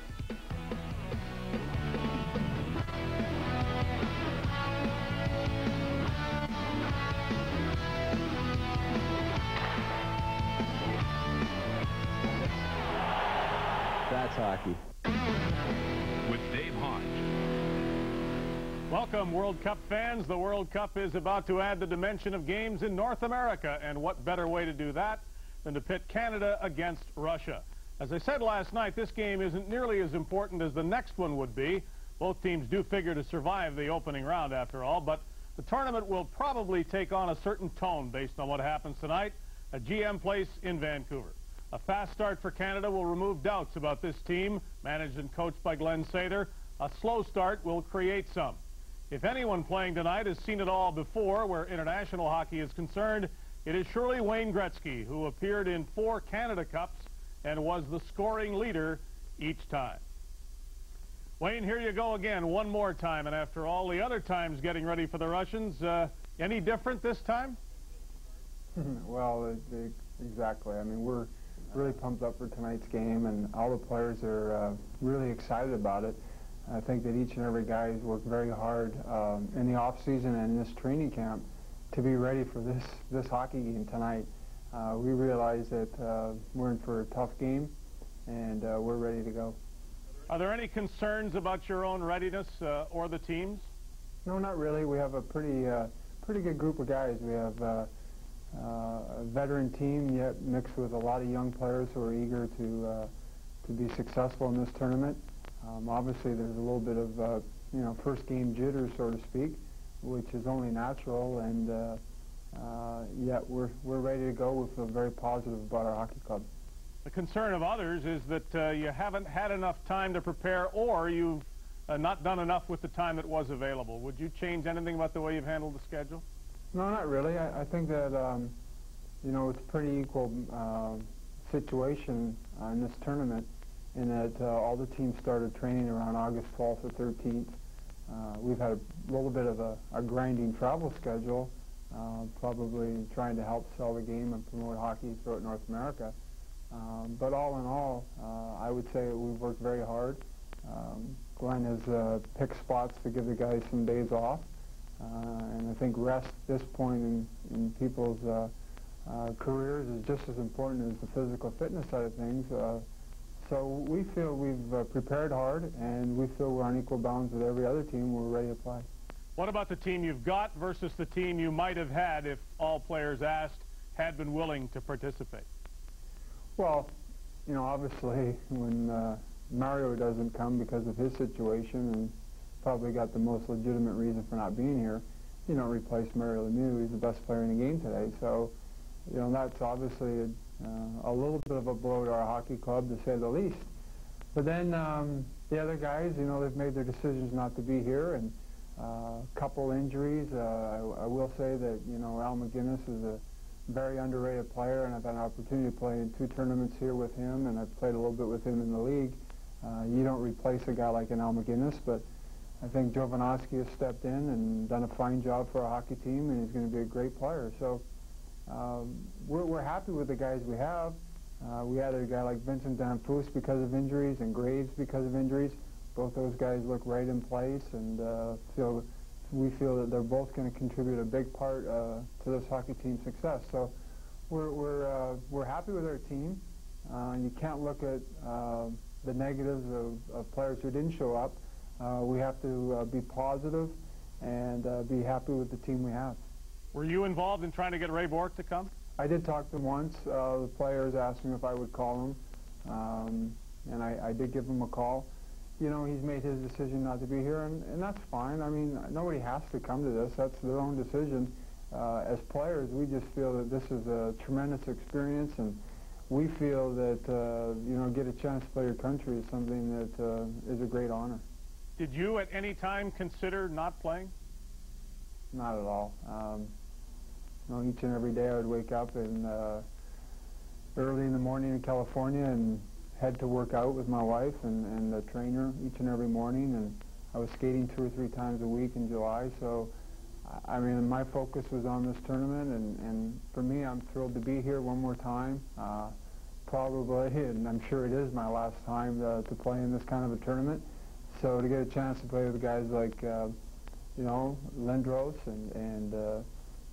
Hockey. With Dave Hodge. Welcome, World Cup fans. The World Cup is about to add the dimension of games in North America, and what better way to do that than to pit Canada against Russia. As I said last night, this game isn't nearly as important as the next one would be. Both teams do figure to survive the opening round, after all, but the tournament will probably take on a certain tone based on what happens tonight at GM Place in Vancouver. A fast start for Canada will remove doubts about this team, managed and coached by Glenn Sather. A slow start will create some. If anyone playing tonight has seen it all before where international hockey is concerned, it is surely Wayne Gretzky, who appeared in four Canada Cups and was the scoring leader each time. Wayne, here you go again, one more time. And after all the other times getting ready for the Russians, uh, any different this time? (laughs) well, exactly. I mean, we're really pumped up for tonight's game, and all the players are uh, really excited about it. I think that each and every guy has worked very hard um, in the off season and in this training camp to be ready for this this hockey game tonight. Uh, we realize that uh, we're in for a tough game, and uh, we're ready to go. Are there any concerns about your own readiness uh, or the team's? No, not really. We have a pretty uh, pretty good group of guys. We have uh, a veteran team, yet mixed with a lot of young players who are eager to to be successful in this tournament. Um, obviously, there's a little bit of you know first game jitters, so to speak which is only natural, and uh, uh, yet we're, we're ready to go. We feel very positive about our hockey club. The concern of others is that uh, you haven't had enough time to prepare or you've uh, not done enough with the time that was available. Would you change anything about the way you've handled the schedule? No, not really. I, I think that, um, you know, it's a pretty equal uh, situation uh, in this tournament in that all the teams started training around August 12th or 13th. Uh, we've had a little bit of a, a grinding travel schedule, uh, probably trying to help sell the game and promote hockey throughout North America. Um, but all in all, uh, I would say we've worked very hard. Um, Glenn has uh, picked spots to give the guys some days off. Uh, and I think rest at this point in, in people's uh, uh, careers is just as important as the physical fitness side of things. Uh, so we feel we've uh, prepared hard, and we feel we're on equal bounds with every other team. We're ready to play. What about the team you've got versus the team you might have had if all players asked had been willing to participate? Well, you know, obviously (laughs) when uh, Mario doesn't come because of his situation and probably got the most legitimate reason for not being here, you don't replace Mario Lemieux. He's the best player in the game today. So, you know, that's obviously a uh, a little bit of a blow to our hockey club, to say the least. But then um, the other guys, you know, they've made their decisions not to be here, and a uh, couple injuries. Uh, I, I will say that, you know, Al MacInnis is a very underrated player, and I've had an opportunity to play in two tournaments here with him, and I've played a little bit with him in the league. Uh, you don't replace a guy like an Al MacInnis, but I think Jovanovski has stepped in and done a fine job for our hockey team, and he's going to be a great player. So um, we're, we're happy with the guys we have. Uh, we had a guy like Vincent Damphousse because of injuries and Graves because of injuries. Both those guys look right in place and uh, feel we feel that they're both going to contribute a big part uh, to this hockey team's success. So we're we're uh, we're happy with our team. Uh, you can't look at uh, the negatives of, of, players who didn't show up. Uh, we have to uh, be positive and be happy with the team we have. Were you involved in trying to get Ray Bourque to come? I did talk to him once. the players asked me if I would call him, um, and I, I did give him a call you know, he's made his decision not to be here, and, and that's fine. I mean, nobody has to come to this. That's their own decision. Uh, as players, we just feel that this is a tremendous experience, and we feel that, uh, you know, get a chance to play your country is something that uh, is a great honor. Did you at any time consider not playing? Not at all. Um, you know, each and every day I would wake up and uh, early in the morning in California and head to work out with my wife and, and the trainer each and every morning, and I was skating two or three times a week in July. So, I mean, my focus was on this tournament, and, and for me, I'm thrilled to be here one more time. Uh, probably, (laughs) and I'm sure it is my last time to, to play in this kind of a tournament. So to get a chance to play with guys like, uh, you know, Lindros and, and uh,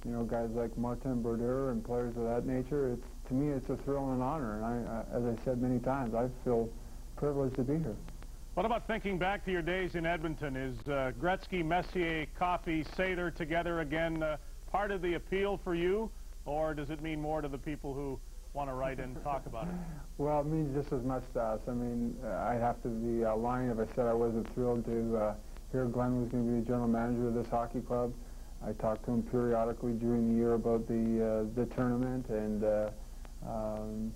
you know, guys like Martin Brodeur and players of that nature, it's to me, it's a thrill and an honor. And I, uh, as I said many times, I feel privileged to be here. What about thinking back to your days in Edmonton? Is uh, Gretzky, Messier, Coffey, Sather together again uh, part of the appeal for you, or does it mean more to the people who want to write and talk about it? (laughs) Well, it means just as much to us. I mean, uh, I'd have to be uh, lying if I said I wasn't thrilled to uh, hear Glenn was going to be the general manager of this hockey club. I talked to him periodically during the year about the the tournament and um,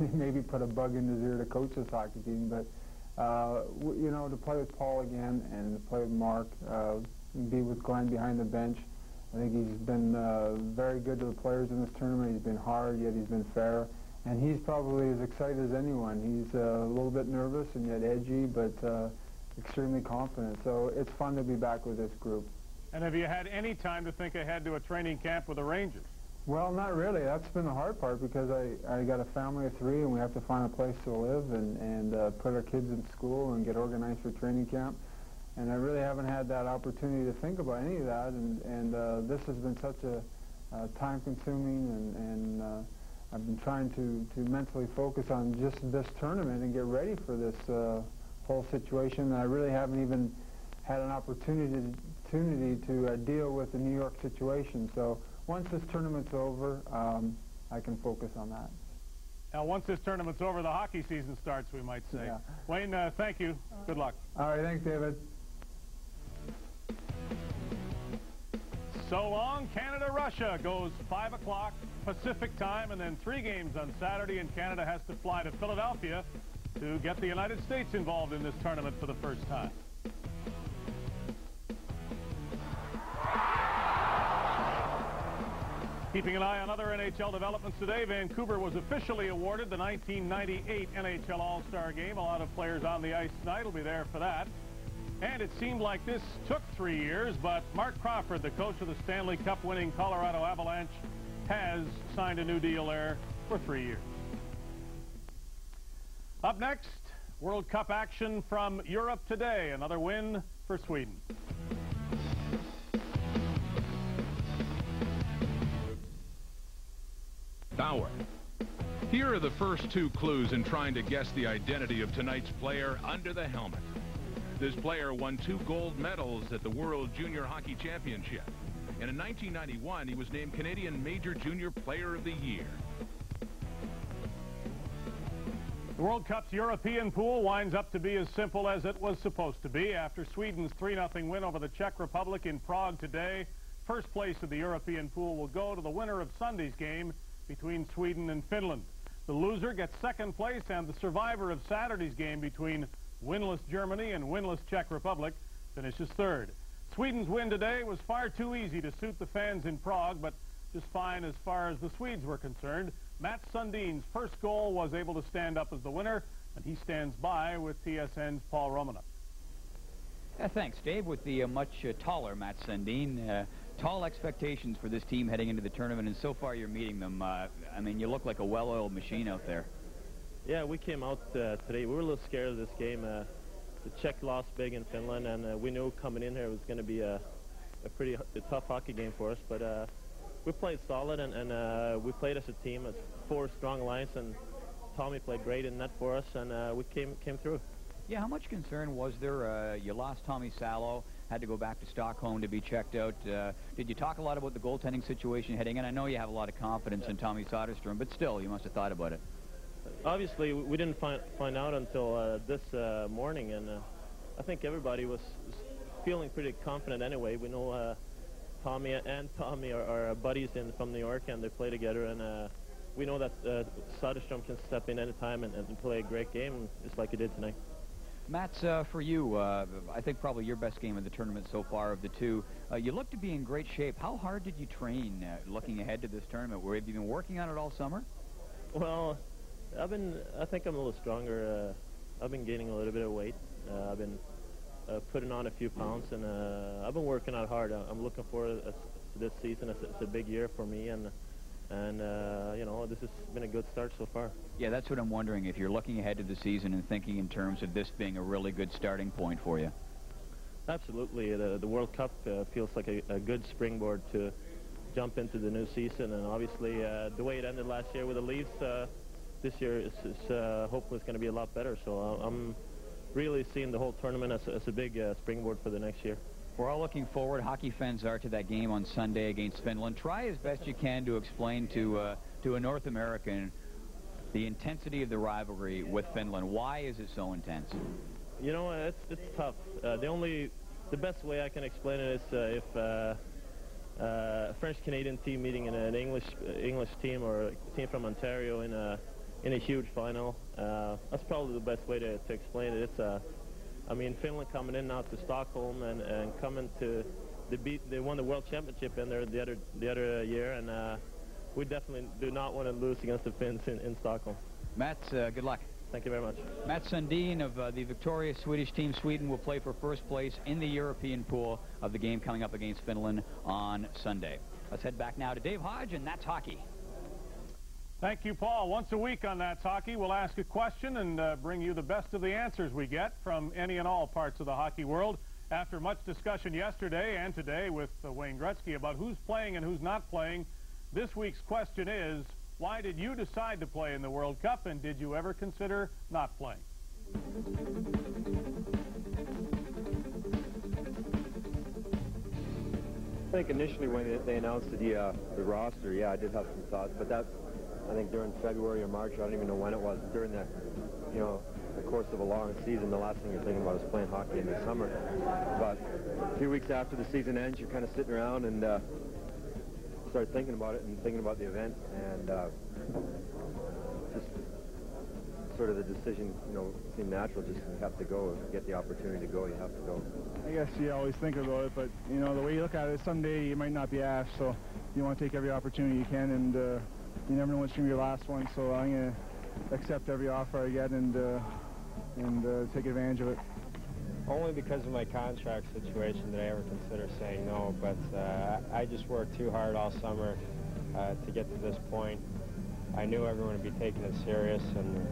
(laughs) maybe put a bug in his ear to coach this hockey team. But, uh, you know, to play with Paul again and to play with Mark, uh, be with Glenn behind the bench, I think he's been uh, very good to the players in this tournament. He's been hard, yet he's been fair. And he's probably as excited as anyone. He's uh, a little bit nervous and yet edgy, but uh, extremely confident. So it's fun to be back with this group. And have you had any time to think ahead to a training camp with the Rangers? Well, not really. That's been the hard part because I, I got a family of three and we have to find a place to live and, and uh, put our kids in school and get organized for training camp. And I really haven't had that opportunity to think about any of that. And, and uh, this has been such a uh, time-consuming and, and uh, I've been trying to, to mentally focus on just this tournament and get ready for this uh, whole situation. I really haven't even had an opportunity, opportunity to uh, deal with the New York situation. So once this tournament's over, um, I can focus on that. Now, once this tournament's over, the hockey season starts, we might say. Yeah. Wayne, uh, thank you. Good luck. All right, thanks, David. So long, Canada-Russia goes 5 o'clock Pacific time, and then three games on Saturday, and Canada has to fly to Philadelphia to get the United States involved in this tournament for the first time. Keeping an eye on other NHL developments today, Vancouver was officially awarded the 1998 NHL All-Star Game. A lot of players on the ice tonight will be there for that. And it seemed like this took three years, but Marc Crawford, the coach of the Stanley Cup winning Colorado Avalanche, has signed a new deal there for three years. Up next, World Cup action from Europe today. Another win for Sweden. Bauer. Here are the first two clues in trying to guess the identity of tonight's player under the helmet. This player won two gold medals at the World Junior Hockey Championship. And in 1991, he was named Canadian Major Junior Player of the Year. The World Cup's European pool winds up to be as simple as it was supposed to be. After Sweden's 3-0 win over the Czech Republic in Prague today, first place of the European pool will go to the winner of Sunday's game between Sweden and Finland. The loser gets second place, and the survivor of Saturday's game between winless Germany and winless Czech Republic finishes third. Sweden's win today was far too easy to suit the fans in Prague, but just fine as far as the Swedes were concerned. Mats Sundin's first goal was able to stand up as the winner, and he stands by with TSN's Paul Romanuk. Uh, thanks, Dave. With the uh, much uh, taller Mats Sundin, uh, tall expectations for this team heading into the tournament, and so far you're meeting them. Uh, I mean, you look like a well-oiled machine out there. Yeah, we came out uh, today. We were a little scared of this game. The Czech lost big in Finland, and uh, we knew coming in here it was going to be a a pretty a tough hockey game for us, but uh, we played solid and, and uh, we played as a team as four strong lines, and Tommy played great in net for us, and uh, we came came through. Yeah, how much concern was there? Uh, you lost Tommy Salo, had to go back to Stockholm to be checked out. Uh, did you talk a lot about the goaltending situation heading in? I know you have a lot of confidence in Tommy Soderstrom, but still, you must have thought about it. Obviously, we didn't find find out until uh, this uh, morning, and uh, I think everybody was feeling pretty confident anyway. We know uh, Tommy and Tommy are, are, buddies in from New York, and they play together, and uh, we know that uh, Soderstrom can step in anytime and, and play a great game, just like he did tonight. Matt, uh, for you, uh, I think probably your best game of the tournament so far of the two. Uh, you look to be in great shape. How hard did you train uh, looking ahead to this tournament? Where have you been working on it all summer? Well, I've been. I think I'm a little stronger. Uh, I've been gaining a little bit of weight. Uh, I've been putting on a few pounds, and I've been working out hard. I'm looking forward to this season. It's, it's a big year for me, and and, uh, you know, this has been a good start so far. Yeah, that's what I'm wondering, if you're looking ahead to the season and thinking in terms of this being a really good starting point for you. Absolutely. The, the World Cup uh, feels like a, a, good springboard to jump into the new season. And obviously, uh, the way it ended last year with the Leafs, uh, this year is, is uh, hopefully it's going to be a lot better. So uh, I'm really seeing the whole tournament as, as a big springboard for the next year. We're all looking forward, hockey fans are, to that game on Sunday against Finland. Try as best you can to explain to, uh, to a North American the intensity of the rivalry with Finland. Why is it so intense? You know, it's, it's tough. Uh, the only, the best way I can explain it is uh, if uh, uh, a French-Canadian team meeting an English English team or a team from Ontario in a in a huge final. Uh, that's probably the best way to, to explain it. It's a I mean, Finland coming in now to Stockholm and, and coming to they beat they won the world championship in there the other the other year, and uh, we definitely do not want to lose against the Finns in, in Stockholm. Matt, uh, good luck. Thank you very much. Mats Sundin of uh, the victorious Swedish team. Sweden will play for first place in the European pool of the game coming up against Finland on Sunday. Let's head back now to Dave Hodge, and that's hockey. Thank you, Paul. Once a week on That's Hockey, we'll ask a question and uh, bring you the best of the answers we get from any and all parts of the hockey world. After much discussion yesterday and today with uh, Wayne Gretzky about who's playing and who's not playing, this week's question is, why did you decide to play in the World Cup, and did you ever consider not playing? I think initially when they announced the, uh, the roster, yeah, I did have some thoughts, but that I think during February or March, I don't even know when it was, during the, you know, the course of a long season, the last thing you're thinking about is playing hockey in the summer. But a few weeks after the season ends, you're kind of sitting around and uh, start thinking about it and thinking about the event, and uh, just sort of the decision, you know, seemed natural. Just you have to go. If you get the opportunity to go, you have to go. I guess you always think about it, but you know, the way you look at it, someday you might not be asked, so you want to take every opportunity you can and. Uh, you never know what's going to be your last one, so I'm going to accept every offer I get and uh, and uh, take advantage of it. Only because of my contract situation did I ever consider saying no, but uh, I just worked too hard all summer uh, to get to this point. I knew everyone would be taking it serious, and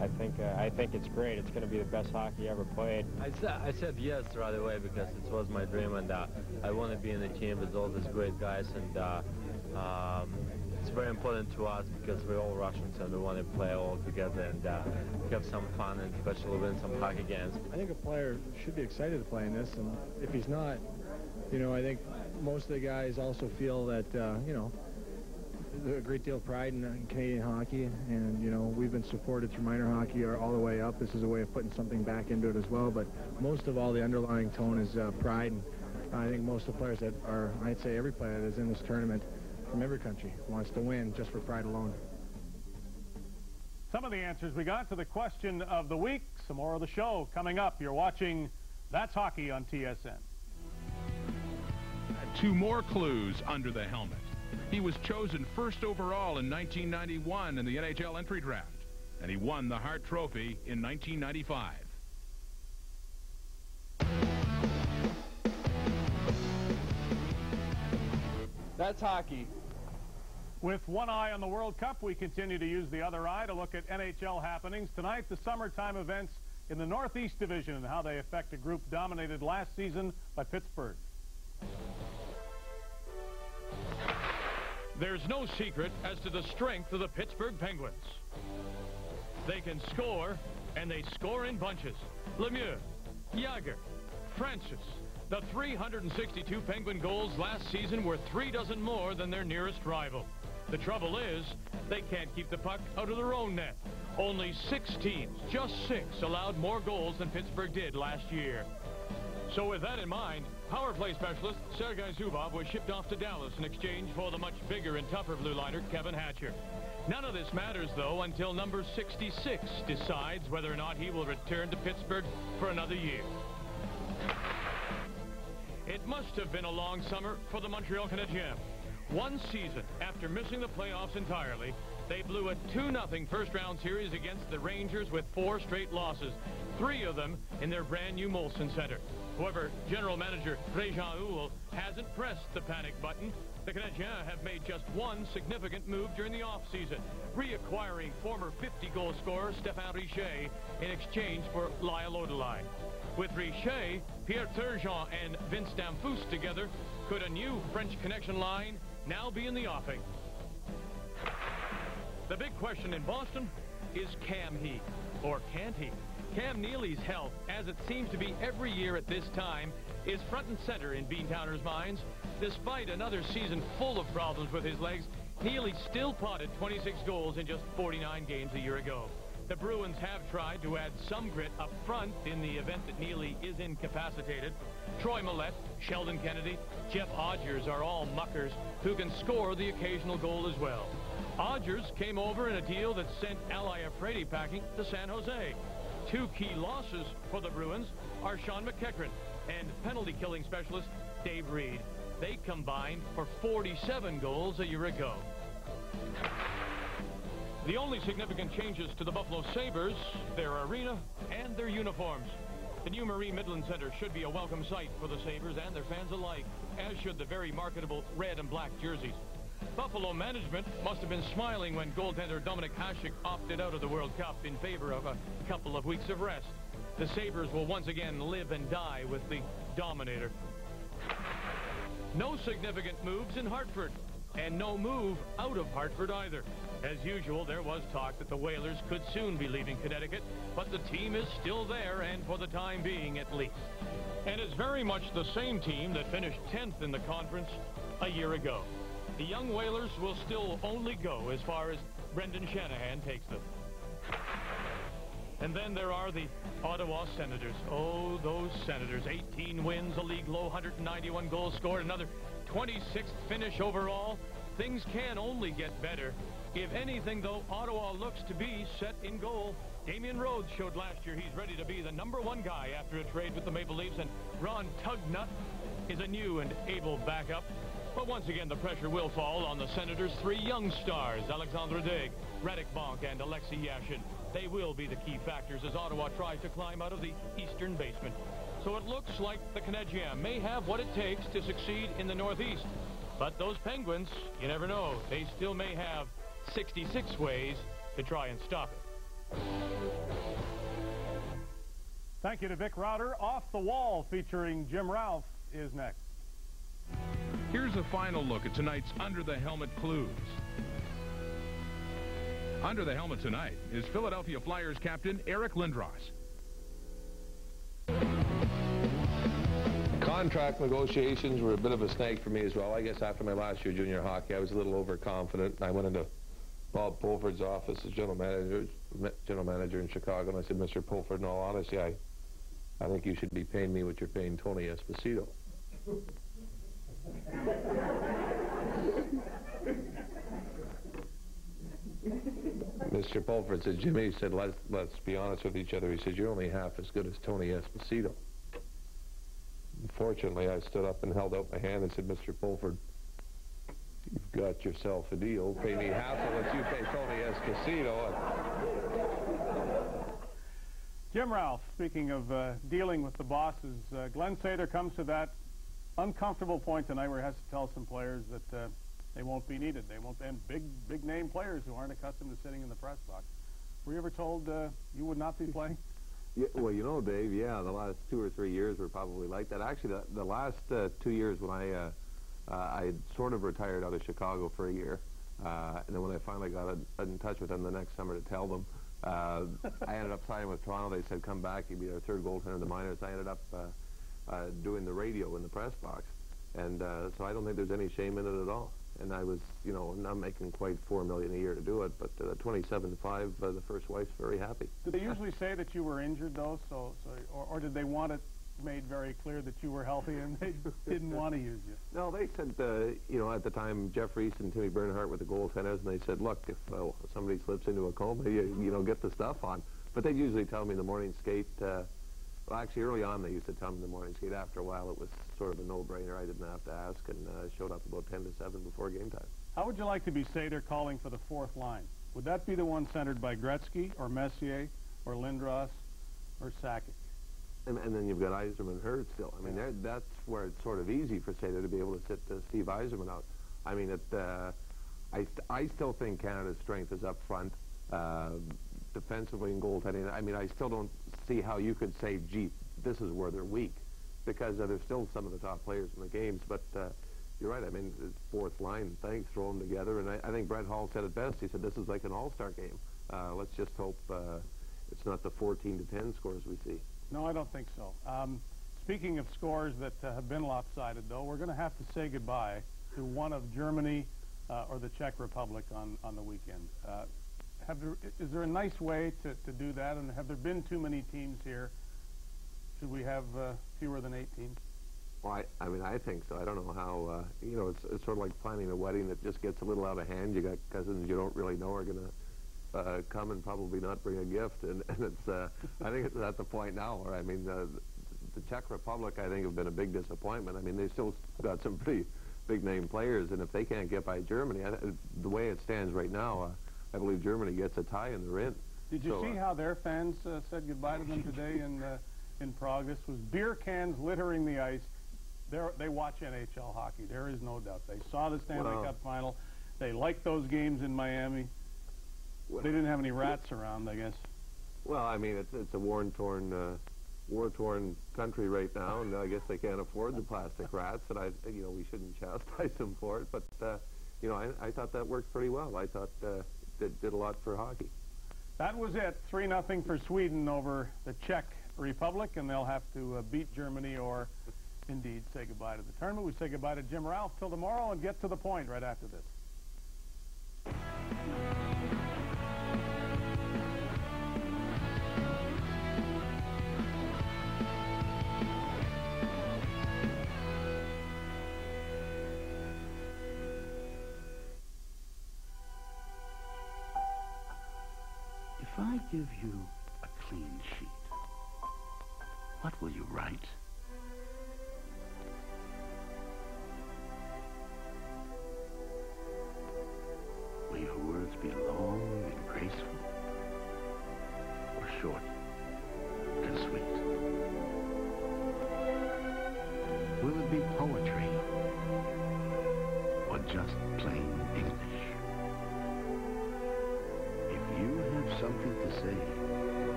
I think uh, I think it's great. It's going to be the best hockey ever played. I said I said yes right away because it was my dream, and uh, I want to be in the team with all these great guys, and um, it's very important to us because we're all Russians and we want to play all together and uh, have some fun and especially win some hockey games. I think a player should be excited to play in this, and if he's not, you know, I think most of the guys also feel that, uh, you know, a great deal of pride in, in, Canadian hockey, and you know we've been supported through minor hockey all the way up. This is a way of putting something back into it as well. But most of all, the underlying tone is uh, pride, and I think most of the players that are, I'd say every player that is in this tournament, from every country wants to win just for pride alone. Some of the answers we got to the question of the week. Some more of the show coming up. You're watching That's Hockey on TSN. Two more clues under the helmet. He was chosen first overall in 1991 in the NHL entry draft, and he won the Hart Trophy in 1995. That's hockey. With one eye on the World Cup, we continue to use the other eye to look at NHL happenings. Tonight, the summertime events in the Northeast Division and how they affect a group dominated last season by Pittsburgh. There's no secret as to the strength of the Pittsburgh Penguins. They can score, and they score in bunches. Lemieux, Jagr, Francis. The 362 Penguin goals last season were three dozen more than their nearest rival. The trouble is, they can't keep the puck out of their own net. Only six teams, just six, allowed more goals than Pittsburgh did last year. So with that in mind, power play specialist Sergei Zubov was shipped off to Dallas in exchange for the much bigger and tougher blue liner Kevin Hatcher. None of this matters, though, until number 66 decides whether or not he will return to Pittsburgh for another year. It must have been a long summer for the Montreal Canadiens. One season after missing the playoffs entirely, they blew a 2-0 first-round series against the Rangers with four straight losses, three of them in their brand-new Molson Center. However, general manager Réjean Houle hasn't pressed the panic button. The Canadiens have made just one significant move during the offseason, reacquiring former 50-goal scorer Stéphane Richer in exchange for Lyle Odelein. With Richer, Pierre Turgeon, and Vince Damphousse together, could a new French connection line now be in the offing? The big question in Boston is can he or can't he? Cam Neely's health, as it seems to be every year at this time, is front and center in Beantowners' minds. Despite another season full of problems with his legs, Neely still potted 26 goals in just 49 games a year ago. The Bruins have tried to add some grit up front in the event that Neely is incapacitated. Troy Mallette, Sheldon Kennedy, Jeff Odgers are all muckers who can score the occasional goal as well. Odgers came over in a deal that sent Al Iafrate packing to San Jose. Two key losses for the Bruins are Shawn McEachern and penalty-killing specialist Dave Reid. They combined for 47 goals a year ago. The only significant changes to the Buffalo Sabres, their arena and their uniforms. The new Marine Midland Center should be a welcome sight for the Sabres and their fans alike, as should the very marketable red and black jerseys. Buffalo management must have been smiling when goaltender Dominik Hasek opted out of the World Cup in favor of a couple of weeks of rest. The Sabres will once again live and die with the Dominator. No significant moves in Hartford, and no move out of Hartford either. As usual, there was talk that the Whalers could soon be leaving Connecticut, but the team is still there, and for the time being at least. And it's very much the same team that finished 10th in the conference a year ago. The young Whalers will still only go as far as Brendan Shanahan takes them. And then there are the Ottawa Senators. Oh, those Senators. 18 wins, a league low, 191 goals scored, another 26th finish overall. Things can only get better. If anything, though, Ottawa looks to be set in goal. Damian Rhodes showed last year he's ready to be the number one guy after a trade with the Maple Leafs, and Ron Tugnutt is a new and able backup. But once again, the pressure will fall on the Senators' three young stars, Alexandre Daigle, Radek Bonk, and Alexei Yashin. They will be the key factors as Ottawa tries to climb out of the eastern basement. So it looks like the Canadiens may have what it takes to succeed in the Northeast. But those Penguins, you never know, they still may have 66 ways to try and stop it. Thank you to Vic Rauter. Off the Wall featuring Jim Ralph is next. Here's a final look at tonight's Under the Helmet clues. Under the helmet tonight is Philadelphia Flyers captain Eric Lindros. Contract negotiations were a bit of a snake for me as well. I guess after my last year junior hockey, I was a little overconfident. I went into Bob Pulford's office as general manager, general manager in Chicago, and I said, Mr. Pulford, in all honesty, I, I think you should be paying me what you're paying Tony Esposito. Mr. Pulford said, Jimmy, he said, let's, let's be honest with each other. He said, you're only half as good as Tony Esposito. Fortunately, I stood up and held out my hand and said, Mr. Pulford, you've got yourself a deal. Pay me half of what you pay Tony Esposito. Jim Ralph, speaking of uh, dealing with the bosses, uh, Glenn Sather comes to that uncomfortable point tonight where he has to tell some players that uh, they won't be needed. They won't, and big, big name players who aren't accustomed to sitting in the press box. Were you ever told uh, you would not be playing? (laughs) Yeah, well, you know, Dave, yeah, the last two or three years were probably like that. Actually, the, the last uh, two years when I uh, I had sort of retired out of Chicago for a year. Uh, and then when I finally got in, in touch with them the next summer to tell them, uh, I ended up signing with Toronto. They said, come back, you'll be our third goaltender in the minors. I ended up uh, uh, doing the radio in the press box. And uh, so I don't think there's any shame in it at all. And I was, you know, not making quite four million a year to do it, but uh, 27.5, uh, the first wife's very happy. Did they usually say that you were injured, though, so, so or, or did they want it made very clear that you were healthy and they (laughs) didn't want to use you? No, they said, uh, you know, at the time, Jeff Reese and Timmy Bernhardt were the goaltenders, and they said, look, if uh, somebody slips into a coma, you, you know, get the stuff on. But they'd usually tell me in the morning skate, uh, well, actually, early on, they used to tell me in the morning skate. After a while, it was sort of a no-brainer. I didn't have to ask, and uh, showed up about 10 to 7 before game time. How would you like to be Sather calling for the fourth line? Would that be the one centered by Gretzky or Messier or Lindros or Sakic? And, and then you've got Yzerman Hurd still. I mean, yeah. that's where it's sort of easy for Sather to be able to sit uh, Steve Yzerman out. I mean, it, uh, I, st I still think Canada's strength is up front, uh, defensively and goaltending. I mean, I still don't see how you could say, gee, this is where they're weak, because uh, they're still some of the top players in the games. But uh, you're right. I mean, it's fourth line, thanks, throw them together. And I, I think Brett Hull said it best. He said, this is like an all-star game. Uh, let's just hope uh, it's not the 14 to 10 scores we see. No, I don't think so. Um, speaking of scores that uh, have been lopsided, though, we're going to have to say goodbye to one of Germany uh, or the Czech Republic on, on the weekend. Uh, have there, is there a nice way to, to do that? And have there been too many teams here? Should we have uh, fewer than eight teams? Well, I, I mean, I think so. I don't know how, uh, you know, it's, it's sort of like planning a wedding that just gets a little out of hand. You got cousins you don't really know are going to uh, come and probably not bring a gift. And, and it's, uh, I think it's at the point now where, I mean, uh, the Czech Republic, I think, have been a big disappointment. I mean, they still got some pretty big name players, and if they can't get by Germany, I, the way it stands right now, uh, I believe Germany gets a tie in the rin. Did you so, see uh, how their fans uh, said goodbye to them (laughs) today in uh, in Prague? This was beer cans littering the ice. They're, they watch NHL hockey. There is no doubt. They saw the Stanley Well- Cup final. They liked those games in Miami. They didn't have any rats around, I guess. Well, I mean, it's it's a war-torn, uh, war-torn country right now, and I guess they can't afford the plastic rats, and I, you know, we shouldn't chastise them for it. But uh, you know, I, I thought that worked pretty well. I thought uh, it did a lot for hockey. That was it. 3 nothing for Sweden over the Czech Republic, and they'll have to uh, beat Germany or indeed say goodbye to the tournament. We say goodbye to Jim Ralph till tomorrow and get to the point right after this. Give you a clean sheet, what will you write?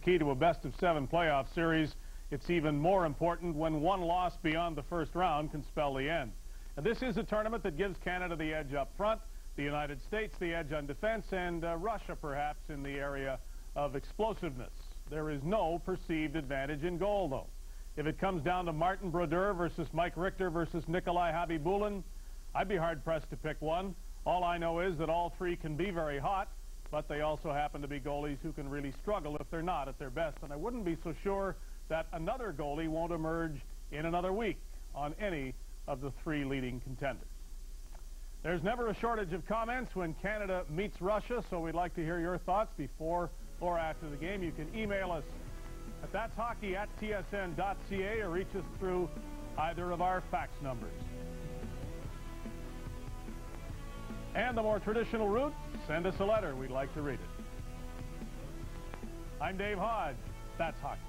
The key to a best-of-seven playoff series. It's even more important when one loss beyond the first round can spell the end. And this is a tournament that gives Canada the edge up front, the United States the edge on defense, and uh, Russia perhaps in the area of explosiveness. There is no perceived advantage in goal, though. If it comes down to Martin Brodeur versus Mike Richter versus Nikolai Khabibulin, I'd be hard-pressed to pick one. All I know is that all three can be very hot, but they also happen to be goalies who can really struggle if they're not at their best. And I wouldn't be so sure that another goalie won't emerge in another week on any of the three leading contenders. There's never a shortage of comments when Canada meets Russia, so we'd like to hear your thoughts before or after the game. You can email us at that'shockey at tsn.ca or reach us through either of our fax numbers. And the more traditional route, send us a letter. We'd like to read it. I'm Dave Hodge. That's hockey.